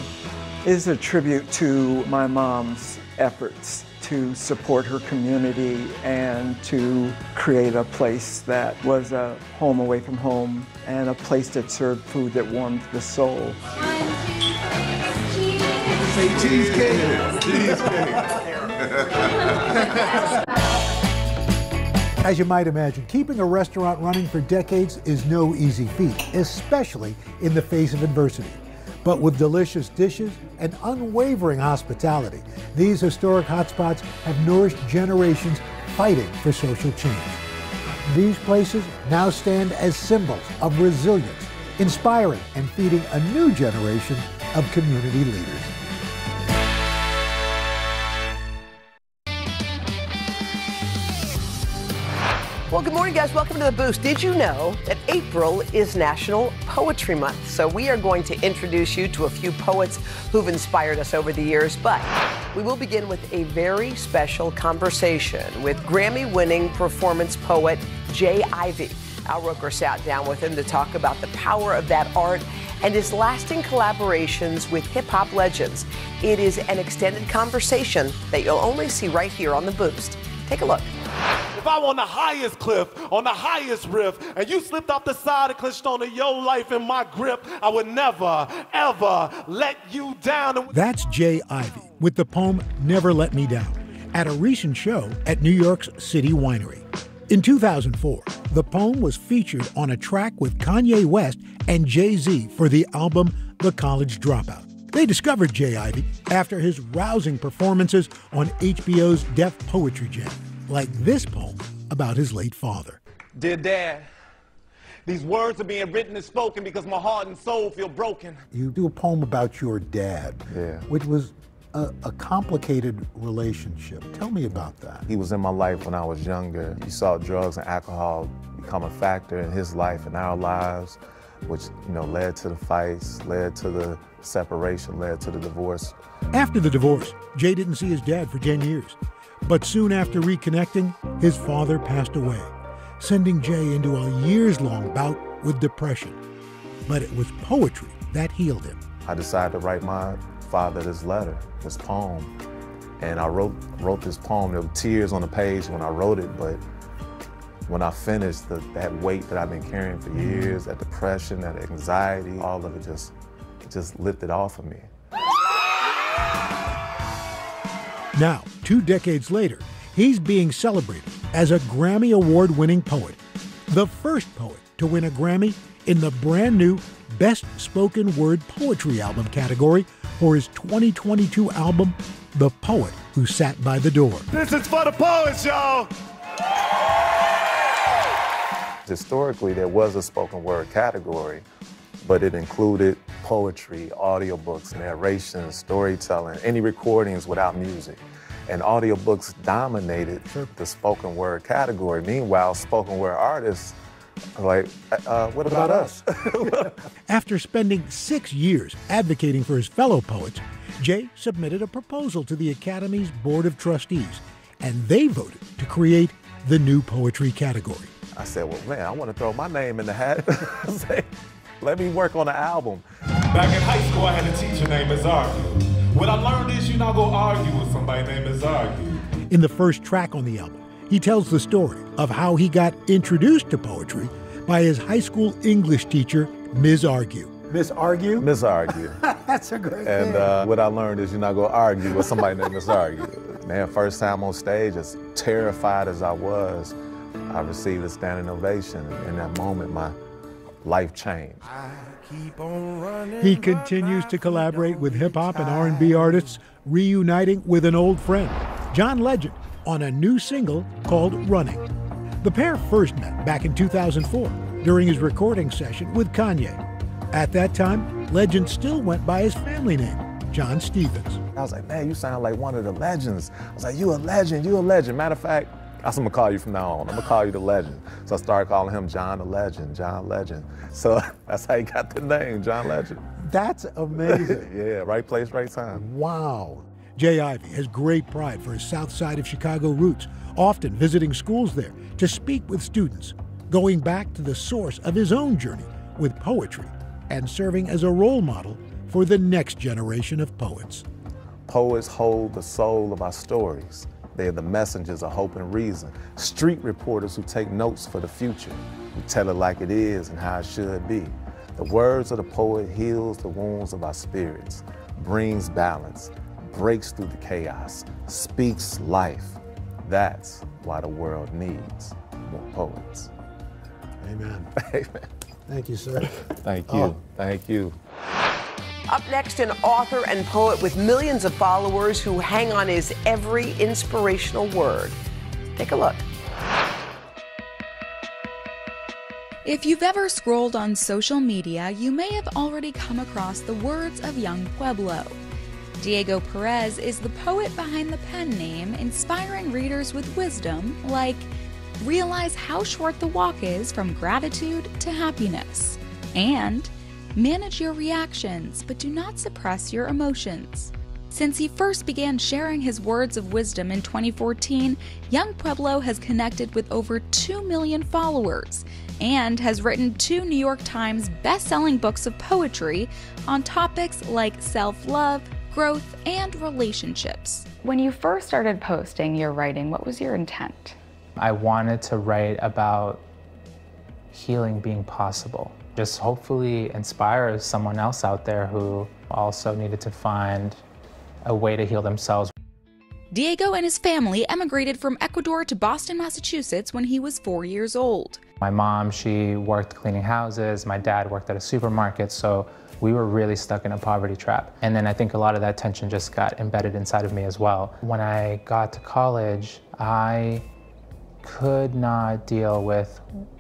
It is a tribute to my mom's efforts to support her community and to create a place that was a home away from home and a place that served food that warmed the soul. Say cheesecake. Cheesecake. As you might imagine, keeping a restaurant running for decades is no easy feat, especially in the face of adversity. But with delicious dishes and unwavering hospitality, these historic hotspots have nourished generations fighting for social change. These places now stand as symbols of resilience, inspiring and feeding a new generation of community leaders. Well, good morning, guys. Welcome to the Boost. Did you know that April is National Poetry Month? So we are going to introduce you to a few poets who've inspired us over the years. But we will begin with a very special conversation with Grammy winning performance poet J. Ivy. Al Roker sat down with him to talk about the power of that art and his lasting collaborations with hip hop legends. It is an extended conversation that you'll only see right here on The Boost. Take a look. If I'm on the highest cliff, on the highest rift, and you slipped off the side and clinched onto your life in my grip, I would never, ever let you down. That's J. Ivy with the poem Never Let Me Down at a recent show at New York's City Winery. In 2004, the poem was featured on a track with Kanye West and Jay Z for the album The College Dropout. They discovered J. Ivy after his rousing performances on HBO's Def Poetry Jam, like this poem about his late father. Dear Dad, these words are being written and spoken because my heart and soul feel broken. You do a poem about your dad, Yeah. which was a, a complicated relationship. Tell me about that. He was in my life when I was younger. You saw drugs and alcohol become a factor in his life and our lives, which you know led to the fights, led to the separation, led to the divorce. After the divorce, Jay didn't see his dad for 10 years. But soon after reconnecting, his father passed away, sending Jay into a years long bout with depression. But it was poetry that healed him. I decided to write my father this letter, this poem, and I wrote wrote this poem. There were tears on the page when I wrote it, but when I finished, the, that weight that I've been carrying for mm-hmm. years, that depression, that anxiety, all of it just it just lifted off of me. Now, two decades later, he's being celebrated as a Grammy Award winning poet, the first poet to win a Grammy in the brand new Best Spoken Word Poetry Album category for his 2022 album, The Poet Who Sat by the Door. This is for the poets, y'all. Historically, there was a spoken word category, but it included poetry, audiobooks, narration, storytelling, any recordings without music. and audiobooks dominated the spoken word category. Meanwhile, spoken word artists are like, uh, what, about, us? After spending six years advocating for his fellow poets, Jay submitted a proposal to the Academy's Board of Trustees, and they voted to create the new poetry category. I said, well, man, I want to throw my name in the hat. Say, Let me work on an album. Back in high school, I had a teacher named Ms. Argue. What I learned is you're not go argue with somebody named Ms. Argue. In the first track on the album, he tells the story of how he got introduced to poetry by his high school English teacher, Ms. Argue. Miss Argue? Miss Argue. That's a great And name. uh, what I learned is you're not going to argue with somebody named Miss Argue. Man, first time on stage, as terrified as I was, I received a standing ovation. In that moment, my life changed. He continues to collaborate with hip hop and R&B artists, reuniting with an old friend, John Legend, on a new single called Running. The pair first met back in 2004 during his recording session with Kanye. At that time, Legend still went by his family name, John Stevens. I was like, man, you sound like one of the legends. I was like, you a legend, you a legend. Matter of fact, that's what I'm gonna call you from now on. I'm gonna call you the legend. So I started calling him John the Legend, John Legend. So that's how he got the name, John Legend. That's amazing. yeah, right place, right time. Wow. J. Ivy has great pride for his South Side of Chicago roots, often visiting schools there to speak with students, going back to the source of his own journey with poetry and serving as a role model for the next generation of poets. Poets hold the soul of our stories. They are the messengers of hope and reason. Street reporters who take notes for the future, who tell it like it is and how it should be. The words of the poet heals the wounds of our spirits, brings balance, breaks through the chaos, speaks life. That's why the world needs more poets. Amen. Amen. Thank you, sir. Thank you. Oh. Thank you. Up next, an author and poet with millions of followers who hang on his every inspirational word. Take a look. If you've ever scrolled on social media, you may have already come across the words of young Pueblo. Diego Perez is the poet behind the pen name, inspiring readers with wisdom like realize how short the walk is from gratitude to happiness, and manage your reactions but do not suppress your emotions. Since he first began sharing his words of wisdom in 2014, Young Pueblo has connected with over 2 million followers and has written two New York Times best-selling books of poetry on topics like self-love, growth, and relationships. When you first started posting your writing, what was your intent? I wanted to write about healing being possible. Just hopefully inspire someone else out there who also needed to find a way to heal themselves. Diego and his family emigrated from Ecuador to Boston, Massachusetts when he was four years old. My mom, she worked cleaning houses. My dad worked at a supermarket. So we were really stuck in a poverty trap. And then I think a lot of that tension just got embedded inside of me as well. When I got to college, I could not deal with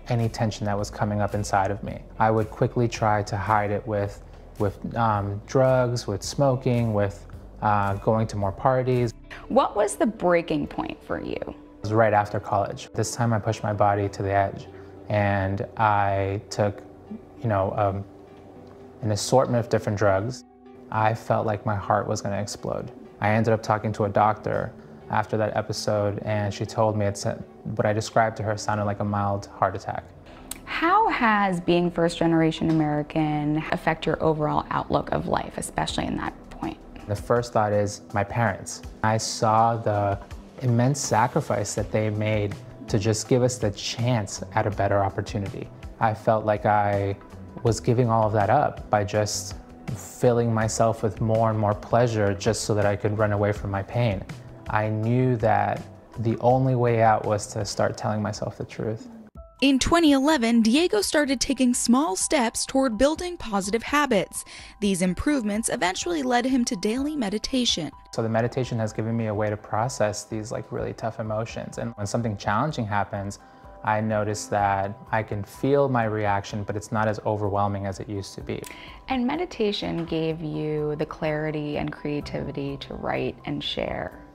any tension that was coming up inside of me. I would quickly try to hide it with, with um, drugs, with smoking, with uh, going to more parties. What was the breaking point for you? It was right after college. This time I pushed my body to the edge and I took, you know, um, an assortment of different drugs. I felt like my heart was gonna explode. I ended up talking to a doctor after that episode and she told me it's what I described to her sounded like a mild heart attack. How has being first generation American affect your overall outlook of life, especially in that point? The first thought is my parents. I saw the immense sacrifice that they made to just give us the chance at a better opportunity. I felt like I was giving all of that up by just filling myself with more and more pleasure just so that I could run away from my pain. I knew that the only way out was to start telling myself the truth. In 2011, Diego started taking small steps toward building positive habits. These improvements eventually led him to daily meditation. So the meditation has given me a way to process these like really tough emotions. And when something challenging happens, I notice that I can feel my reaction, but it's not as overwhelming as it used to be. And meditation gave you the clarity and creativity to write and share.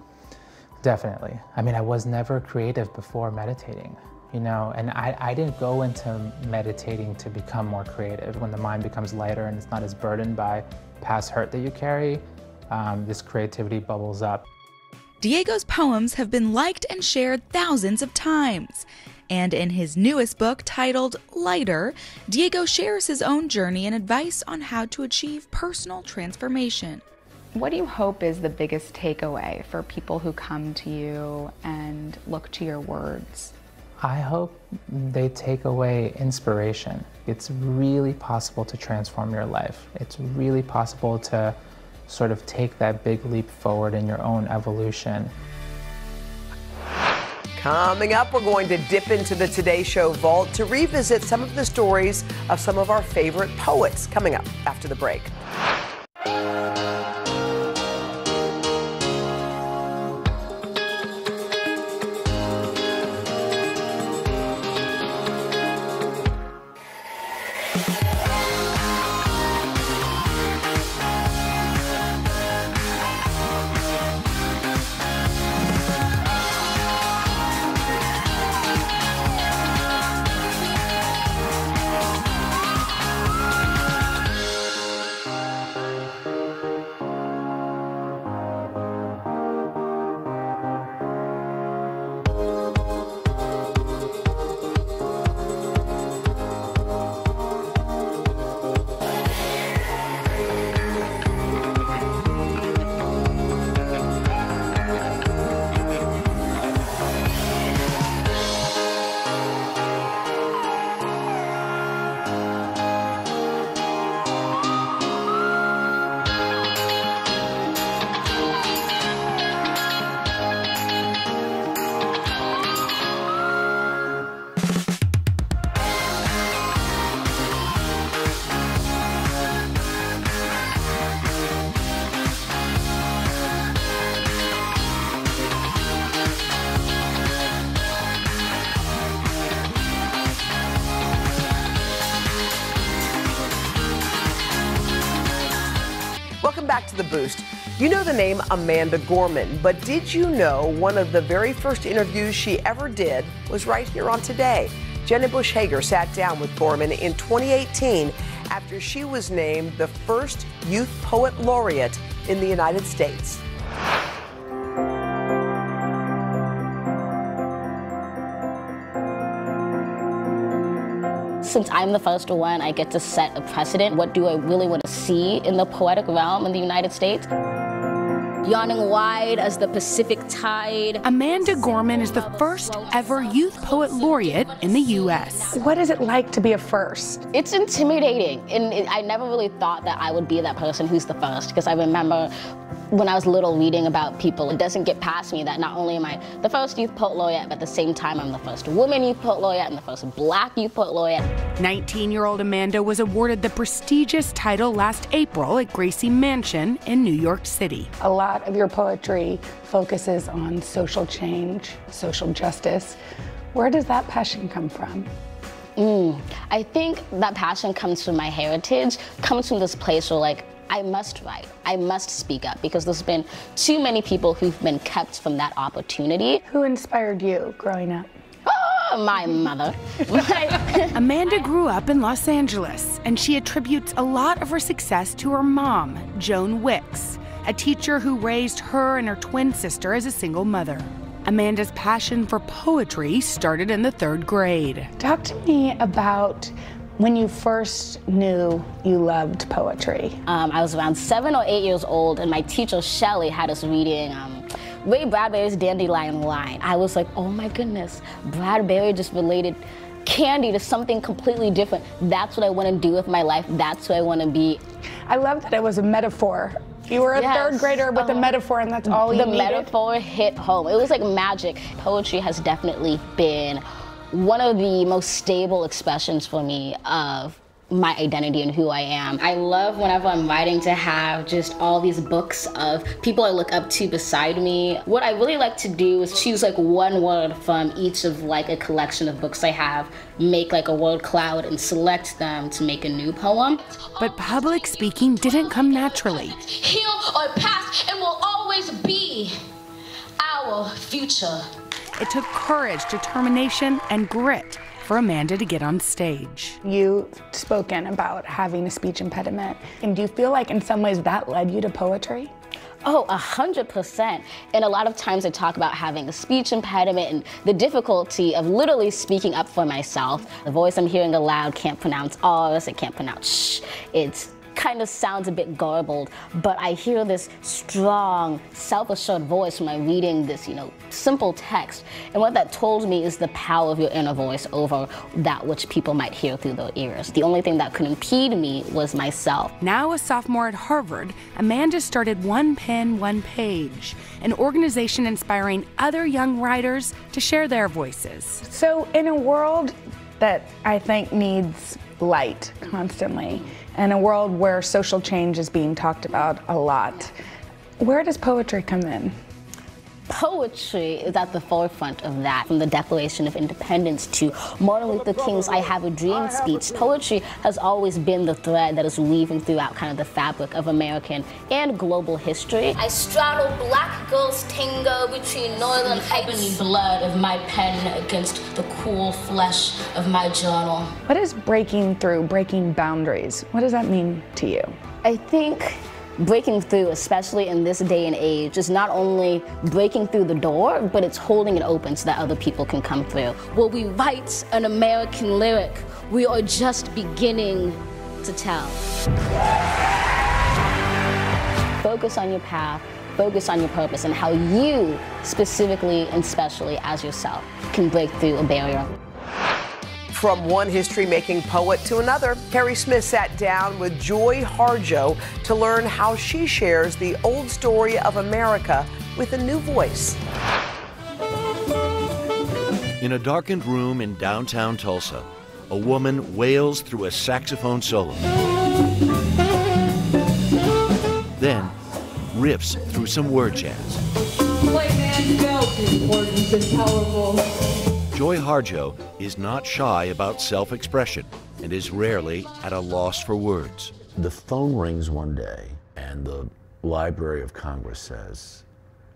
Definitely. I mean, I was never creative before meditating, you know, and I, I didn't go into meditating to become more creative. When the mind becomes lighter and it's not as burdened by past hurt that you carry, um, this creativity bubbles up. Diego's poems have been liked and shared thousands of times. And in his newest book titled Lighter, Diego shares his own journey and advice on how to achieve personal transformation. What do you hope is the biggest takeaway for people who come to you and look to your words? I hope they take away inspiration. It's really possible to transform your life. It's really possible to sort of take that big leap forward in your own evolution. Coming up, we're going to dip into the Today Show vault to revisit some of the stories of some of our favorite poets. Coming up after the break. Amanda Gorman, but did you know one of the very first interviews she ever did was right here on Today? Jenna Bush Hager sat down with Gorman in 2018 after she was named the first Youth Poet Laureate in the United States. Since I'm the first one, I get to set a precedent. What do I really want to see in the poetic realm in the United States? Yawning wide as the Pacific tide. Amanda Gorman is the first ever Youth Poet Laureate in the U.S. What is it like to be a first? It's intimidating, and I never really thought that I would be that person who's the first because I remember when I was little reading about people, it doesn't get past me that not only am I the first youth poet laureate, but at the same time I'm the first woman youth poet laureate and the first black youth poet laureate. 19-year-old Amanda was awarded the prestigious title last April at Gracie Mansion in New York City. A lot of your poetry focuses on social change, social justice. Where does that passion come from? Mm, I think that passion comes from my heritage, comes from this place where like I must write. I must speak up because there's been too many people who've been kept from that opportunity. Who inspired you growing up? Oh, my mother. Amanda grew up in Los Angeles, and she attributes a lot of her success to her mom, Joan Wicks, a teacher who raised her and her twin sister as a single mother. Amanda's passion for poetry started in the third grade. Talk to me about when you first knew you loved poetry? Um, I was around seven or eight years old, and my teacher, Shelley, had us reading um, Ray Bradbury's Dandelion Wine. I was like, oh my goodness, Bradbury just related candy to something completely different. That's what I want to do with my life. That's who I want to be. I love that it was a metaphor. You were a Yes. third grader with a Uh-huh. metaphor, and that's all you the needed. metaphor hit home. It was like magic. Poetry has definitely been one of the most stable expressions for me of my identity and who I am. I love whenever I'm writing to have just all these books of people I look up to beside me. What I really like to do is choose like one word from each of like a collection of books I have, make like a word cloud and select them to make a new poem. But public speaking didn't come naturally. Heal or past and will always be our our future. It took courage, determination, and grit for Amanda to get on stage. You've spoken about having a speech impediment. And do you feel like in some ways that led you to poetry? Oh, a hundred percent. And a lot of times I talk about having a speech impediment and the difficulty of literally speaking up for myself. The voice I'm hearing aloud can't pronounce R's, it can't pronounce sh. It's kind of sounds a bit garbled, but I hear this strong, self-assured voice when I'm reading this, you know, simple text. And what that told me is the power of your inner voice over that which people might hear through their ears. The only thing that could impede me was myself. Now a sophomore at Harvard, Amanda started One Pen, One Page, an organization inspiring other young writers to share their voices. So, in a world that I think needs light constantly, and a world where social change is being talked about a lot, where does poetry come in? Poetry is at the forefront of that. From the Declaration of Independence to Martin Luther King's I Have a Dream speech, poetry has always been the thread that is weaving throughout kind of the fabric of American and global history. I straddle black girls' tango between northern ebony blood of my pen against the cool flesh of my journal. What is breaking through, breaking boundaries? What does that mean to you? I think breaking through, especially in this day and age, is not only breaking through the door, but it's holding it open so that other people can come through. Will we write an American lyric? We are just beginning to tell. Focus on your path, focus on your purpose, and how you, specifically and specially as yourself, can break through a barrier. From one history making poet to another, Harry Smith sat down with Joy Harjo to learn how she shares the old story of America with a new voice. In a darkened room in downtown Tulsa, a woman wails through a saxophone solo. Then riffs through some word jazz. White man felt important and powerful. Joy Harjo is not shy about self expression and is rarely at a loss for words. The phone rings one day, and the Library of Congress says,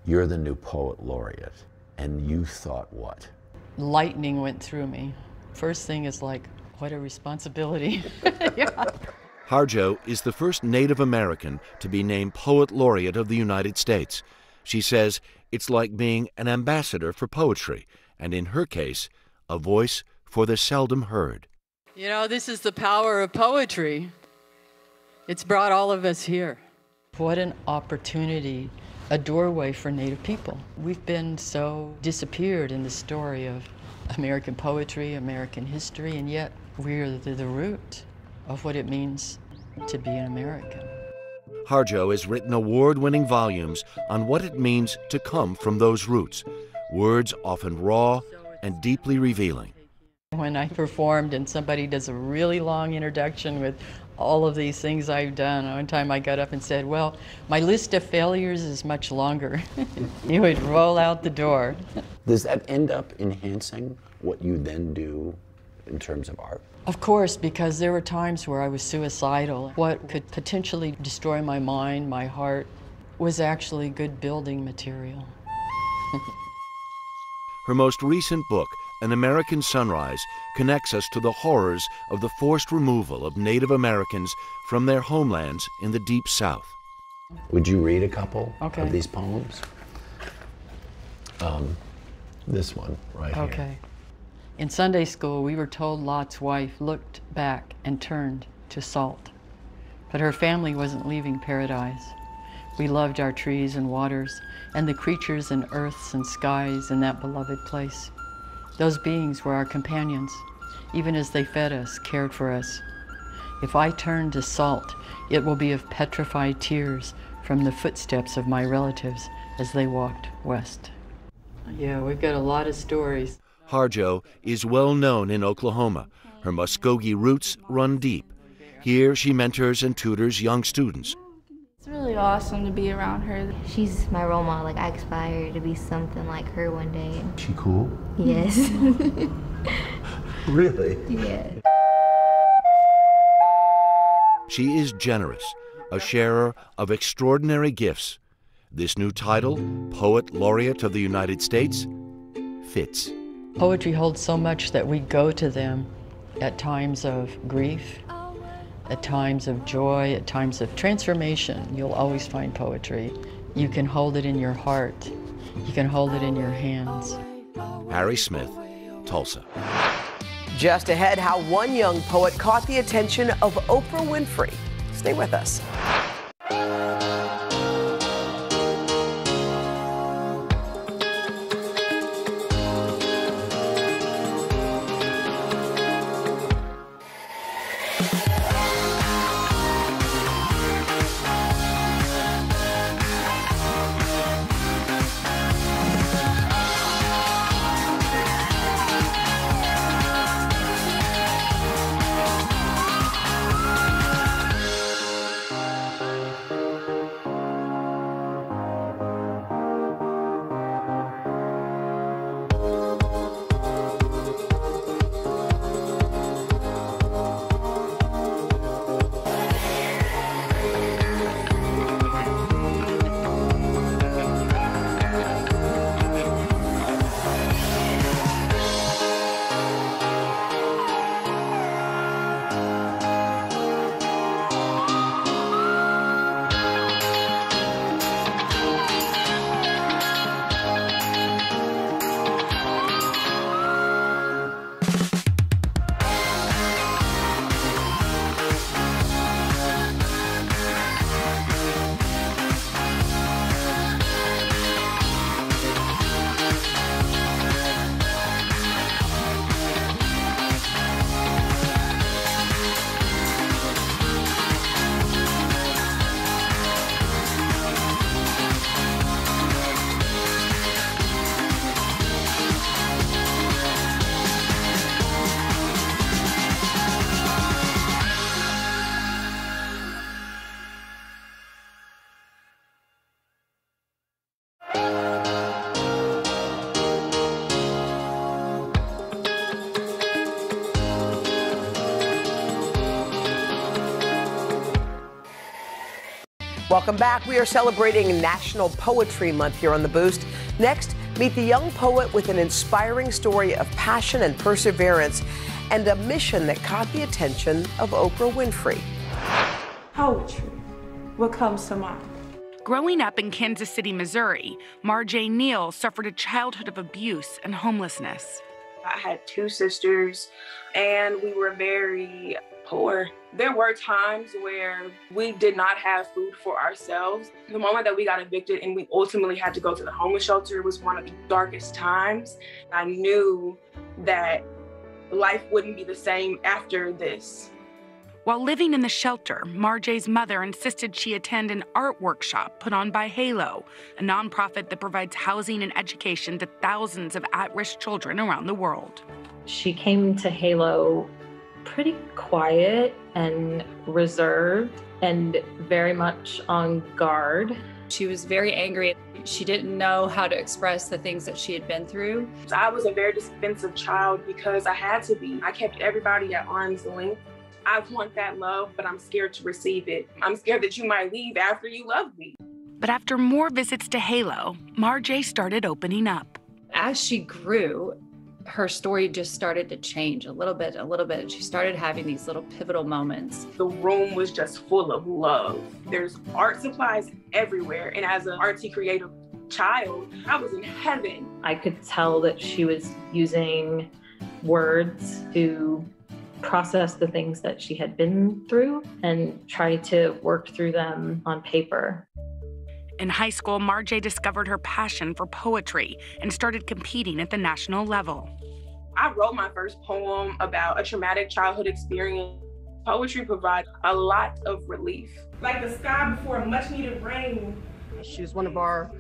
You're the new poet laureate. And you thought what? Lightning went through me. First thing is like, what a responsibility. yeah. Harjo is the first Native American to be named Poet Laureate of the United States. She says it's like being an ambassador for poetry, and in her case, a voice for the seldom heard. You know, this is the power of poetry. It's brought all of us here. What an opportunity, a doorway for Native people. We've been so disappeared in the story of American poetry, American history, and yet we're the, the root of what it means to be an American. Harjo has written award winning volumes on what it means to come from those roots, words often raw and deeply revealing. When I performed and somebody does a really long introduction with all of these things I've done, one time I got up and said, Well, my list of failures is much longer. you would roll out the door. Does that end up enhancing what you then do in terms of art? Of course, because there were times where I was suicidal. What could potentially destroy my mind, my heart, was actually good building material. Her most recent book, An American Sunrise, connects us to the horrors of the forced removal of Native Americans from their homelands in the Deep South. Would you read a couple Okay. of these poems? Um, this one right here. Okay. In Sunday school, we were told Lot's wife looked back and turned to salt. But her family wasn't leaving paradise. We loved our trees and waters and the creatures and earths and skies in that beloved place. Those beings were our companions, even as they fed us, cared for us. If I turn to salt, it will be of petrified tears from the footsteps of my relatives as they walked west. Yeah, we've got a lot of stories. Harjo is well known in Oklahoma. Her Muskogee roots run deep. Here she mentors and tutors young students. It's really awesome to be around her. She's my role model. Like I aspire to be something like her one day. She cool? Yes. Really? yeah. She is generous, a sharer of extraordinary gifts. This new title, Poet Laureate of the United States, fits. Poetry holds so much that we go to them at times of grief, at times of joy, at times of transformation. You'll always find poetry. You can hold it in your heart. You can hold it in your hands. Harry Smith, Tulsa. Just ahead, how one young poet caught the attention of Oprah Winfrey. Stay with us. Welcome back. We are celebrating National Poetry Month here on The Boost. Next, meet the young poet with an inspiring story of passion and perseverance and a mission that caught the attention of Oprah Winfrey. Poetry. What comes to mind? Growing up in Kansas City, Missouri, Marjay Neal suffered a childhood of abuse and homelessness. I had two sisters, and we were very poor. There were times where we did not have food for ourselves. The moment that we got evicted and we ultimately had to go to the homeless shelter was one of the darkest times. I knew that life wouldn't be the same after this. While living in the shelter, Marjay's mother insisted she attend an art workshop put on by Halo, a nonprofit that provides housing and education to thousands of at risk children around the world. She came to Halo pretty quiet and reserved and very much on guard. She was very angry. She didn't know how to express the things that she had been through. I was a very defensive child because I had to be. I kept everybody at arm's length. I want that love, but I'm scared to receive it. I'm scared that you might leave after you love me. But after more visits to Halo, Marjay started opening up. As she grew, her story just started to change a little bit, a little bit. She started having these little pivotal moments. The room was just full of love. There's art supplies everywhere. And as an artsy creative child, I was in heaven. I could tell that she was using words to process the things that she had been through and try to work through them on paper. In high school, Marjay discovered her passion for poetry and started competing at the national level. I wrote my first poem about a traumatic childhood experience. Poetry provides a lot of relief. Like the sky before a much needed rain. She's one of our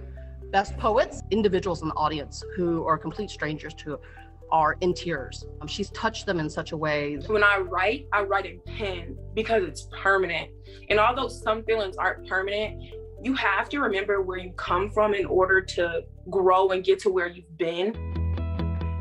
best poets, individuals in the audience who are complete strangers to are in tears. Um, she's touched them in such a way. When I write, I write in pen because it's permanent. And although some feelings aren't permanent, you have to remember where you come from in order to grow and get to where you've been.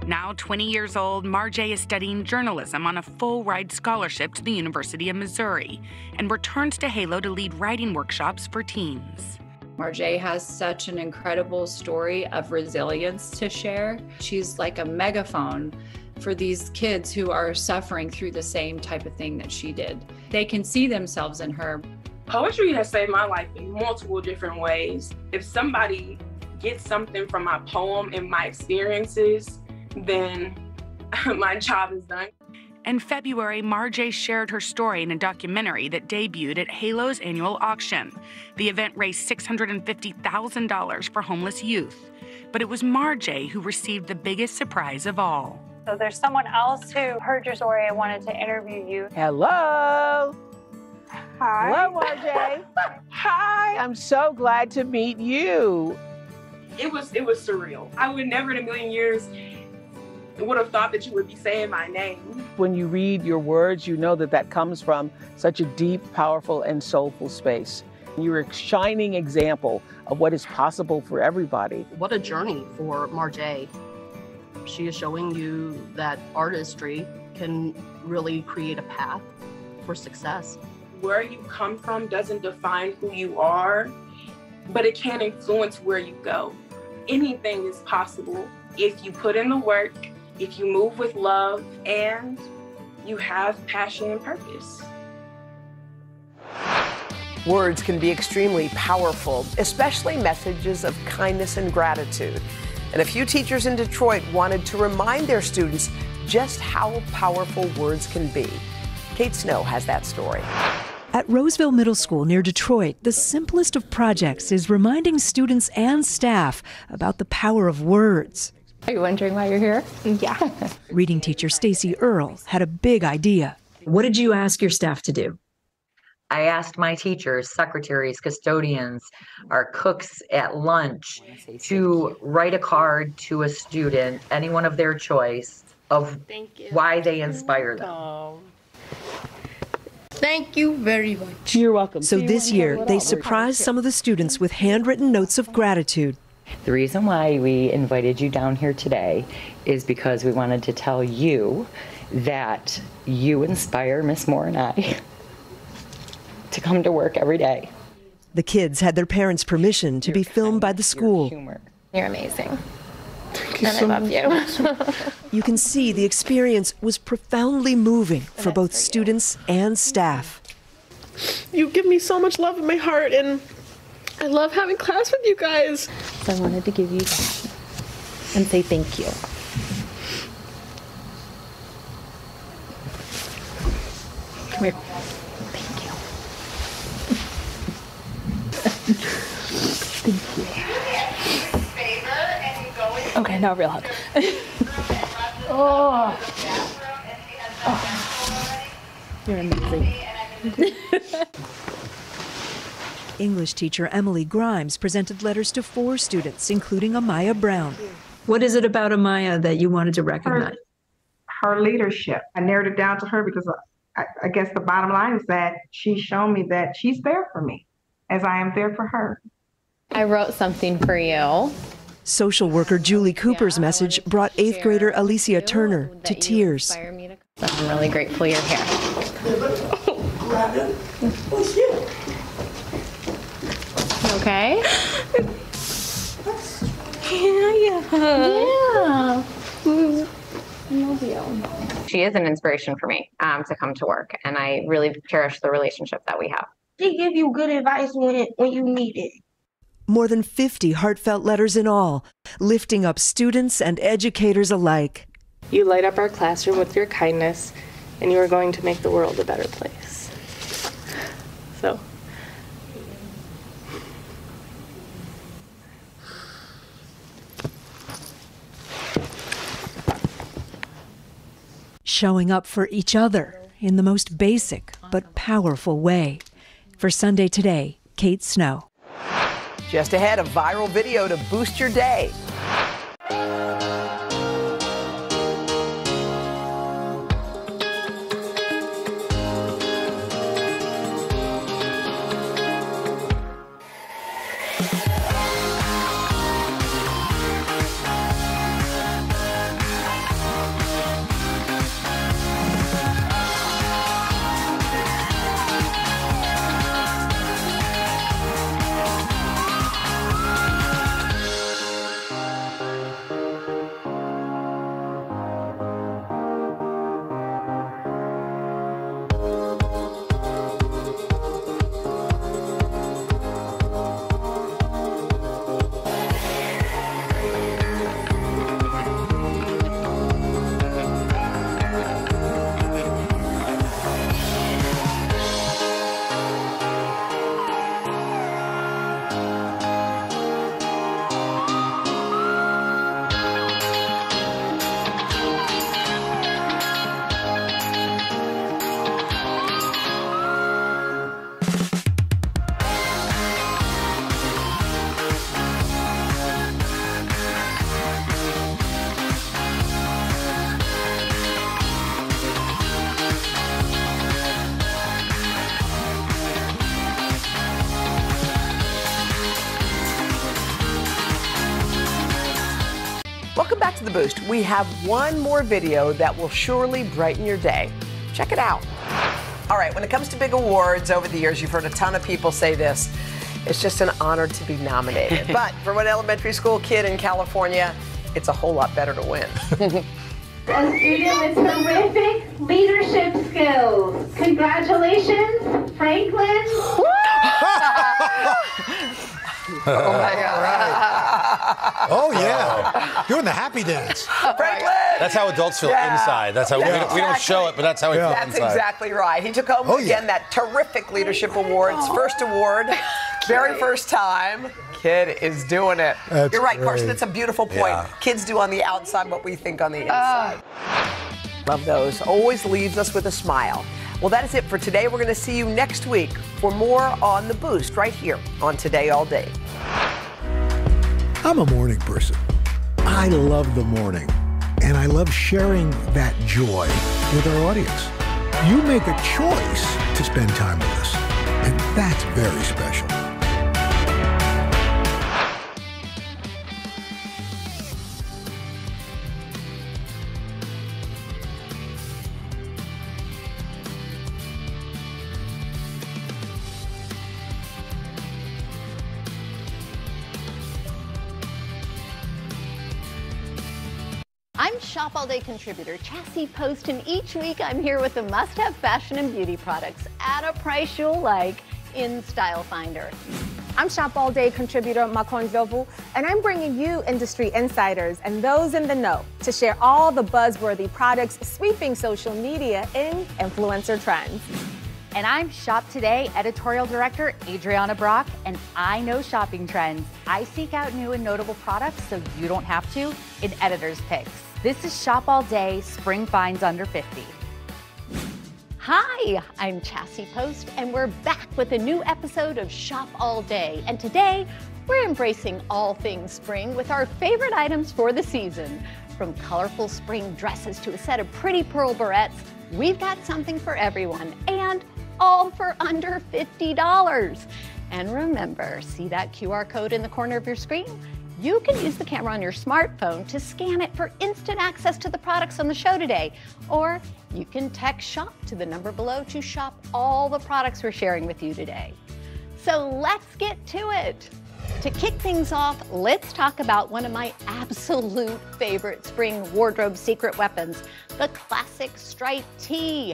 Now 20 years old, Marjay is studying journalism on a full ride scholarship to the University of Missouri and returns to Halo to lead writing workshops for teens. Marjay has such an incredible story of resilience to share. She's like a megaphone for these kids who are suffering through the same type of thing that she did. They can see themselves in her. Poetry has saved my life in multiple different ways. If somebody gets something from my poem and my experiences, then my job is done. In February, Marjay shared her story in a documentary that debuted at Halo's annual auction. The event raised $650,000 for homeless youth. But it was Marjay who received the biggest surprise of all. So there's someone else who heard your story and wanted to interview you. Hello. Hi. Hello, Marjay. Hi. I'm so glad to meet you. It was it was surreal. I would never in a million years would have thought that you would be saying my name. When you read your words, you know that that comes from such a deep, powerful, and soulful space. You're a shining example of what is possible for everybody. What a journey for Marjay. She is showing you that artistry can really create a path for success. Where you come from doesn't define who you are, but it can influence where you go. Anything is possible if you put in the work if you move with love and you have passion and purpose. Words can be extremely powerful, especially messages of kindness and gratitude. And a few teachers in Detroit wanted to remind their students just how powerful words can be. Kate Snow has that story. At Roseville Middle School near Detroit, the simplest of projects is reminding students and staff about the power of words. Are you wondering why you're here? Yeah. Reading teacher Stacy Earle had a big idea. What did you ask your staff to do? I asked my teachers, secretaries, custodians, our cooks at lunch to write a card to a student, anyone of their choice, of why they inspire them. Oh. Thank you very much. You're welcome. So this year, they surprised some of the students with handwritten notes of gratitude. The reason why we invited you down here today is because we wanted to tell you that you inspire Miss Moore and I to come to work every day. The kids had their parents' permission to be filmed by the school. You're amazing. You and so I love you. You can see the experience was profoundly moving for both students and staff. You give me so much love in my heart, and I love having class with you guys. So I wanted to give you and say thank you. Come here. Okay, now a real hug. Oh. oh. You're amazing. English teacher Emily Grimes presented letters to four students, including Amaya Brown. What is it about Amaya that you wanted to recognize? her leadership. I narrowed it down to her because uh, I, I guess the bottom line is that she's shown me that she's there for me as I am there for her. I wrote something for you. Social worker Julie Cooper's message brought eighth grader Alicia Turner to tears. I'm really grateful you're here. You okay? Yeah, Yeah. I love you. She is an inspiration for me um, to come to work, and I really cherish the relationship that we have. She give you good advice when it, when you need it. More than 50 heartfelt letters in all, lifting up students and educators alike. You light up our classroom with your kindness, and you are going to make the world a better place. So, showing up for each other in the most basic but powerful way. For Sunday Today, Kate Snow. Just ahead, a viral video to boost your day. We have one more video that will surely brighten your day. Check it out. All right, when it comes to big awards over the years, you've heard a ton of people say this. It's just an honor to be nominated. but for one elementary school kid in California, it's a whole lot better to win. A student with terrific leadership skills. Congratulations, Franklin. Oh my God. Oh yeah, doing the happy dance. Franklin. That's how adults feel Yeah. inside. That's how we, don't, we don't show it, but that's how we feel That's inside. That's exactly right. He took home Oh, yeah. again that terrific leadership awards, first award, very first time. Kid is doing it. That's You're right, Carson. great. That's a beautiful point. Yeah. Kids do on the outside what we think on the oh. inside. Love those. Always leaves us with a smile. Well, that is it for today. We're going to see you next week for more on the boost right here on Today All Day. I'm a morning person. I love the morning, and I love sharing that joy with our audience. You make a choice to spend time with us, and that's very special. Shop contributor Chassie Post, and each week I'm here with the must have fashion and beauty products at a price you'll like in Style Finder. I'm Shop All Day contributor Makon Zovu, and I'm bringing you industry insiders and those in the know to share all the buzzworthy products sweeping social media in influencer trends. And I'm Shop Today editorial director Adrianna Brach, and I know shopping trends. I seek out new and notable products so you don't have to in editor's picks. This is Shop All Day Spring Finds Under 50. Hi, I'm Chassie Post, and we're back with a new episode of Shop All Day. And today, we're embracing all things spring with our favorite items for the season. From colorful spring dresses to a set of pretty pearl barrettes, we've got something for everyone, and all for under $50. And remember, see that QR code in the corner of your screen? You can use the camera on your smartphone to scan it for instant access to the products on the show today. Or you can text SHOP to the number below to shop all the products we're sharing with you today. So let's get to it. To kick things off, let's talk about one of my absolute favorite spring wardrobe secret weapons, the classic striped tee.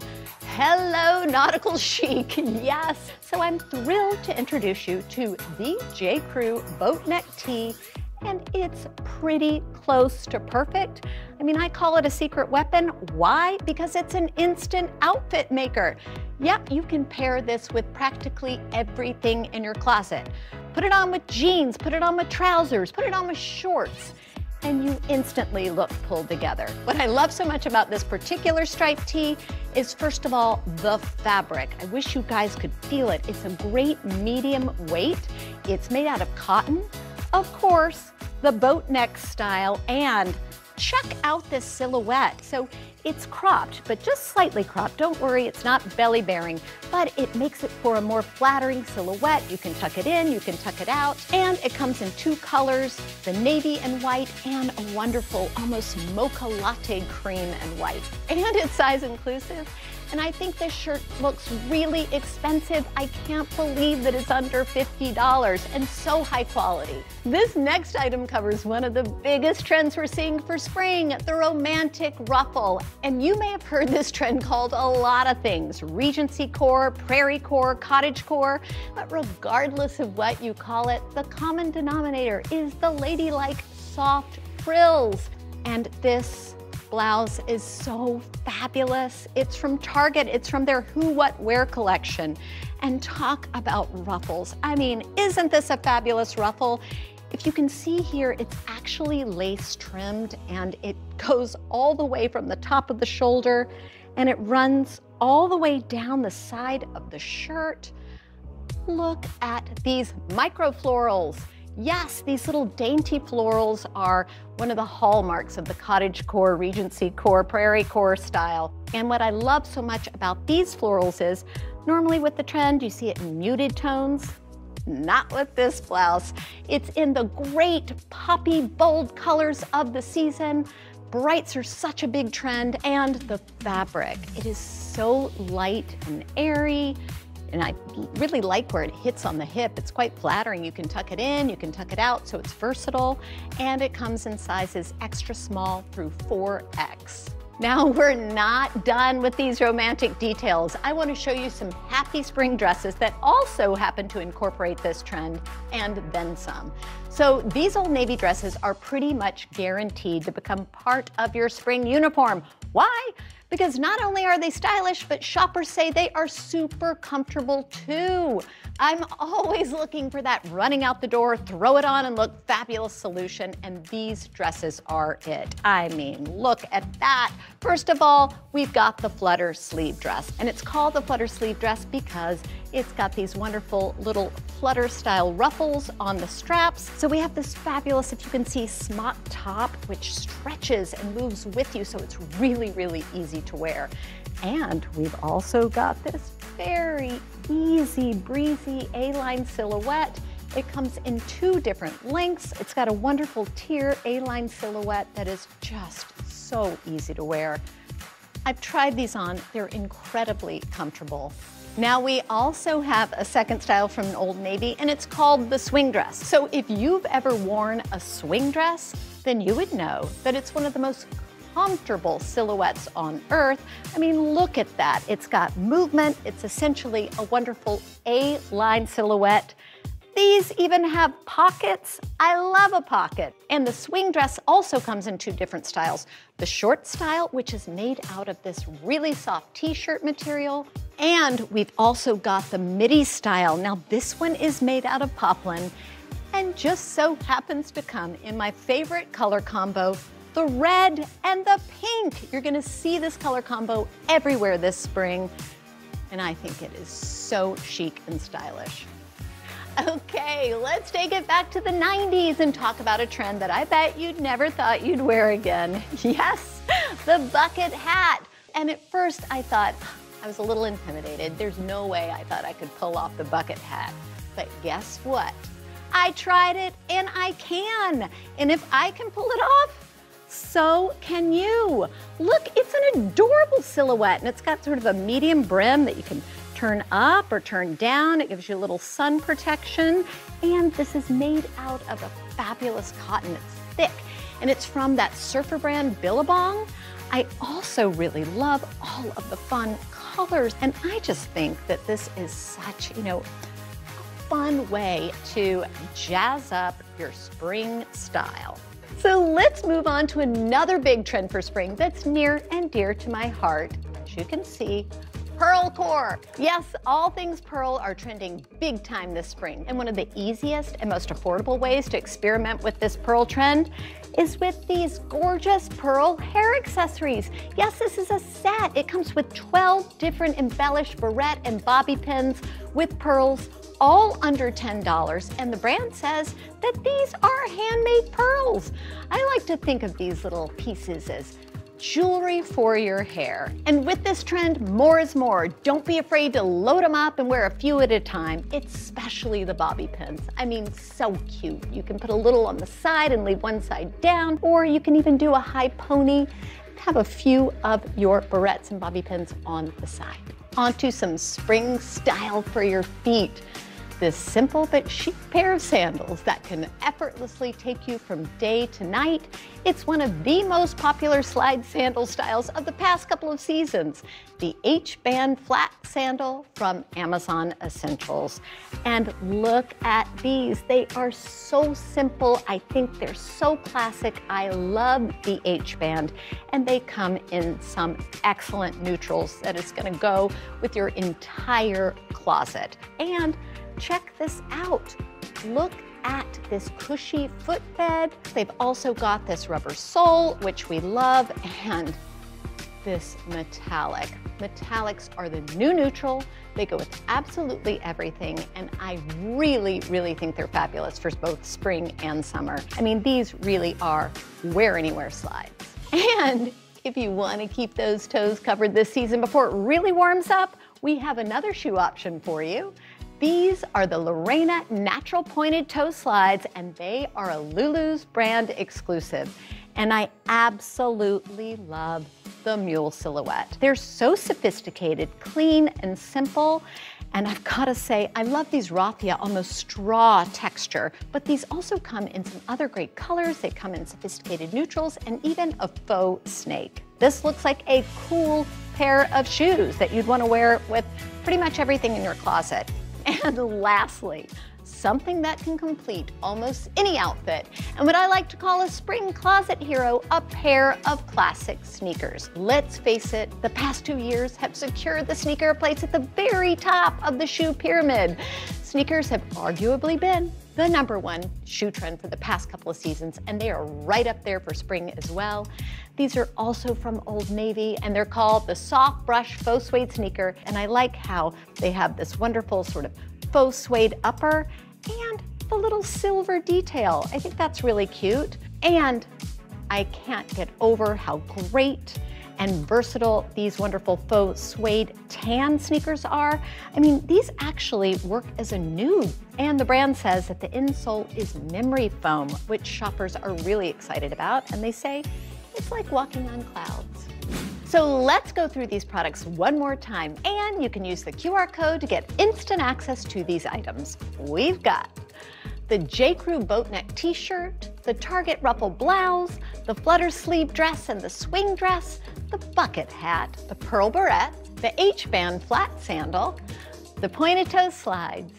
Hello, nautical chic, yes. So I'm thrilled to introduce you to the J. Crew boat neck tee and it's pretty close to perfect. I mean, I call it a secret weapon. Why? Because it's an instant outfit maker. Yep, you can pair this with practically everything in your closet. Put it on with jeans, put it on with trousers, put it on with shorts, and you instantly look pulled together. What I love so much about this particular striped tee is first of all, the fabric. I wish you guys could feel it. It's a great medium weight. It's made out of cotton, of course, the boat neck style, and check out this silhouette. So it's cropped, but just slightly cropped. Don't worry, it's not belly bearing, but it makes it for a more flattering silhouette. You can tuck it in, you can tuck it out, and it comes in two colors, the navy and white, and a wonderful, almost mocha latte cream and white. And it's size inclusive. And I think this shirt looks really expensive. I can't believe that it's under $50 and so high quality. This next item covers one of the biggest trends we're seeing for spring, the romantic ruffle. And you may have heard this trend called a lot of things, Regency core, prairie core, cottage core, but regardless of what you call it, the common denominator is the ladylike soft frills. And this blouse is so fabulous. It's from Target, it's from their Who What Wear collection. And talk about ruffles. I mean, isn't this a fabulous ruffle? If you can see here, it's actually lace trimmed and it goes all the way from the top of the shoulder and it runs all the way down the side of the shirt. Look at these micro florals. Yes, these little dainty florals are one of the hallmarks of the cottage core, regency core, prairie core style. And what I love so much about these florals is normally with the trend, you see it in muted tones. not with this blouse. It's in the great poppy bold colors of the season. Brights are such a big trend and the fabric. It is so light and airy and I really like where it hits on the hip. It's quite flattering. You can tuck it in, you can tuck it out, so it's versatile. And it comes in sizes extra small through 4X. Now we're not done with these romantic details. I want to show you some happy spring dresses that also happen to incorporate this trend and then some. So these Old Navy dresses are pretty much guaranteed to become part of your spring uniform. Why? Because not only are they stylish, but shoppers say they are super comfortable too. I'm always looking for that running out the door, throw it on and look fabulous solution, and these dresses are it. I mean, look at that. First of all, we've got the flutter sleeve dress, and it's called the flutter sleeve dress because it's got these wonderful little flutter style ruffles on the straps. So we have this fabulous, if you can see, smock top, which stretches and moves with you, so it's really, really easy to wear. And we've also got this very easy, breezy A-line silhouette. It comes in two different lengths. It's got a wonderful tier A-line silhouette that is just so easy to wear. I've tried these on, they're incredibly comfortable. Now we also have a second style from Old Navy and it's called the swing dress. So if you've ever worn a swing dress, then you would know that it's one of the most comfortable silhouettes on earth. I mean, look at that. It's got movement. It's essentially a wonderful A-line silhouette. These even have pockets. I love a pocket. And the swing dress also comes in two different styles. The short style, which is made out of this really soft t-shirt material. And we've also got the midi style. Now this one is made out of poplin and just so happens to come in my favorite color combo, the red and the pink. You're gonna see this color combo everywhere this spring, and I think it is so chic and stylish. Okay, let's take it back to the 90s and talk about a trend that I bet you'd never thought you'd wear again. Yes, the bucket hat. And at first I thought, I was a little intimidated. There's no way I thought I could pull off the bucket hat. But guess what? I tried it and I can. And if I can pull it off, so can you. Look, it's an adorable silhouette and it's got sort of a medium brim that you can turn up or turn down. It gives you a little sun protection. And this is made out of a fabulous cotton. It's thick and it's from that surfer brand Billabong. I also really love all of the fun colors. And I just think that this is such, you know, a fun way to jazz up your spring style. So let's move on to another big trend for spring that's near and dear to my heart. As you can see, Pearl core. Yes, all things pearl are trending big time this spring. And one of the easiest and most affordable ways to experiment with this pearl trend is with these gorgeous pearl hair accessories. Yes, this is a set. It comes with 12 different embellished barrette and bobby pins with pearls all under $10, and the brand says that these are handmade pearls. I like to think of these little pieces as jewelry for your hair. And with this trend, more is more. Don't be afraid to load them up and wear a few at a time, especially the bobby pins. I mean, so cute. You can put a little on the side and leave one side down, or you can even do a high pony and have a few of your barrettes and bobby pins on the side. Onto some spring style for your feet this simple but chic pair of sandals that can effortlessly take you from day to night. It's one of the most popular slide sandal styles of the past couple of seasons, the H-band flat sandal from Amazon Essentials. And look at these. They are so simple. I think they're so classic. I love the H-band and they come in some excellent neutrals that is gonna go with your entire closet. And check this out. Look at this cushy footbed. They've also got this rubber sole, which we love, and this metallic. Metallics are the new neutral. They go with absolutely everything, and I really, really think they're fabulous for both spring and summer. I mean, these really are wear anywhere slides. And if you want to keep those toes covered this season before it really warms up, we have another shoe option for you. These are the Lorena Natural Pointed Toe Slides, and they are a Lulu's brand exclusive. And I absolutely love the mule silhouette. They're so sophisticated, clean, and simple. And I've got to say, I love these raffia, almost straw texture, but these also come in some other great colors. They come in sophisticated neutrals and even a faux snake. This looks like a cool pair of shoes that you'd want to wear with pretty much everything in your closet. And lastly, something that can complete almost any outfit, and what I like to call a spring closet hero, a pair of classic sneakers. Let's face it, the past two years have secured the sneaker place at the very top of the shoe pyramid. Sneakers have arguably been the number one shoe trend for the past couple of seasons, and they are right up there for spring as well. These are also from Old Navy, and they're called the Soft Brush Faux Suede Sneaker, and I like how they have this wonderful sort of faux suede upper and the little silver detail. I think that's really cute. And I can't get over how great and versatile these wonderful faux suede tan sneakers are. I mean, these actually work as a nude. And the brand says that the insole is memory foam, which shoppers are really excited about. And they say it's like walking on clouds. So let's go through these products one more time, and you can use the QR code to get instant access to these items. We've got the J. Crew boat neck t-shirt, the Target ruffle blouse, the flutter sleeve dress and the swing dress, the bucket hat, the pearl barrette, the H-band flat sandal, the pointed toe slides,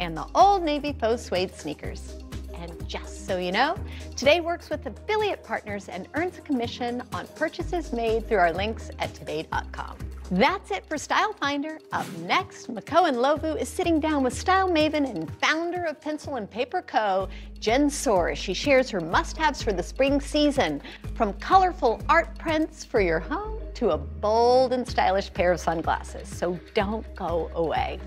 and the Old Navy faux suede sneakers. And just so you know, Today works with affiliate partners and earns a commission on purchases made through our links at today.com. That's it for Style Finder. Up next, Makho Ndlovu is sitting down with style maven and founder of Pencil and Paper Co., Jen Soar. She shares her must-haves for the spring season, from colorful art prints for your home to a bold and stylish pair of sunglasses. So don't go away.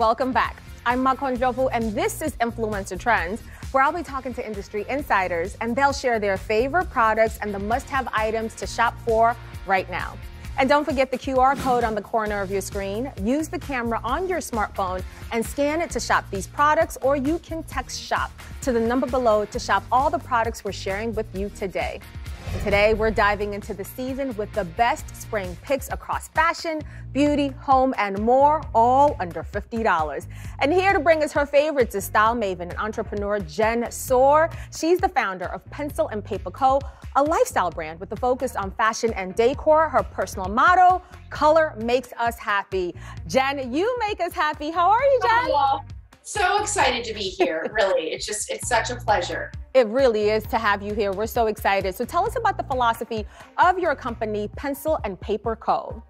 Welcome back. I'm Makho Ndlovu, and this is Influencer Trends, where I'll be talking to industry insiders, and they'll share their favorite products and the must-have items to shop for right now. And don't forget the QR code on the corner of your screen. Use the camera on your smartphone and scan it to shop these products, or you can text shop to the number below to shop all the products we're sharing with you today. Today, we're diving into the season with the best spring picks across fashion, beauty, home, and more, all under $50. And here to bring us her favorites is style maven and entrepreneur Jen Soar. She's the founder of Pencil and Paper Co., a lifestyle brand with a focus on fashion and decor. Her personal motto, color makes us happy. Jen, you make us happy. How are you, Jen? Oh, so excited to be here. really, it's just, it's such a pleasure. It really is to have you here. We're so excited. So tell us about the philosophy of your company, Pencil and Paper Co.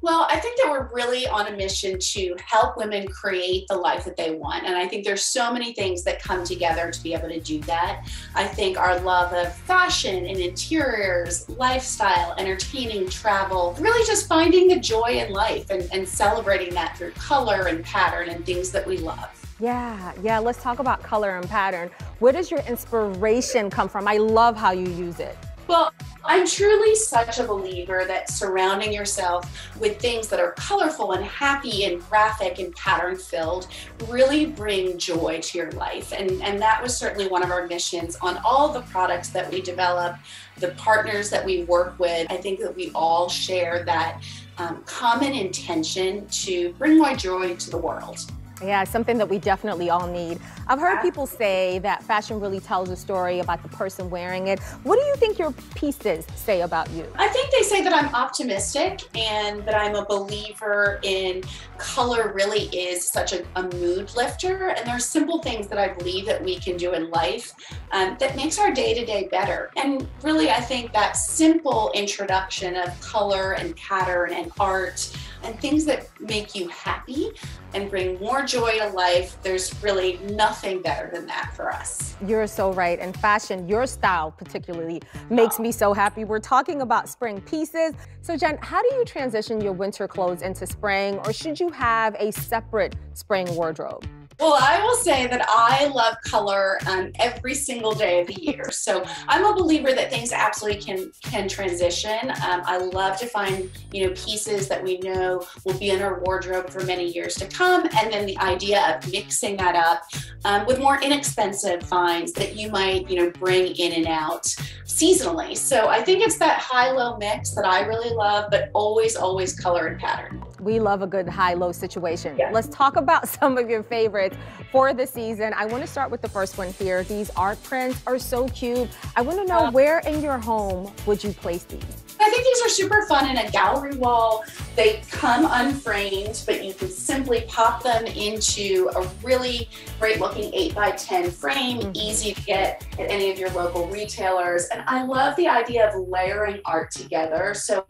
Well, I think that we're really on a mission to help women create the life that they want. And I think there's so many things that come together to be able to do that. I think our love of fashion and interiors, lifestyle, entertaining, travel, really just finding the joy in life and, and celebrating that through color and pattern and things that we love. Yeah, yeah, let's talk about color and pattern. Where does your inspiration come from? I love how you use it. Well, I'm truly such a believer that surrounding yourself with things that are colorful and happy and graphic and pattern filled really bring joy to your life. And, and that was certainly one of our missions on all the products that we develop, the partners that we work with. I think that we all share that um, common intention to bring more joy to the world. Yeah, something that we definitely all need. I've heard people say that fashion really tells a story about the person wearing it. What do you think your pieces say about you? I think they say that I'm optimistic and that I'm a believer in color really is such a, a mood lifter. And there's simple things that I believe that we can do in life um, that makes our day to day better. And really, I think that simple introduction of color and pattern and art and things that make you happy and bring more joy to life, there's really nothing better than that for us. You're so right. And fashion, your style particularly, makes me so happy. We're talking about spring pieces. So, Jen, how do you transition your winter clothes into spring, or should you have a separate spring wardrobe? Well, I will say that I love color um, every single day of the year. So I'm a believer that things absolutely can can transition. Um, I love to find you know pieces that we know will be in our wardrobe for many years to come, and then the idea of mixing that up um, with more inexpensive finds that you might you know bring in and out seasonally. So I think it's that high-low mix that I really love, but always always color and pattern. We love a good high-low situation. Yeah. Let's talk about some of your favorites for the season. I want to start with the first one here. These art prints are so cute. I want to know uh, where in your home would you place these? I think these are super fun in a gallery wall. They come unframed, but you can simply pop them into a really great looking 8 by 10 frame, mm-hmm. easy to get at any of your local retailers. And I love the idea of layering art together. So,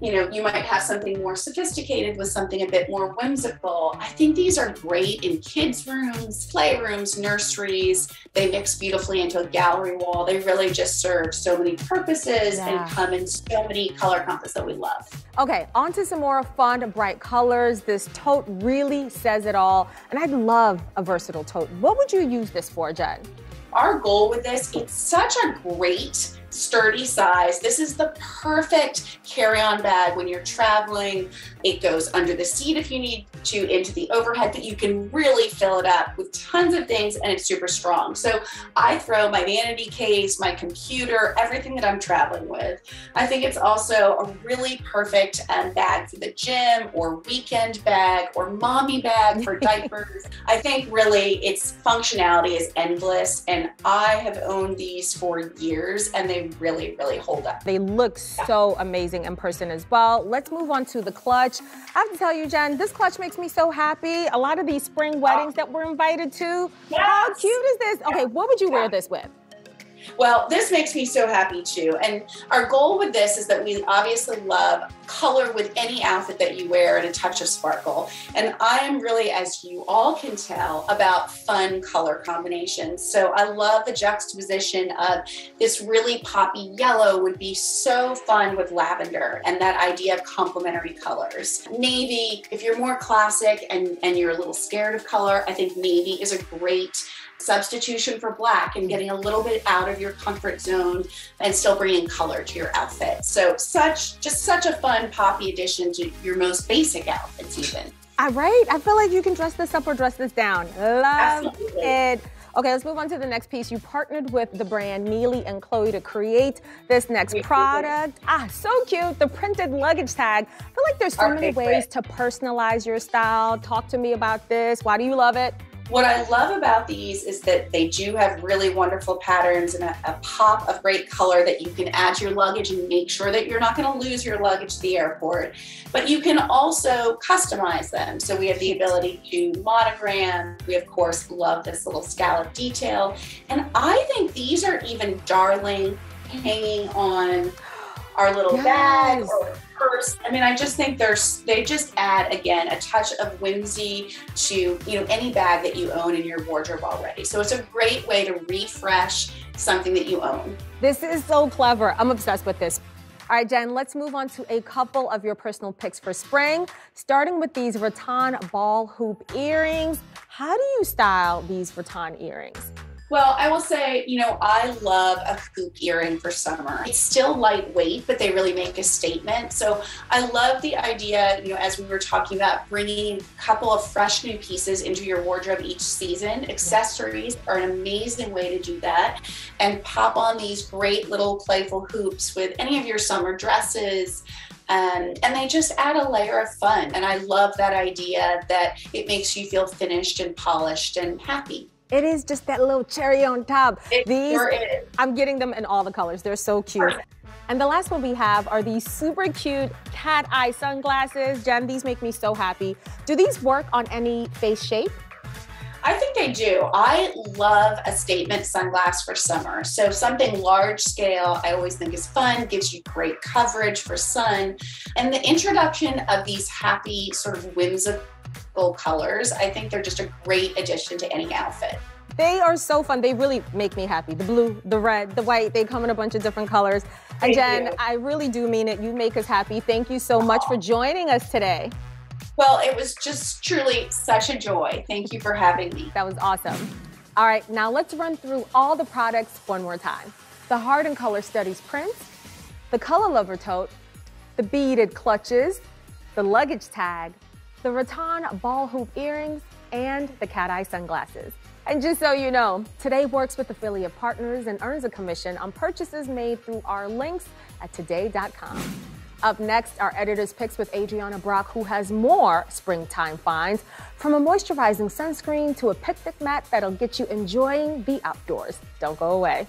you know, you might have something more sophisticated with something a bit more whimsical. I think these are great in kids' rooms, playrooms, nurseries. They mix beautifully into a gallery wall. They really just serve so many purposes yeah. and come in so many color compass that we love. Okay, on to some more fun, bright colors. This tote really says it all. And I'd love a versatile tote. What would you use this for, Jen? Our goal with this, it's such a great sturdy size. This is the perfect carry-on bag when you're traveling. It goes under the seat if you need to, into the overhead, but you can really fill it up with tons of things and it's super strong. So I throw my vanity case, my computer, everything that I'm traveling with. I think it's also a really perfect um, bag for the gym or weekend bag or mommy bag for diapers. I think really its functionality is endless and I have owned these for years and they really, really hold up. They look so amazing in person as well. Let's move on to the clutch. I have to tell you, Jen, this clutch makes me so happy. A lot of these spring weddings oh. that we're invited to. Yes. How cute is this? Okay, what would you wear this with? Well, this makes me so happy too. And our goal with this is that we obviously love color with any outfit that you wear and a touch of sparkle. And I am really, as you all can tell, about fun color combinations. So I love the juxtaposition of this really poppy yellow would be so fun with lavender and that idea of complementary colors. Navy, if you're more classic and, and you're a little scared of color, I think navy is a great substitution for black and getting a little bit out of your comfort zone and still bringing color to your outfit. So such just such a fun poppy addition to your most basic outfits even. All right, I feel like you can dress this up or dress this down. Love Absolutely. it. Okay, let's move on to the next piece. You partnered with the brand Neely and Chloe to create this next product. Ah, so cute. The printed luggage tag. I feel like there's so Our many favorite. ways to personalize your style. Talk to me about this. Why do you love it? What I love about these is that they do have really wonderful patterns and a, a pop of great color that you can add to your luggage and make sure that you're not going to lose your luggage at the airport. But you can also customize them. So we have the ability to monogram. We, of course, love this little scallop detail. And I think these are even darling hanging on our little bag or purse. I mean, I just think there's they just add again a touch of whimsy to you know any bag that you own in your wardrobe already. So it's a great way to refresh something that you own. This is so clever. I'm obsessed with this. All right, Jen, let's move on to a couple of your personal picks for spring, starting with these rattan ball hoop earrings. How do you style these rattan earrings? Well, I will say, you know, I love a hoop earring for summer. It's still lightweight, but they really make a statement. So I love the idea, you know, as we were talking about bringing a couple of fresh new pieces into your wardrobe each season. Accessories are an amazing way to do that. And pop on these great little playful hoops with any of your summer dresses. Um, and they just add a layer of fun. And I love that idea that it makes you feel finished and polished and happy. It is just that little cherry on top. It These, sure is. I'm getting them in all the colors. They're so cute. And the last one we have are these super cute cat eye sunglasses. Jen, these make me so happy. Do these work on any face shape? I think they do. I love a statement sunglass for summer. So something large scale, I always think is fun, gives you great coverage for sun. And the introduction of these happy, sort of whimsical colors, I think they're just a great addition to any outfit. They are so fun. They really make me happy. The blue, the red, the white, they come in a bunch of different colors. And Thank Jen, you. I really do mean it. You make us happy. Thank you so much for joining us today. Well, it was just truly such a joy. Thank you for having me. That was awesome. All right, now let's run through all the products one more time. The Hard and Color Studies prints, the Color Lover tote, the beaded clutches, the luggage tag, the rattan ball hoop earrings, and the cat eye sunglasses. And just so you know, Today works with affiliate partners and earns a commission on purchases made through our links at today.com. Up next, our editor's picks with Adrianna Brach, who has more springtime finds from a moisturizing sunscreen to a picnic mat that'll get you enjoying the outdoors. Don't go away.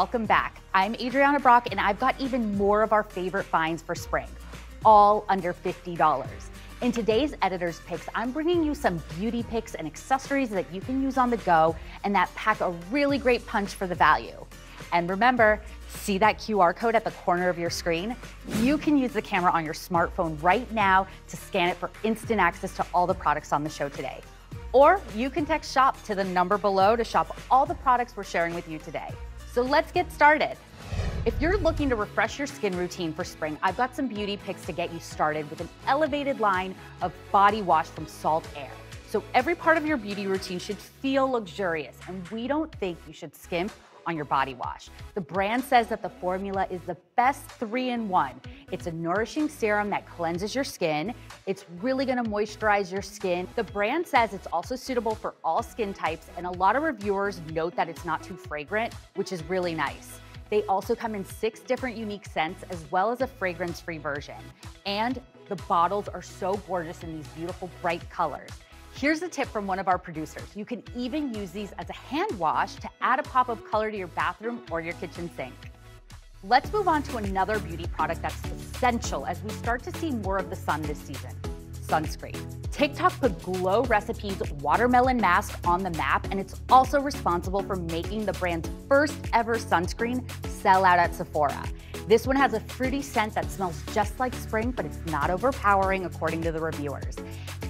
Welcome back. I'm Adrianna Brach, and I've got even more of our favorite finds for spring, all under $50. In today's editor's picks, I'm bringing you some beauty picks and accessories that you can use on the go and that pack a really great punch for the value. And remember, see that QR code at the corner of your screen? You can use the camera on your smartphone right now to scan it for instant access to all the products on the show today. Or you can text SHOP to the number below to shop all the products we're sharing with you today. So let's get started. If you're looking to refresh your skin routine for spring, I've got some beauty picks to get you started with an elevated line of body wash from Saltair. So every part of your beauty routine should feel luxurious, and we don't think you should skimp on your body wash. The brand says that the formula is the best three in one. It's a nourishing serum that cleanses your skin. It's really gonna moisturize your skin. The brand says it's also suitable for all skin types, and a lot of reviewers note that it's not too fragrant, which is really nice. They also come in six different unique scents as well as a fragrance-free version. And the bottles are so gorgeous in these beautiful bright colors. Here's a tip from one of our producers. You can even use these as a hand wash to add a pop of color to your bathroom or your kitchen sink. Let's move on to another beauty product that's essential as we start to see more of the sun this season sunscreen. TikTok put Glow Recipes watermelon mask on the map, and it's also responsible for making the brand's first ever sunscreen sell out at Sephora. This one has a fruity scent that smells just like spring, but it's not overpowering according to the reviewers.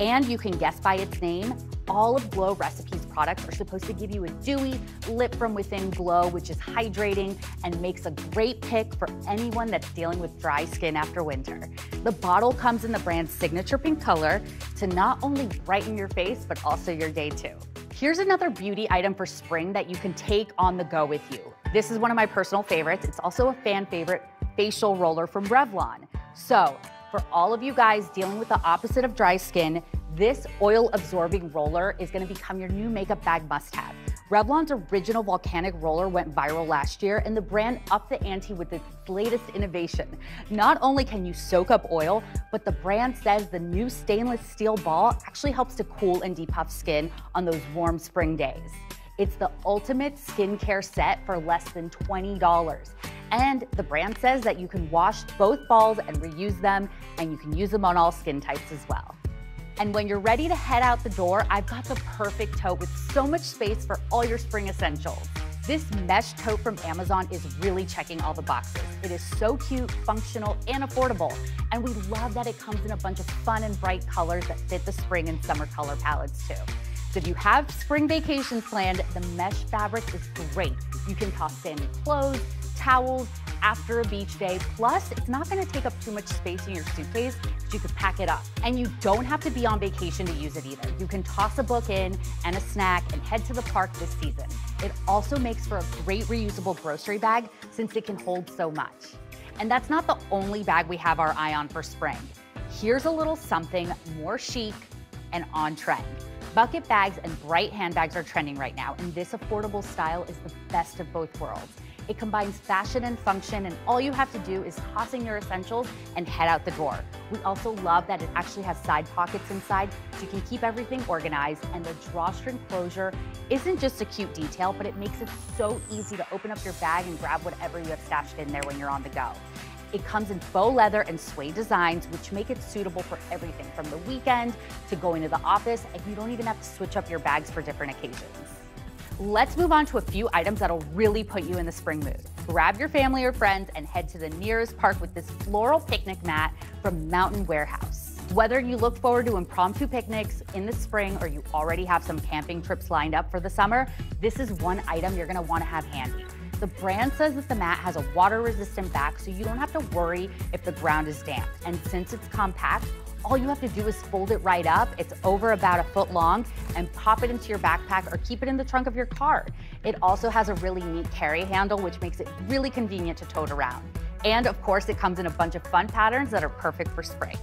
And you can guess by its name, all of Glow Recipes products are supposed to give you a dewy, lip from within glow, which is hydrating and makes a great pick for anyone that's dealing with dry skin after winter. The bottle comes in the brand's signature pink color to not only brighten your face, but also your day too. Here's another beauty item for spring that you can take on the go with you. This is one of my personal favorites. It's also a fan favorite facial roller from Revlon. So for all of you guys dealing with the opposite of dry skin, this oil absorbing roller is gonna become your new makeup bag must have. Revlon's original volcanic roller went viral last year and the brand upped the ante with its latest innovation. Not only can you soak up oil, but the brand says the new stainless steel ball actually helps to cool and depuff skin on those warm spring days. It's the ultimate skincare set for less than $20. And the brand says that you can wash both balls and reuse them, and you can use them on all skin types as well. And when you're ready to head out the door, I've got the perfect tote with so much space for all your spring essentials. This mesh tote from Amazon is really checking all the boxes. It is so cute, functional, and affordable. And we love that it comes in a bunch of fun and bright colors that fit the spring and summer color palettes too. So if you have spring vacations planned, the mesh fabric is great. You can toss sandy clothes, towels after a beach day. Plus, it's not gonna take up too much space in your suitcase, so you can pack it up. And you don't have to be on vacation to use it either. You can toss a book in and a snack and head to the park this season. It also makes for a great reusable grocery bag since it can hold so much. And that's not the only bag we have our eye on for spring. Here's a little something more chic and on trend. Bucket bags and bright handbags are trending right now, and this affordable style is the best of both worlds. It combines fashion and function, and all you have to do is toss in your essentials and head out the door. We also love that it actually has side pockets inside, so you can keep everything organized, and the drawstring closure isn't just a cute detail, but it makes it so easy to open up your bag and grab whatever you have stashed in there when you're on the go. It comes in faux leather and suede designs, which make it suitable for everything from the weekend to going to the office, and you don't even have to switch up your bags for different occasions. Let's move on to a few items that'll really put you in the spring mood. Grab your family or friends and head to the nearest park with this floral picnic mat from Mountain Warehouse. Whether you look forward to impromptu picnics in the spring or you already have some camping trips lined up for the summer, this is one item you're gonna wanna have handy. The brand says that the mat has a water resistant back so you don't have to worry if the ground is damp. And since it's compact, all you have to do is fold it right up. It's over about a foot long and pop it into your backpack or keep it in the trunk of your car. It also has a really neat carry handle, which makes it really convenient to tote around. And of course, it comes in a bunch of fun patterns that are perfect for spring.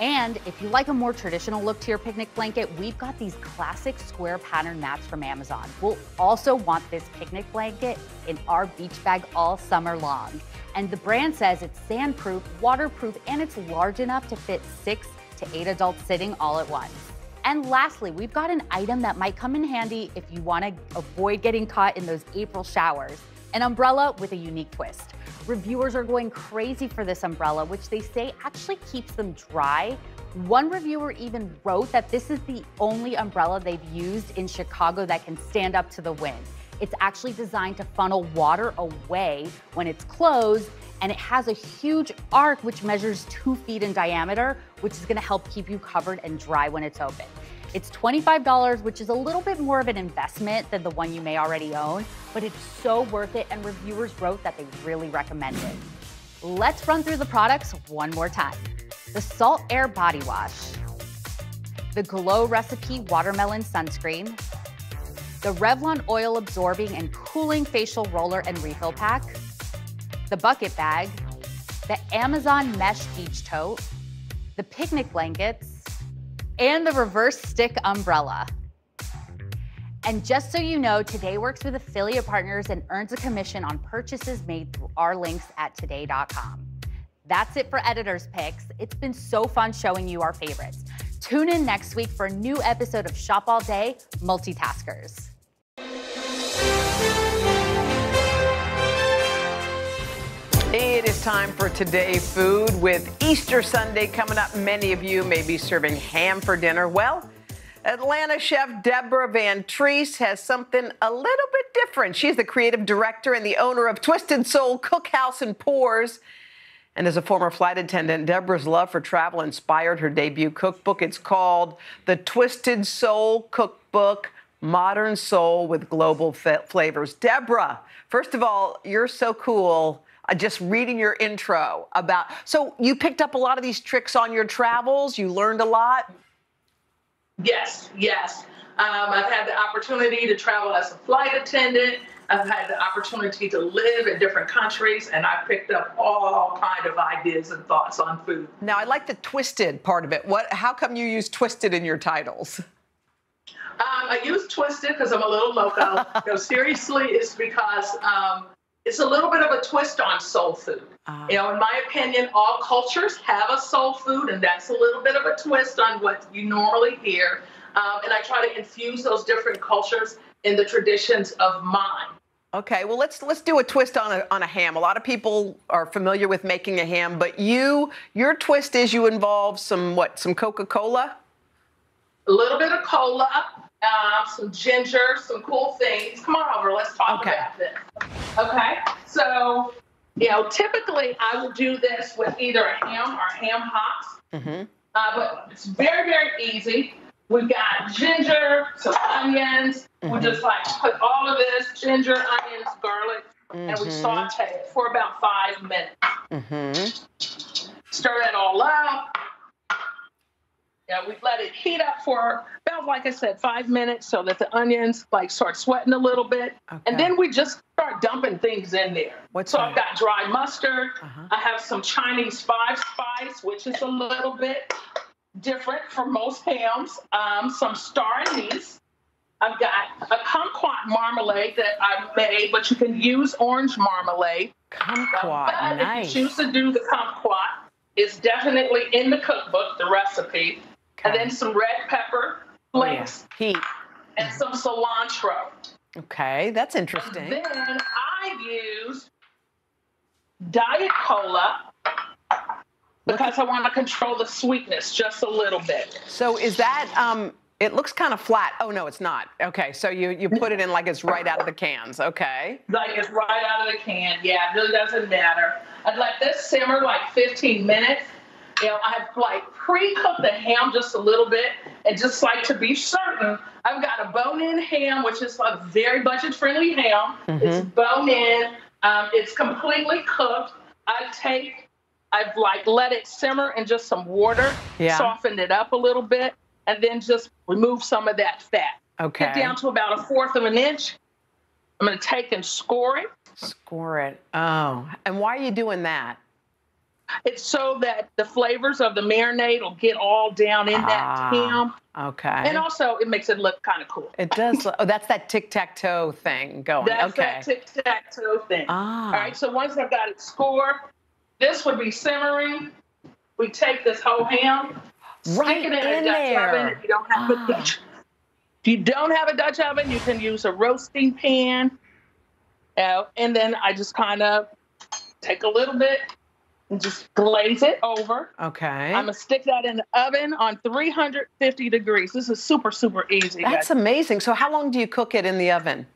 And if you like a more traditional look to your picnic blanket, we've got these classic square pattern mats from Amazon. We'll also want this picnic blanket in our beach bag all summer long. And the brand says it's sandproof, waterproof, and it's large enough to fit six to eight adults sitting all at once. And lastly, we've got an item that might come in handy if you want to avoid getting caught in those April showers. An umbrella with a unique twist. Reviewers are going crazy for this umbrella, which they say actually keeps them dry. One reviewer even wrote that this is the only umbrella they've used in Chicago that can stand up to the wind. It's actually designed to funnel water away when it's closed, and it has a huge arc which measures two feet in diameter, which is gonna help keep you covered and dry when it's open. It's $25, which is a little bit more of an investment than the one you may already own, but it's so worth it, and reviewers wrote that they really recommend it. Let's run through the products one more time. The Saltair Body Wash, the Glow Recipe Watermelon Sunscreen, the Revlon Oil Absorbing and Cooling Facial Roller and Refill Pack, the Bucket Bag, the Amazon Mesh Beach Tote, the Picnic Blankets, and the Reverse Stick Umbrella. And just so you know, Today works with affiliate partners and earns a commission on purchases made through our links at today.com. That's it for Editor's Picks. It's been so fun showing you our favorites. Tune in next week for a new episode of Shop All Day Multitaskers. It is time for Today Food. With Easter Sunday coming up, many of you may be serving ham for dinner. Well, Atlanta chef Deborah VanTrece has something a little bit different. She's the creative director and the owner of Twisted Soul Cookhouse and Pours. And as a former flight attendant, Deborah's love for travel inspired her debut cookbook. It's called The Twisted Soul Cookbook Modern Soul with Global Flavors. Deborah, first of all, you're so cool. Uh, just reading your intro about. So you picked up a lot of these tricks on your travels. You learned a lot. Yes, yes. Um, I've had the opportunity to travel as a flight attendant. I've had the opportunity to live in different countries, and I've picked up all kind of ideas and thoughts on food. Now, I like the twisted part of it. What? How come you use twisted in your titles? Um, I use twisted because I'm a little loco. no, seriously, it's because um, it's a little bit of a twist on soul food. Uh, you know, in my opinion, all cultures have a soul food, and that's a little bit of a twist on what you normally hear. Um, and I try to infuse those different cultures in the traditions of mine. Okay, well let's let's do a twist on a on a ham. A lot of people are familiar with making a ham, but you your twist is you involve some what? Some Coca-Cola? A little bit of cola, um, some ginger, some cool things. Come on over, let's talk okay. about this. Okay, so you know, typically I would do this with either a ham or ham hocks, mm-hmm. uh, but it's very very easy. We've got ginger, some onions. Mm-hmm. We just like put all of this ginger, onions, garlic, mm-hmm. and we mm-hmm. saute it for about five minutes. Mm-hmm. Stir it all up. Yeah, we let it heat up for about, like I said, five minutes so that the onions like start sweating a little bit. Okay. And then we just start dumping things in there. What's so that? I've got dry mustard. Uh-huh. I have some Chinese five spice, which is a little bit different from most hams. Um, some star anise. I've got a kumquat marmalade that I've made, but you can use orange marmalade. Kumquat, uh, nice. If you choose to do the kumquat, it's definitely in the cookbook, the recipe. Okay. And then some red pepper flakes. Oh, yeah. Heat. And some cilantro. Okay, that's interesting. And then I use Diet Cola because I want to control the sweetness just a little bit. So is that um it looks kind of flat. Oh no, it's not. Okay, so you you put it in like it's right out of the cans. Okay. Like it's right out of the can. Yeah, it really doesn't matter. I'd let this simmer like 15 minutes. You know, I've like pre-cooked the ham just a little bit, and just like to be certain, I've got a bone-in ham, which is a very budget-friendly ham. Mm-hmm. It's bone-in. Um, it's completely cooked. I take I've like let it simmer in just some water, yeah. softened it up a little bit, and then just remove some of that fat. Okay. Get down to about a fourth of an inch. I'm going to take and score it. Score it. Oh, and why are you doing that? It's so that the flavors of the marinade will get all down in ah, that ham. Okay. And also, it makes it look kind of cool. It does. oh, that's that tic tac toe thing going. That's okay. that tic tac toe thing. Ah. All right. So once I've got it scored, this would be simmering. We take this whole ham, right stick it in, in a Dutch there. oven. If you don't have ah. a Dutch, if you don't have a Dutch oven, you can use a roasting pan. Uh, and then I just kind of take a little bit and just glaze it over. Okay. I'm gonna stick that in the oven on 350 degrees. This is super, super easy. That's guys. amazing. So how long do you cook it in the oven?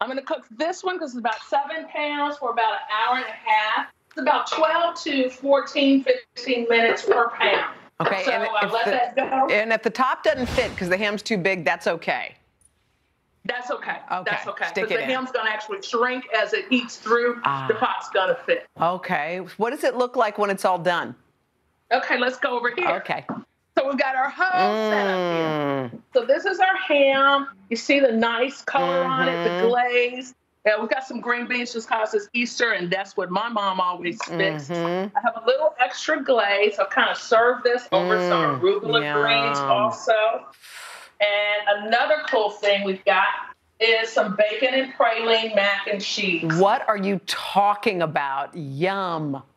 I'm gonna cook this one because it's about seven pounds for about an hour and a half. It's about 12 to 14, 15 minutes per pound. Okay. So and, I if let the, that go. and if the top doesn't fit because the ham's too big, that's okay. That's okay. Okay, That's okay. Because the in. ham's gonna actually shrink as it heats through. Ah. The pot's gonna fit. Okay. What does it look like when it's all done? Okay, let's go over here. Okay. So we've got our home set up here. Mm. So this is our ham. You see the nice color on it, the Mhm. glaze. Yeah, we've got some green beans just because it's Easter, and that's what my mom always fixed. Mhm. I have a little extra glaze. I'll kind of serve this over some Mm, arugula greens also. And another cool thing we've got is some bacon and praline mac and cheese. What are you talking about? Yum.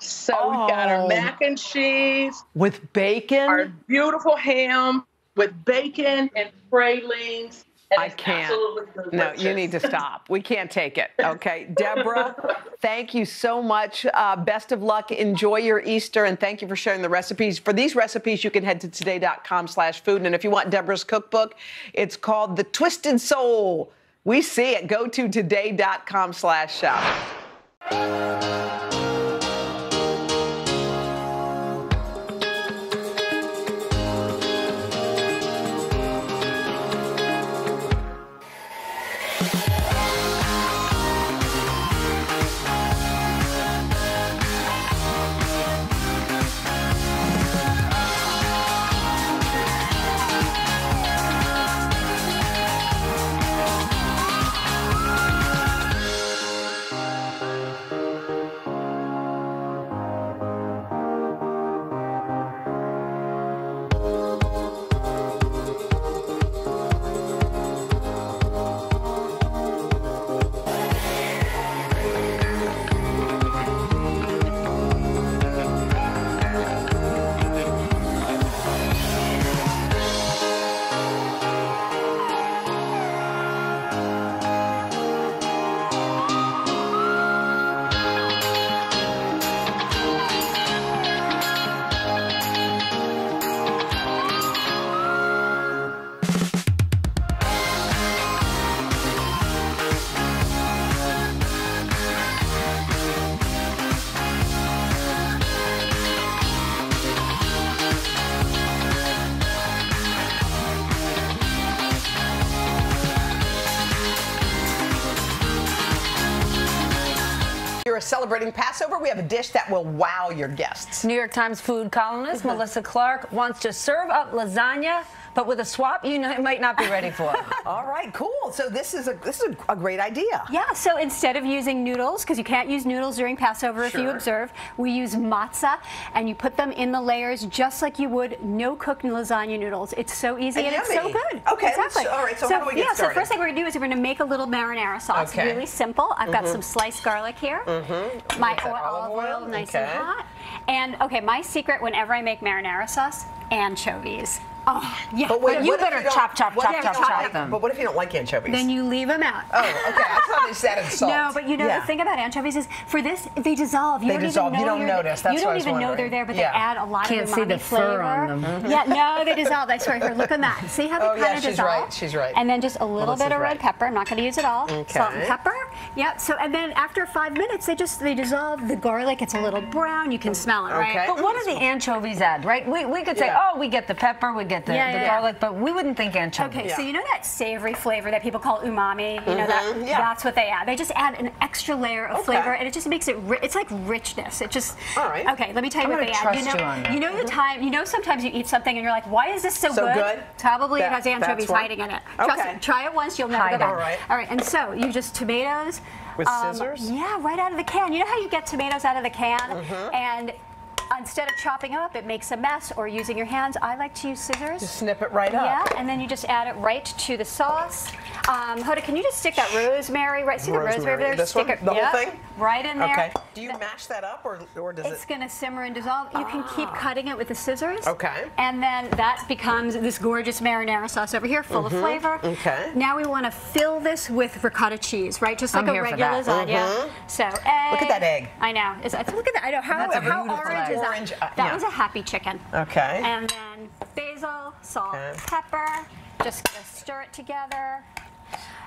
So we've got Oh. our mac and cheese, With bacon? our beautiful ham with bacon and pralines. I can't. No, you need to stop. We can't take it. Okay. Deborah, thank you so much. Uh, best of luck. Enjoy your Easter and thank you for sharing the recipes. For these recipes, you can head to today.com slash food. And if you want Deborah's cookbook, it's called The Twisted Soul. We see it. Go to today.com slash shop. Celebrating Passover. We have a dish that will wow your guests. New York Times food columnist mm-hmm. Melissa Clark wants to serve up lasagna, but with a swap you know, might not be ready for. All right, cool. So this is a this is a, a great idea. Yeah, so instead of using noodles, because you can't use noodles during Passover if you observe, we use matzah and you put them in the layers just like you would no cooked lasagna noodles. It's so easy and, And it's so good. Okay, let's- exactly. all right, so how do we get yeah, started? so first thing we're gonna do is we're gonna make a little marinara sauce. Okay. Really simple. I've got Mhm. some sliced garlic here. Mm-hmm. My oil, olive oil, nice and hot. And okay, my secret whenever I make marinara sauce, anchovies. Oh, yeah. But wait, But what if don't- what if you don't like- them. But what if you don't like anchovies? Then you leave them out. Oh, okay. I thought they said it's salt. No, but you know Yeah. the thing about anchovies is for this they dissolve. You They don't dissolve. even You know don't you're- notice. That's you don't was even know they're there, but Yeah. they add a lot Can't of see umami the fur flavor. on them. Yeah, no, they dissolve. I swear. Here, look at that. See how they Oh, kind yeah, of she's dissolve? right. She's right. And then just a little Melissa's bit of red right. pepper. I'm not going to use it all. Salt and pepper. Yep. So and then after five minutes, they just they dissolve. The garlic It's a little brown. You can smell it, right? But what do the anchovies add, right? We, we could say, oh, we get the pepper, we get the, Yeah, the yeah, garlic, but we wouldn't think anchovies. Okay, so you know that savory flavor that people call umami? You know Mhm, that? yeah. That's what they add. They just add an extra layer of Okay. flavor, and it just makes it. Ri- it's like richness. It just. All right. Okay, let me tell you I'm what they gonna add. You trust know, you on that. you know the time. You know sometimes you eat something and you're like, why is this so, So good? Probably That- it has anchovies hiding in it. Trust Okay. me. Try it once, you'll never Hide go back. All right. All right, and so you just tomatoes. With um, scissors? Yeah, right out of the can. You know how you get tomatoes out of the can, Mhm. and instead of chopping up, it makes a mess, or using your hands, I like to use scissors. Just snip it right up. Yeah, and then you just add it right to the sauce. Um, Hoda, can you just stick that rosemary right? See the rosemary over there? This stick one? it The whole thing? right in there. Okay. Do you mash that up or, or does It's it? It's going to simmer and dissolve. You can keep cutting it with the scissors. Okay. And then that becomes this gorgeous marinara sauce over here, full Mhm. of flavor. Okay. Now we want to fill this with ricotta cheese, right? Just like I'm a regular that. lasagna. Mhm. So egg. Look at that egg. I know. It's, it's- look at that. I know how, That's a how beautiful orange egg. is that? Orange, uh, that yeah. was a happy chicken. Okay. And then basil, salt, Okay. pepper. Just gonna stir it together.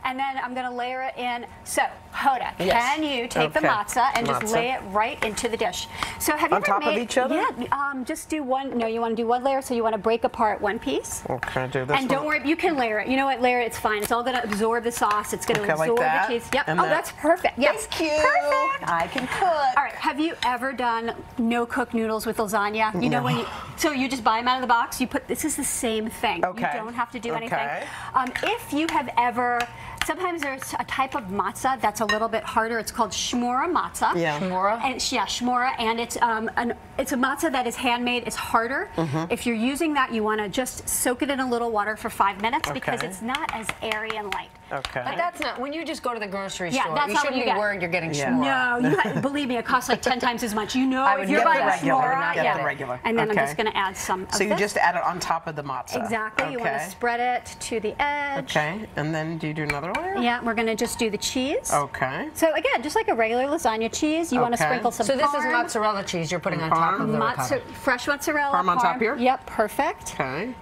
And then I'm going to layer it in. So, Hoda, Yes. can you take the Okay. matzah and just lay it right into the dish? So, have you On ever top of made, each other? Yeah, um, just do one. No, you want to do one layer, so you want to break apart one piece. Okay, do this and don't worry, you can layer it. You know what? Layer it. It's fine. It's all going to absorb the sauce. It's going to Okay, like absorb that? the cheese. Yep. And oh, that. that's perfect. Yes. Thank you. Perfect. I can cook. All right. Have you ever done no cook noodles with lasagna? You know No. when you so you just buy them out of the box. You put this is the same thing. Okay. You don't have to do anything. Okay. Um, if you have ever. Sometimes there's a type of matzah that's a little bit harder. It's called shmura matzah. Yeah. Shmura. And it's, yeah, shmura, and it's um, an it's a matzah that is handmade. It's harder. Mhm. If you're using that, you want to just soak it in a little water for five minutes because it's not as airy and light. Okay. But that's not when you just go to the grocery Yeah, store. that's you shouldn't you be get. worried you're getting Yeah. shmura. No, you ha- believe me, it costs like ten times as much. You know, I if you're buying regular, shmura, not yeah. the regular. And then Okay. I'm just going to add some. Of So you this. just add it on top of the matzah. exactly. Okay. You want to spread it to the edge. Okay, and then do you do another layer? Yeah, we're going to just do the cheese. Okay. So again, just like a regular lasagna cheese, you want to sprinkle some. So this is mozzarella cheese you're putting on top of the ricotta. Mozza- fresh mozzarella. Parm on top here? Yep, perfect. Okay.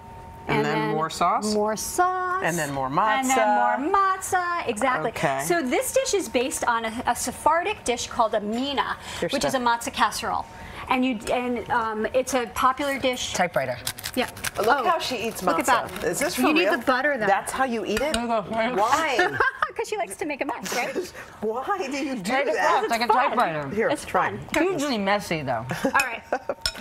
And, then, more sauce? More sauce. And then more matzah. And then more matzah. Exactly. Okay. So this dish is based on a, a Sephardic dish called a mina, Here's which is a stuff. matzah casserole. And you and um, it's a popular dish. Typewriter. Yeah. Look Oh, how she eats matzah. Look at that. Is this for You need the butter though. That's how you eat it? Why? Because she likes to make a mess, right? Why do you do Take it that? off like a fun. typewriter. Here, It's try. fun. Hugely messy though. All right.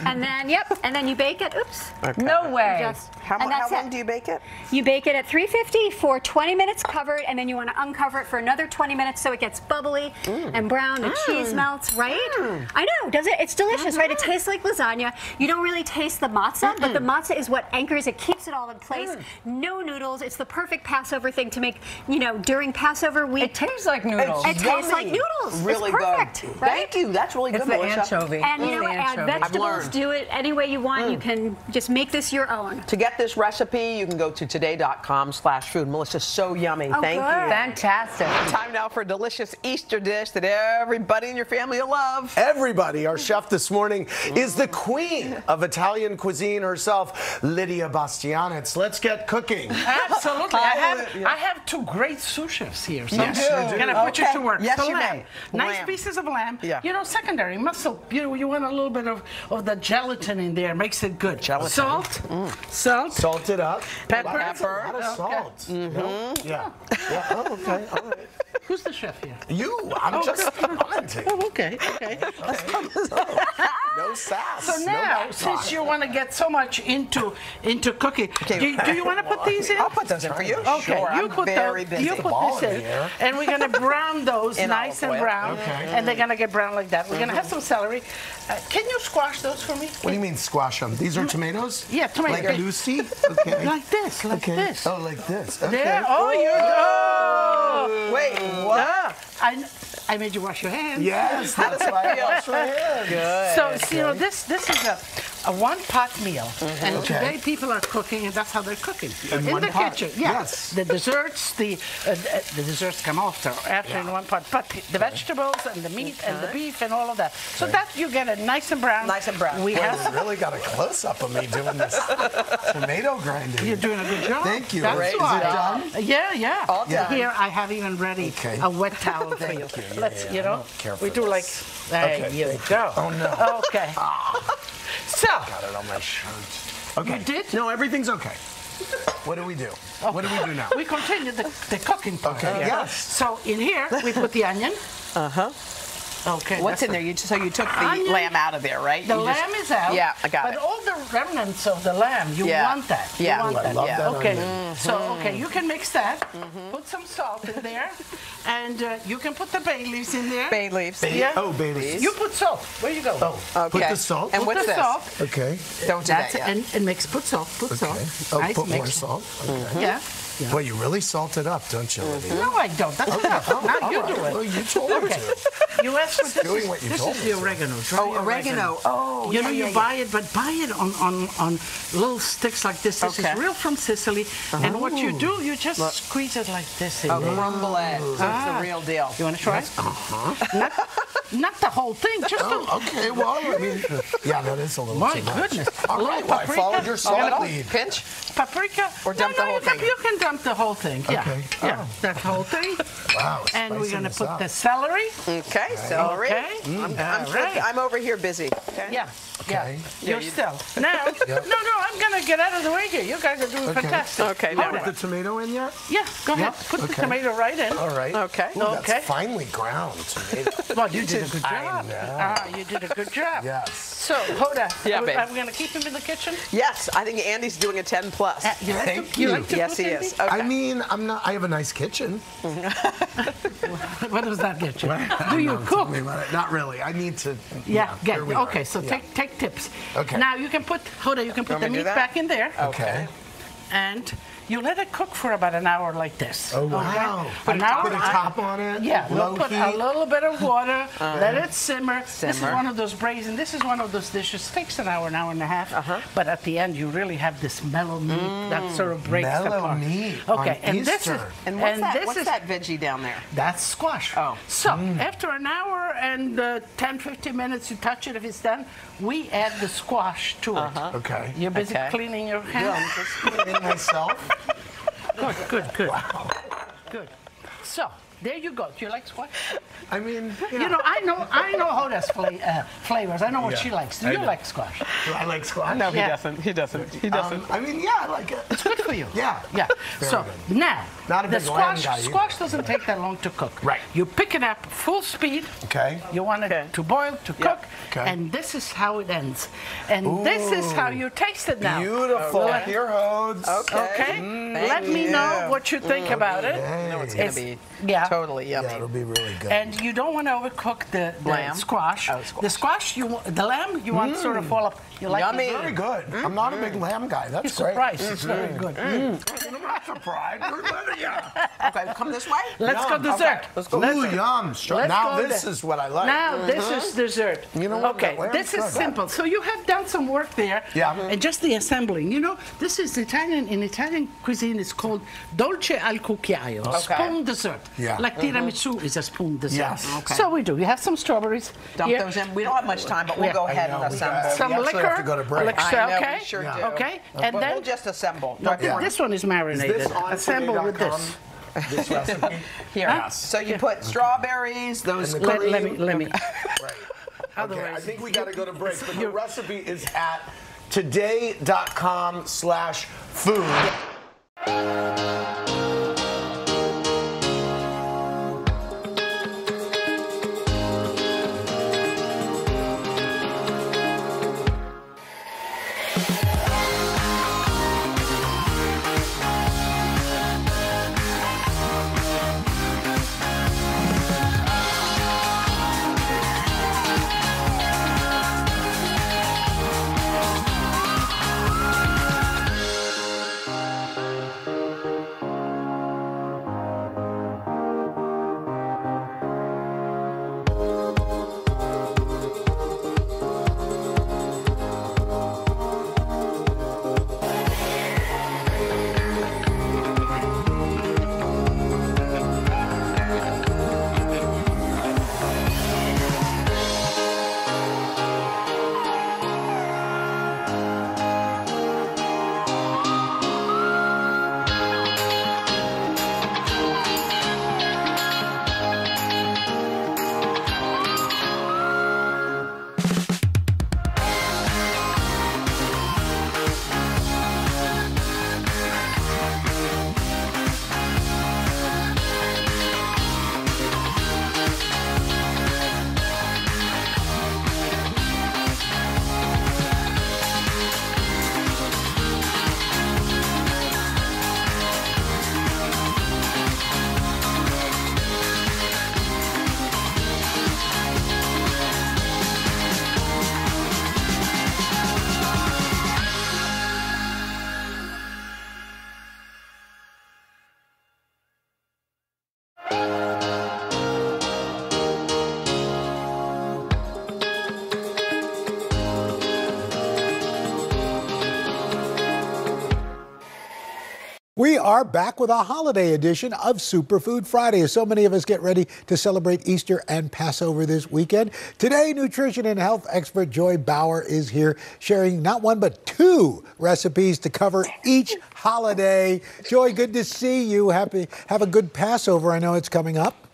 And then yep. And then you bake it. Oops. Okay. No way. Just, How, and mu- how long it. do you bake it? You bake it at 350 for 20 minutes covered, and then you want to uncover it for another 20 minutes so it gets bubbly mm. and brown. The mm. cheese melts, right? Mm. I know, does it? It's delicious, right? It mm-hmm. tastes like lasagna. You don't really taste the matzah, but the matzah is what anchors it, keeps it all in place. No noodles. It's the perfect Passover thing to make, you know, during Passover week. It tastes like noodles. It tastes like noodles. Really it's perfect, good. right? Thank you. That's really It's good, the Melissa. anchovy. And you It's know what? Add vegetables. Do it any way you want. You mm. can just make this your own. To get this recipe, you can go to today.com slash food. Melissa's so yummy. Oh, Thank good. you. Fantastic. Time now for a delicious Easter dish that everybody in your family will love. Everybody, our chef this morning is the queen of Italian cuisine herself, Lidia Bastianich. Let's get cooking. Absolutely. I oh, have I have two great sous chefs here. So Yes, you do. Can I put you Okay. to work? Yes, so you lamb. may. Nice Lamb. pieces of lamb. Yeah. You know, secondary muscle. You know, you want a little bit of, of the gelatin in there. Makes it good. Gelatin. Salt. Mm. Salt. Salt it up. Pepper. That's a lot of Okay. salt. No? Yeah. yeah. Oh, okay. All right. Who's the chef here? You. I'm oh. just commenting. Oh, okay. Okay. No sass. So now, backtalk. since you want to get so much into into cooking, do, do you want to put these in? I'll put those in for you. Okay, Sure, you put those, you put this in here. and we're gonna brown those nice and brown, Okay. and they're gonna get brown like that. We're gonna have mm-hmm. some celery. Uh, can you squash those for me? What do you mean squash them? These are tomatoes? Yeah, tomato. Like Lucy? Okay. Like this, like okay. this. Oh, like this. Okay. There. Oh, you're. Oh. Wait, what? Yeah. I, I made you wash your hands. Yes, that's why I wash my hands. Good. So, so, you know, this this is a, a one pot meal, and Okay. today people are cooking, and that's how they're cooking In in one the pot. kitchen. Yeah. Yes. The desserts, the uh, the desserts come after, after in one pot, but the vegetables and the meat and the beef and all of that. So that you get it nice and brown. Nice and brown. We Boy, have. really got a close up of me doing this tomato grinding. You're doing a good job. Thank you. That's Is it done? Yeah, yeah. All Yeah. Here I have even ready Okay. a wet towel for you. You. Yeah, Let's, yeah, you know, we do like. There Okay, you go. you. Oh, no. Okay. So. Got it on my shirt. Okay. You did? No, everything's okay. What do we do? What do we do now? We continue the, the cooking part. Okay, Yeah. yes. So in here we put the onion. Uh huh. Okay. What's in there? You, just so you took the Onion. lamb out of there, right? The You just- lamb is out. Yeah, I got but it. But all the remnants of the lamb, you Yeah. want that. You Yeah. want I that. love that okay. onion. So okay, you can mix that. Put some salt in there, and uh, you can put the bay leaves in there. Bay leaves. Bay- yeah. oh, bay leaves. You put salt. Where you go? Oh, Okay. put the salt. And Put what's the this? salt. Okay. Don't do That's that yet. and, and mix. Put salt. Put salt. Oh, Nice put more mix. salt. Mm-hmm. Okay. Yeah. Boy, you really salt it up, don't you, Lidia? No, I don't. That's enough. now you do it. Well, you told me okay. to. You asked for this. Doing what you this told is me the oregano. Dry Oh, oregano. Oh, you yeah, know you yeah, buy it, but buy it on on on little sticks like this. This Okay. is real from Sicily. And what you do, you just Look. squeeze it like this. In Oh, there. crumble it. So it's the Ah. real deal. You want to try? Uh-huh. Not, not the whole thing. Just Oh, a, okay. Well, I mean, yeah, that is a little My too much. goodness. All A little well, I paprika. followed your salt lead. Pinch paprika. or dump no, the no, whole you can, thing. You can dump the whole thing. Yeah. Okay. Yeah. Oh. That whole thing. Wow. And we're going to put up. the celery. Okay, celery. Okay. I'm, I'm, right. I'm over here busy. Okay. Yeah. Okay. Yeah. You're you- still. Now, Yep. no, no, I'm going to get out of the way here. You guys are doing Okay. fantastic. Okay, Hold now it. Put the tomato in yet? Yeah, go ahead. Yep, Put the tomato right in. All right. Okay. Ooh, that's Okay. finely ground tomato. Well, you did a good I job. know. Ah, you did a good job. Yes. So, Hoda, Yeah, are, we- are we going to keep him in the kitchen? Yes, I think Andy's doing a 10 plus. Uh, you like Thank to, you. you. like to yes, he is. Okay. I mean, I'm not. I have a nice kitchen. What does that get you? Do you No, cook? me about it. Not really. I need to. Yeah, here get we are. Okay, so Yeah. take take tips. Okay. Now you can put Hoda, you can put the me to do meat back in there, Okay. and you let it cook for about an hour like this. Oh okay? wow. An hour. Put a top on it. Yeah, Low we'll put heat. a little bit of water, let it simmer. This is one of those braising. This is one of those dishes. Takes an hour, an hour and a half. Uh-huh. But at the end, you really have this mellow meat that sort of breaks Mellow apart. meat Okay, on and this is And what's, that, this what's is that veggie down there? that's squash. Oh. So after an hour and uh, 10, 15 minutes, you touch it. If it's done, we add the squash to it. Uh-huh. Okay. You're busy Okay. cleaning your Yeah, hands. I'm just cleaning myself. Good, good, good. Good. So there you go. Do you like squash? I mean, You know, I know, I know Hoda's fla- uh, flavors. I know what Yeah, she likes. Do I you know. like squash? Do I like squash? No, he Yeah. doesn't. He doesn't. He doesn't. Um, I mean, yeah, I like it. It's good for you. Yeah. Yeah. Very so good. now, Not the squash, guy squash doesn't take that long to cook. Right. You pick it up full speed. Okay. You want it Okay. to boil, to cook, Okay. and this is how it ends. And this is how you taste it now. Beautiful. Let- Here, Hodes. Okay. Okay? Thank Let me you. know what you think about it. Hey. No, it's going It's- to be yeah. Totally yummy. Yeah, it'll be really good. And you don't want to overcook the, the Lamb? squash. Oh, squash. The squash, you want, the lamb, you want sort of mm. fall up. You like Yummy. it? very good. Mm. I'm not a mm. big lamb guy. That's You're great. surprised. It's mm-hmm. very good. Mm. I'm not surprised. We're letting you. Okay, come this way. Let's go Yum. dessert. Let's go. Ooh, yum. Stra- Let's now go this is what I like. Now mm-hmm. this is dessert. You know what? Okay, this is good. simple. So you have done some work there. Yeah. And just the assembling. You know, this is Italian. In Italian cuisine, it's called dolce al cucchiaio, Okay. spoon dessert. Yeah. Like mm-hmm. tiramisu is a spoon dessert. Yes. Okay. So we do. You have some strawberries. Dump Here. those in. We don't have much time, but we'll Yeah. go ahead and assemble. Some liquor. Have to go to break. Liquor, I know, okay. we sure Yeah. do. Okay. And But then we'll just assemble. No, Don't this one is marinated. Is this on Assemble with this. This recipe. Here. Huh? So you put strawberries, those And Let, let me. Let me. Right. Okay, I think we got to go to break. But the recipe is at today.com slash food. Are back with a holiday edition of Superfood Friday. As so many of us get ready to celebrate Easter and Passover this weekend, today nutrition and health expert Joy Bauer is here sharing not one but two recipes to cover each holiday. Joy, good to see you. Happy have a good Passover. I know it's coming up.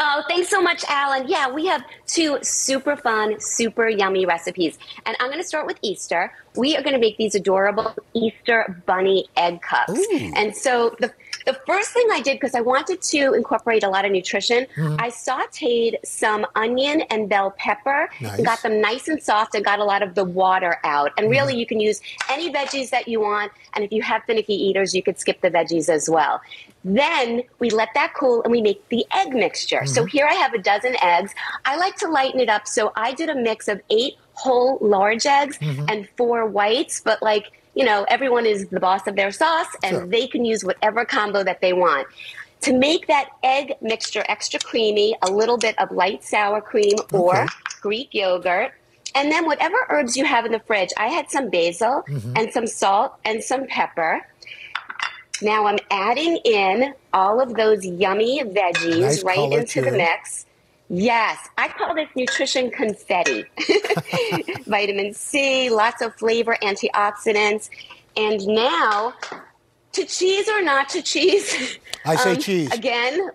Oh, thanks so much, Alan. Yeah, we have two super fun, super yummy recipes. And I'm going to start with Easter. We are going to make these adorable Easter bunny egg cups. Ooh. And so the the first thing I did, because I wanted to incorporate a lot of nutrition, Mhm. I sauteed some onion and bell pepper Nice. and got them nice and soft and got a lot of the water out. And really, you can use any veggies that you want. And if you have finicky eaters, you could skip the veggies as well. Then we let that cool and we make the egg mixture. So Mhm. here I have a dozen eggs. I like to lighten it up. So I did a mix of eight whole large eggs Mhm. and four whites, but like, you know, everyone is the boss of their sauce and Sure. they can use whatever combo that they want. To make that egg mixture extra creamy, a little bit of light sour cream or Okay. Greek yogurt. And then whatever herbs you have in the fridge. I had some basil Mhm. and some salt and some pepper. Now I'm adding in all of those yummy veggies Nice right into the mix. Yes, I call this nutrition confetti. Vitamin C, lots of flavor, antioxidants. And now, to cheese or not to cheese? I say cheese. Again,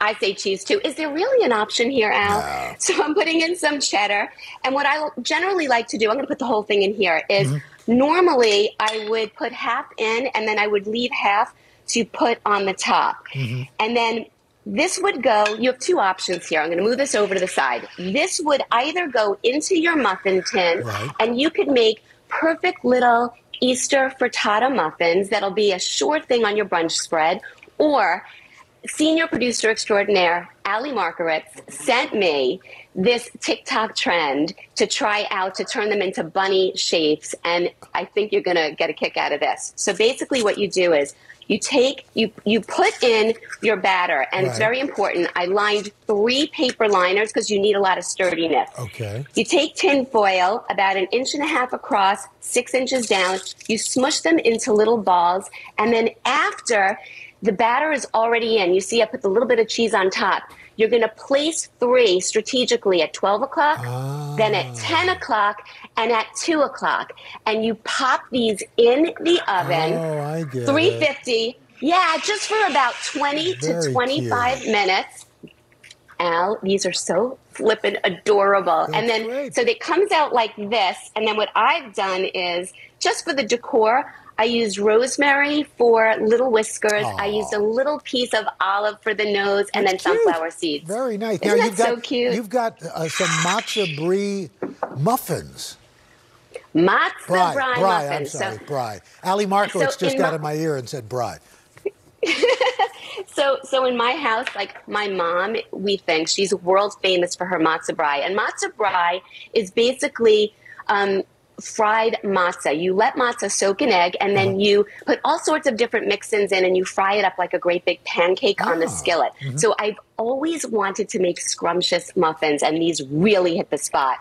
I say cheese too. Is there really an option here, Al? So I'm putting in some cheddar. And what I generally like to do, I'm going to put the whole thing in here, is Mm-hmm. Normally I would put half in and then I would leave half to put on the top. Mm-hmm. And then this would go, you have two options here. I'm going to move this over to the side. This would either go into your muffin tin and you could make perfect little Easter frittata muffins that'll be a sure thing on your brunch spread, or senior producer extraordinaire Ali Markowitz sent me this TikTok trend to try out to turn them into bunny shapes, and I think you're gonna get a kick out of this. So basically, what you do is you take you you put in your batter, and it's very important. I lined three paper liners because you need a lot of sturdiness. Okay. You take tin foil about an inch and a half across, six inches down. You smush them into little balls, and then after the batter is already in, you see I put a little bit of cheese on top. You're going to place three strategically at 12 o'clock, then at ah. 10 o'clock, and at 2 o'clock. And you pop these in the oven. Oh, I get it. 350. Yeah, just for about 20 Very to 25 minutes. Al, these are so flippin' adorable. and then, so it comes out like this. And then what I've done is just for the decor, I used rosemary for little whiskers. I used a little piece of olive for the nose, and then sunflower seeds. Very nice. Isn't that you've got so cute? you've got uh, some matzo brie muffins. Matzo Brie, brie brie, I'm muffins. sorry, So- brie. Ali Markowitz So just got my- in my ear and said brie. So, so in my house, like my mom, we think she's world famous for her matzo brie, and matzo brie is basically um, fried matzah. You let matzah soak in egg, and then uh-huh. you put all sorts of different mix-ins in, and you fry it up like a great big pancake on the ah, skillet. Mhm. So I've always wanted to make scrumptious muffins, and these really hit the spot.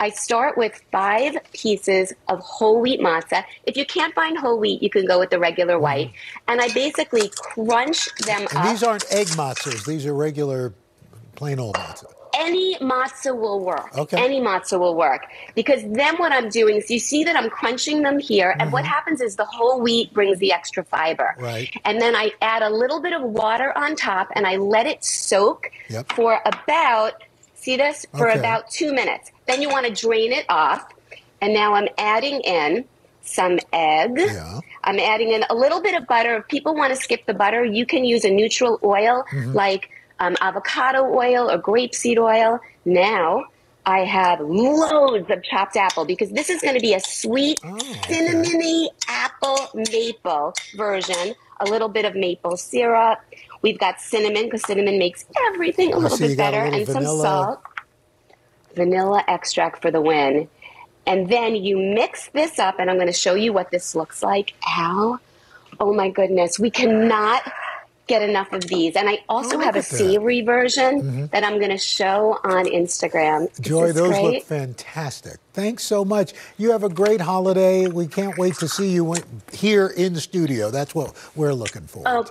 I start with five pieces of whole wheat matzah. If you can't find whole wheat, you can go with the regular mm-hmm. white. And I basically crunch them And up. these aren't egg matzahs. These are regular, plain old matzah. Any matzah will work. Okay. Any matzah will work. Because then what I'm doing is you see that I'm crunching them here, and what happens is the whole wheat brings the extra fiber. Right. And then I add a little bit of water on top and I let it soak Yep. for about, see this, for Okay. about two minutes. Then you want to drain it off. And now I'm adding in some eggs. I'm adding in a little bit of butter. If people want to skip the butter, you can use a neutral oil Mhm. like um, avocado oil or grapeseed oil. Now I have loads of chopped apple because this is going to be a sweet, cinnamony apple maple version. A little bit of maple syrup. We've got cinnamon because cinnamon makes everything a little see bit better, little and some salt. Vanilla extract for the win. And then you mix this up, and I'm going to show you what this looks like. Al, oh my goodness, we cannot get enough of these. And I also Oh, have a savory version Mhm. that I'm going to show on Instagram. Joy, those great? look fantastic. Thanks so much. You have a great holiday. We can't wait to see you here in the studio. That's what we're looking for. Oh,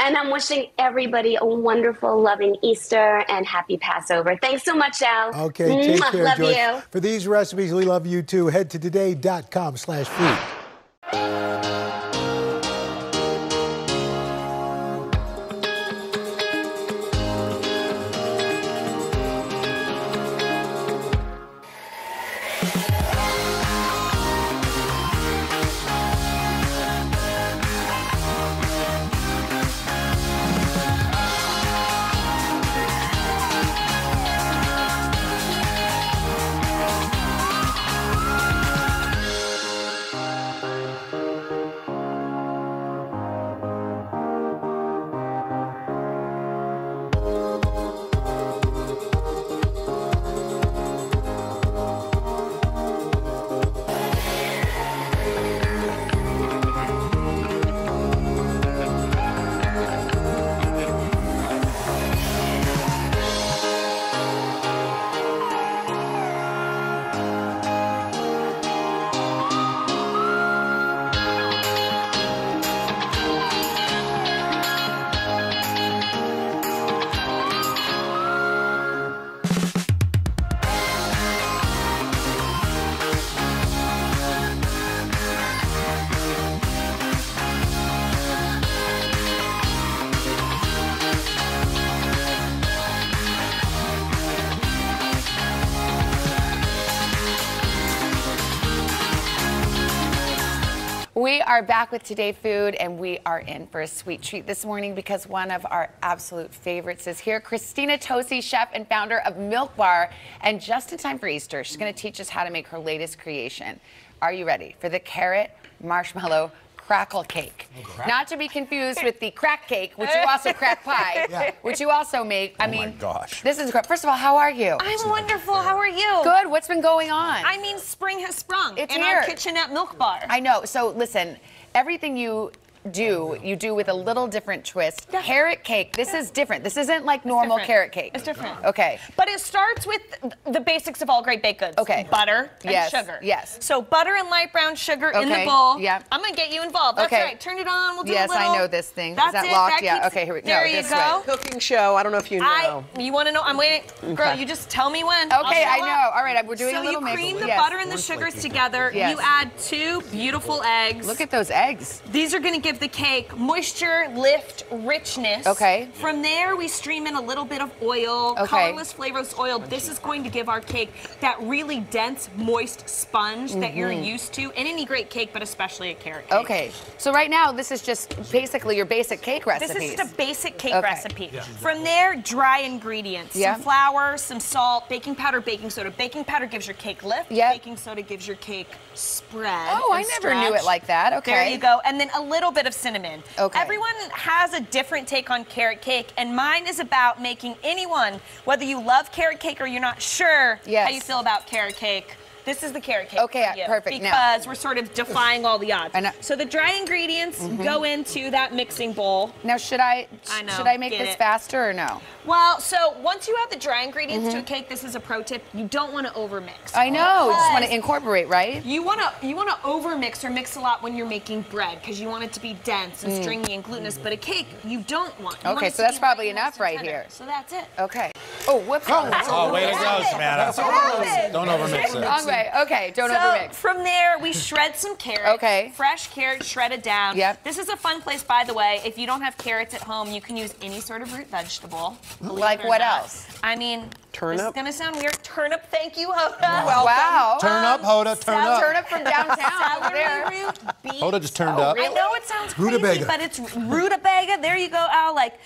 and I'm wishing everybody a wonderful, loving Easter and happy Passover. Thanks so much, Al. Okay, take care, Love Joy. you. For these recipes, we love you too. Head to today.com slash food. We are back with Today Food, and we are in for a sweet treat this morning because one of our absolute favorites is here. Christina Tosi, chef and founder of Milk Bar. And just in time for Easter, she's going to teach us how to make her latest creation. Are you ready for the carrot marshmallow crackle cake? Oh, Not to be confused with the crack cake, which you also crack pie, Yeah. which you also make. I Oh my mean, gosh. this is great. First of all, how are you? I'm wonderful. How are you? Good. What's been going on? I mean, spring has sprung It's in here. our kitchenette milk bar. I know. So listen, everything you do, you do with a little different twist. Carrot cake. This is different. This isn't like normal different. carrot cake. It's different. Uh-huh. Okay. But it starts with the basics of all great baked goods. Okay. Butter and Yes, sugar. yes. So butter and light brown sugar in the bowl. yep. I'm gonna get you involved. That's Okay. right. Turn it on. We'll do Yes, a little. I know this thing. Is That's that it. locked? That Yeah, keeps- okay, here we- no, There you this go. way. Cooking show. I don't know if you know. I. You want to know? I'm waiting. Girl, Okay. you just tell me when. Okay, I'll I show know. up. All right, we're doing so a little you mix. cream the Yes. butter and the sugars together. Yes. You add two beautiful eggs. Look at those eggs. These are going to give the cake moisture, lift, richness. Okay. From there, we stream in a little bit of oil, Okay. colorless, flavorless oil. This is going to give our cake that really dense, moist sponge that you're Mhm. used to in any great cake, but especially a carrot cake. Okay. So right now, this is just basically your basic cake recipe. This is just a basic cake Okay. recipe. Yeah. From there, dry ingredients. Yeah. Some flour, some salt, baking powder, baking soda. Baking powder gives your cake lift. Yeah. Baking soda gives your cake spread. Oh, I and never knew it like that. Okay. There you go. And then a little bit of cinnamon. Okay. Everyone has a different take on carrot cake, and mine is about making anyone, whether you love carrot cake or you're not sure Yes. how you feel about carrot cake. This is the carrot cake. Okay, for you perfect. Now- Because we're sort of defying all the odds. I know. So the dry ingredients Mhm. go into that mixing bowl. Now, should I, I know. should I make this it. faster or no? Well, so once you add the dry ingredients to a Mhm. cake, this is a pro tip. You don't want to overmix. I know. You just want to incorporate, right? You want to you want to overmix or mix a lot when you're making bread because you want it to be dense and Mm. stringy and glutinous. But a cake, you don't want. You Okay, it so that's probably enough right tender. here. So that's it. Okay. Oh, whoops. Oh, way to go, Savannah. That's what. Don't overmix it. Wrong way. Okay, don't so overmix. From there, we shred some carrots. Okay. Fresh carrots shredded down. Yep. This is a fun place, by the way. If you don't have carrots at home, you can use any sort of root vegetable. Like what not. else? I mean, Turnip? This is gonna sound weird. Turnip. Thank you, Hoda. Wow. Turn up, Hoda, turn up. Turnip from downtown there. root, beets. Hoda just turned up. I know it sounds crazy, Rutabaga. but it's rutabaga. There you go, Al. Like,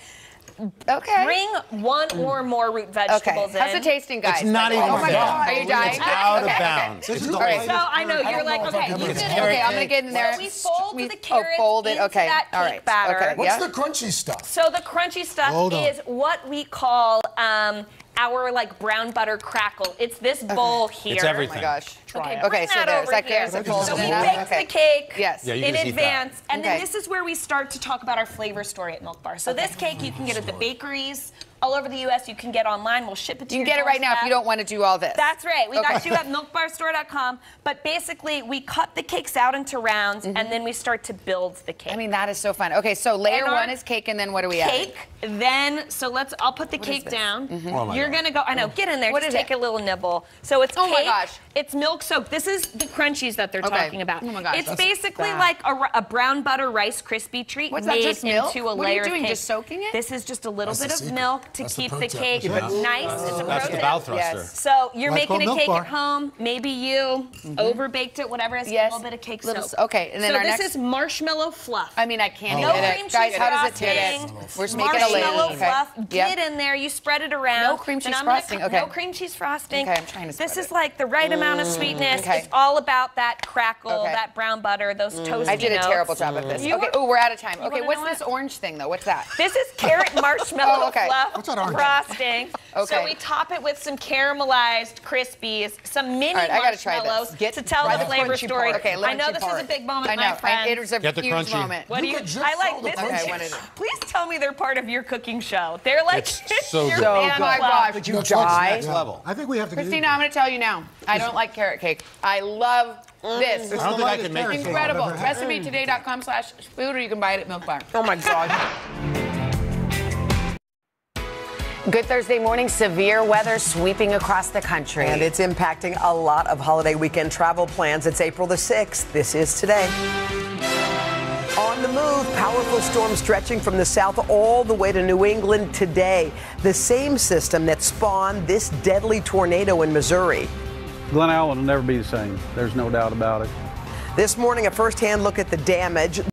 okay. Bring one or more root vegetables Okay. How's in. it tasting, guys? It's not even Oh my fair. God. Are you dying? It's out of bounds. This is the All right. way- So I know you're don't like, know okay, I can you did this Okay, I'm gonna get in there. So we fold We- the oh, carrots fold it. into Okay. that All cake right. batter. Okay. What's yeah. the crunchy stuff? So the crunchy stuff is what we call um, our like brown butter crackle. It's this bowl here. It's everything. Oh my gosh. Okay, Okay, bring so that there, over that here. it full So we enough? baked Okay. the cake Yes. Yeah, you in can eat that. advance, and then this is where we start to talk about our flavor story at Milk Bar. So this cake you can get at the bakeries all over the U.S. You can get online. We'll ship it to You You can get it right now if you don't want to do all this. That's right. We got you at milkbarstore.com. But basically, we cut the cakes out into rounds, and then we start to build the cake. I mean, that is so fun. Okay, so layer one is cake, and then what do we add? cake. Then, so let's. I'll put the What is cake this? down. Mhm. Oh my You're gonna go. I know. Get in there. What Just is take it? a little nibble. So it's Oh my gosh. It's milk soaked. This is the crunchies that they're Okay. talking about. Oh my gosh, It's basically bad. like a, a brown butter Rice Krispie treat What's that, just milk? into a What are you layer of doing, cake. just soaking it? This is just a little That's bit of milk to That's keep the pro tip. cake Yeah. nice. It's a That's pro the tip. bow thruster. Yes. So you're Like making a cake bar. at home. Maybe you mm-hmm. overbaked it, whatever. It's Yes. a little bit of cake Little soak. s- okay, and then so our this next- is marshmallow fluff. I mean, I can't no eat it. cream Guys, cheese how does it get frosting, it? We're just making a layer. Marshmallow Okay. fluff. Get in there. You spread it around. No cream cheese frosting, okay. No cream cheese frosting. Okay, I'm trying to This is like the right amount of mm, sweetness. okay. It's all about that crackle, Okay. that brown butter, those mm. toasty I did a notes. terrible job of this. You okay, were- oh, we're out of time. You Okay, what's know this orange thing though? What's that? This is carrot marshmallow Oh, okay. fluff What's that orange? frosting. So we top it with some caramelized crispies, some mini All right, I gotta try this. marshmallows Get to tell right the the flavor crunchy story. part. Okay, I know crunchy this is a big moment, I know, my and friend. it is a Get the huge crunchy. moment. What do You you? could just I like this. Okay, what is it? Please tell me they're part of your cooking show. They're like It's so your good. Oh my club. gosh. Would you That's what's die? next level. I think we have to Christina, I'm going to tell you now. I don't like carrot cake. I love this. I don't think I can make it. Incredible. I've ever had. Recipe slash food, or you can buy it at Milk Bar. Oh my God. Good Thursday morning. Severe weather sweeping across the country. And it's impacting a lot of holiday weekend travel plans. It's April the 6th. This is today. On the move, powerful storm stretching from the south all the way to New England today. The same system that spawned this deadly tornado in Missouri. Glen Allen will never be the same. There's no doubt about it. This morning, a first hand look at the damage.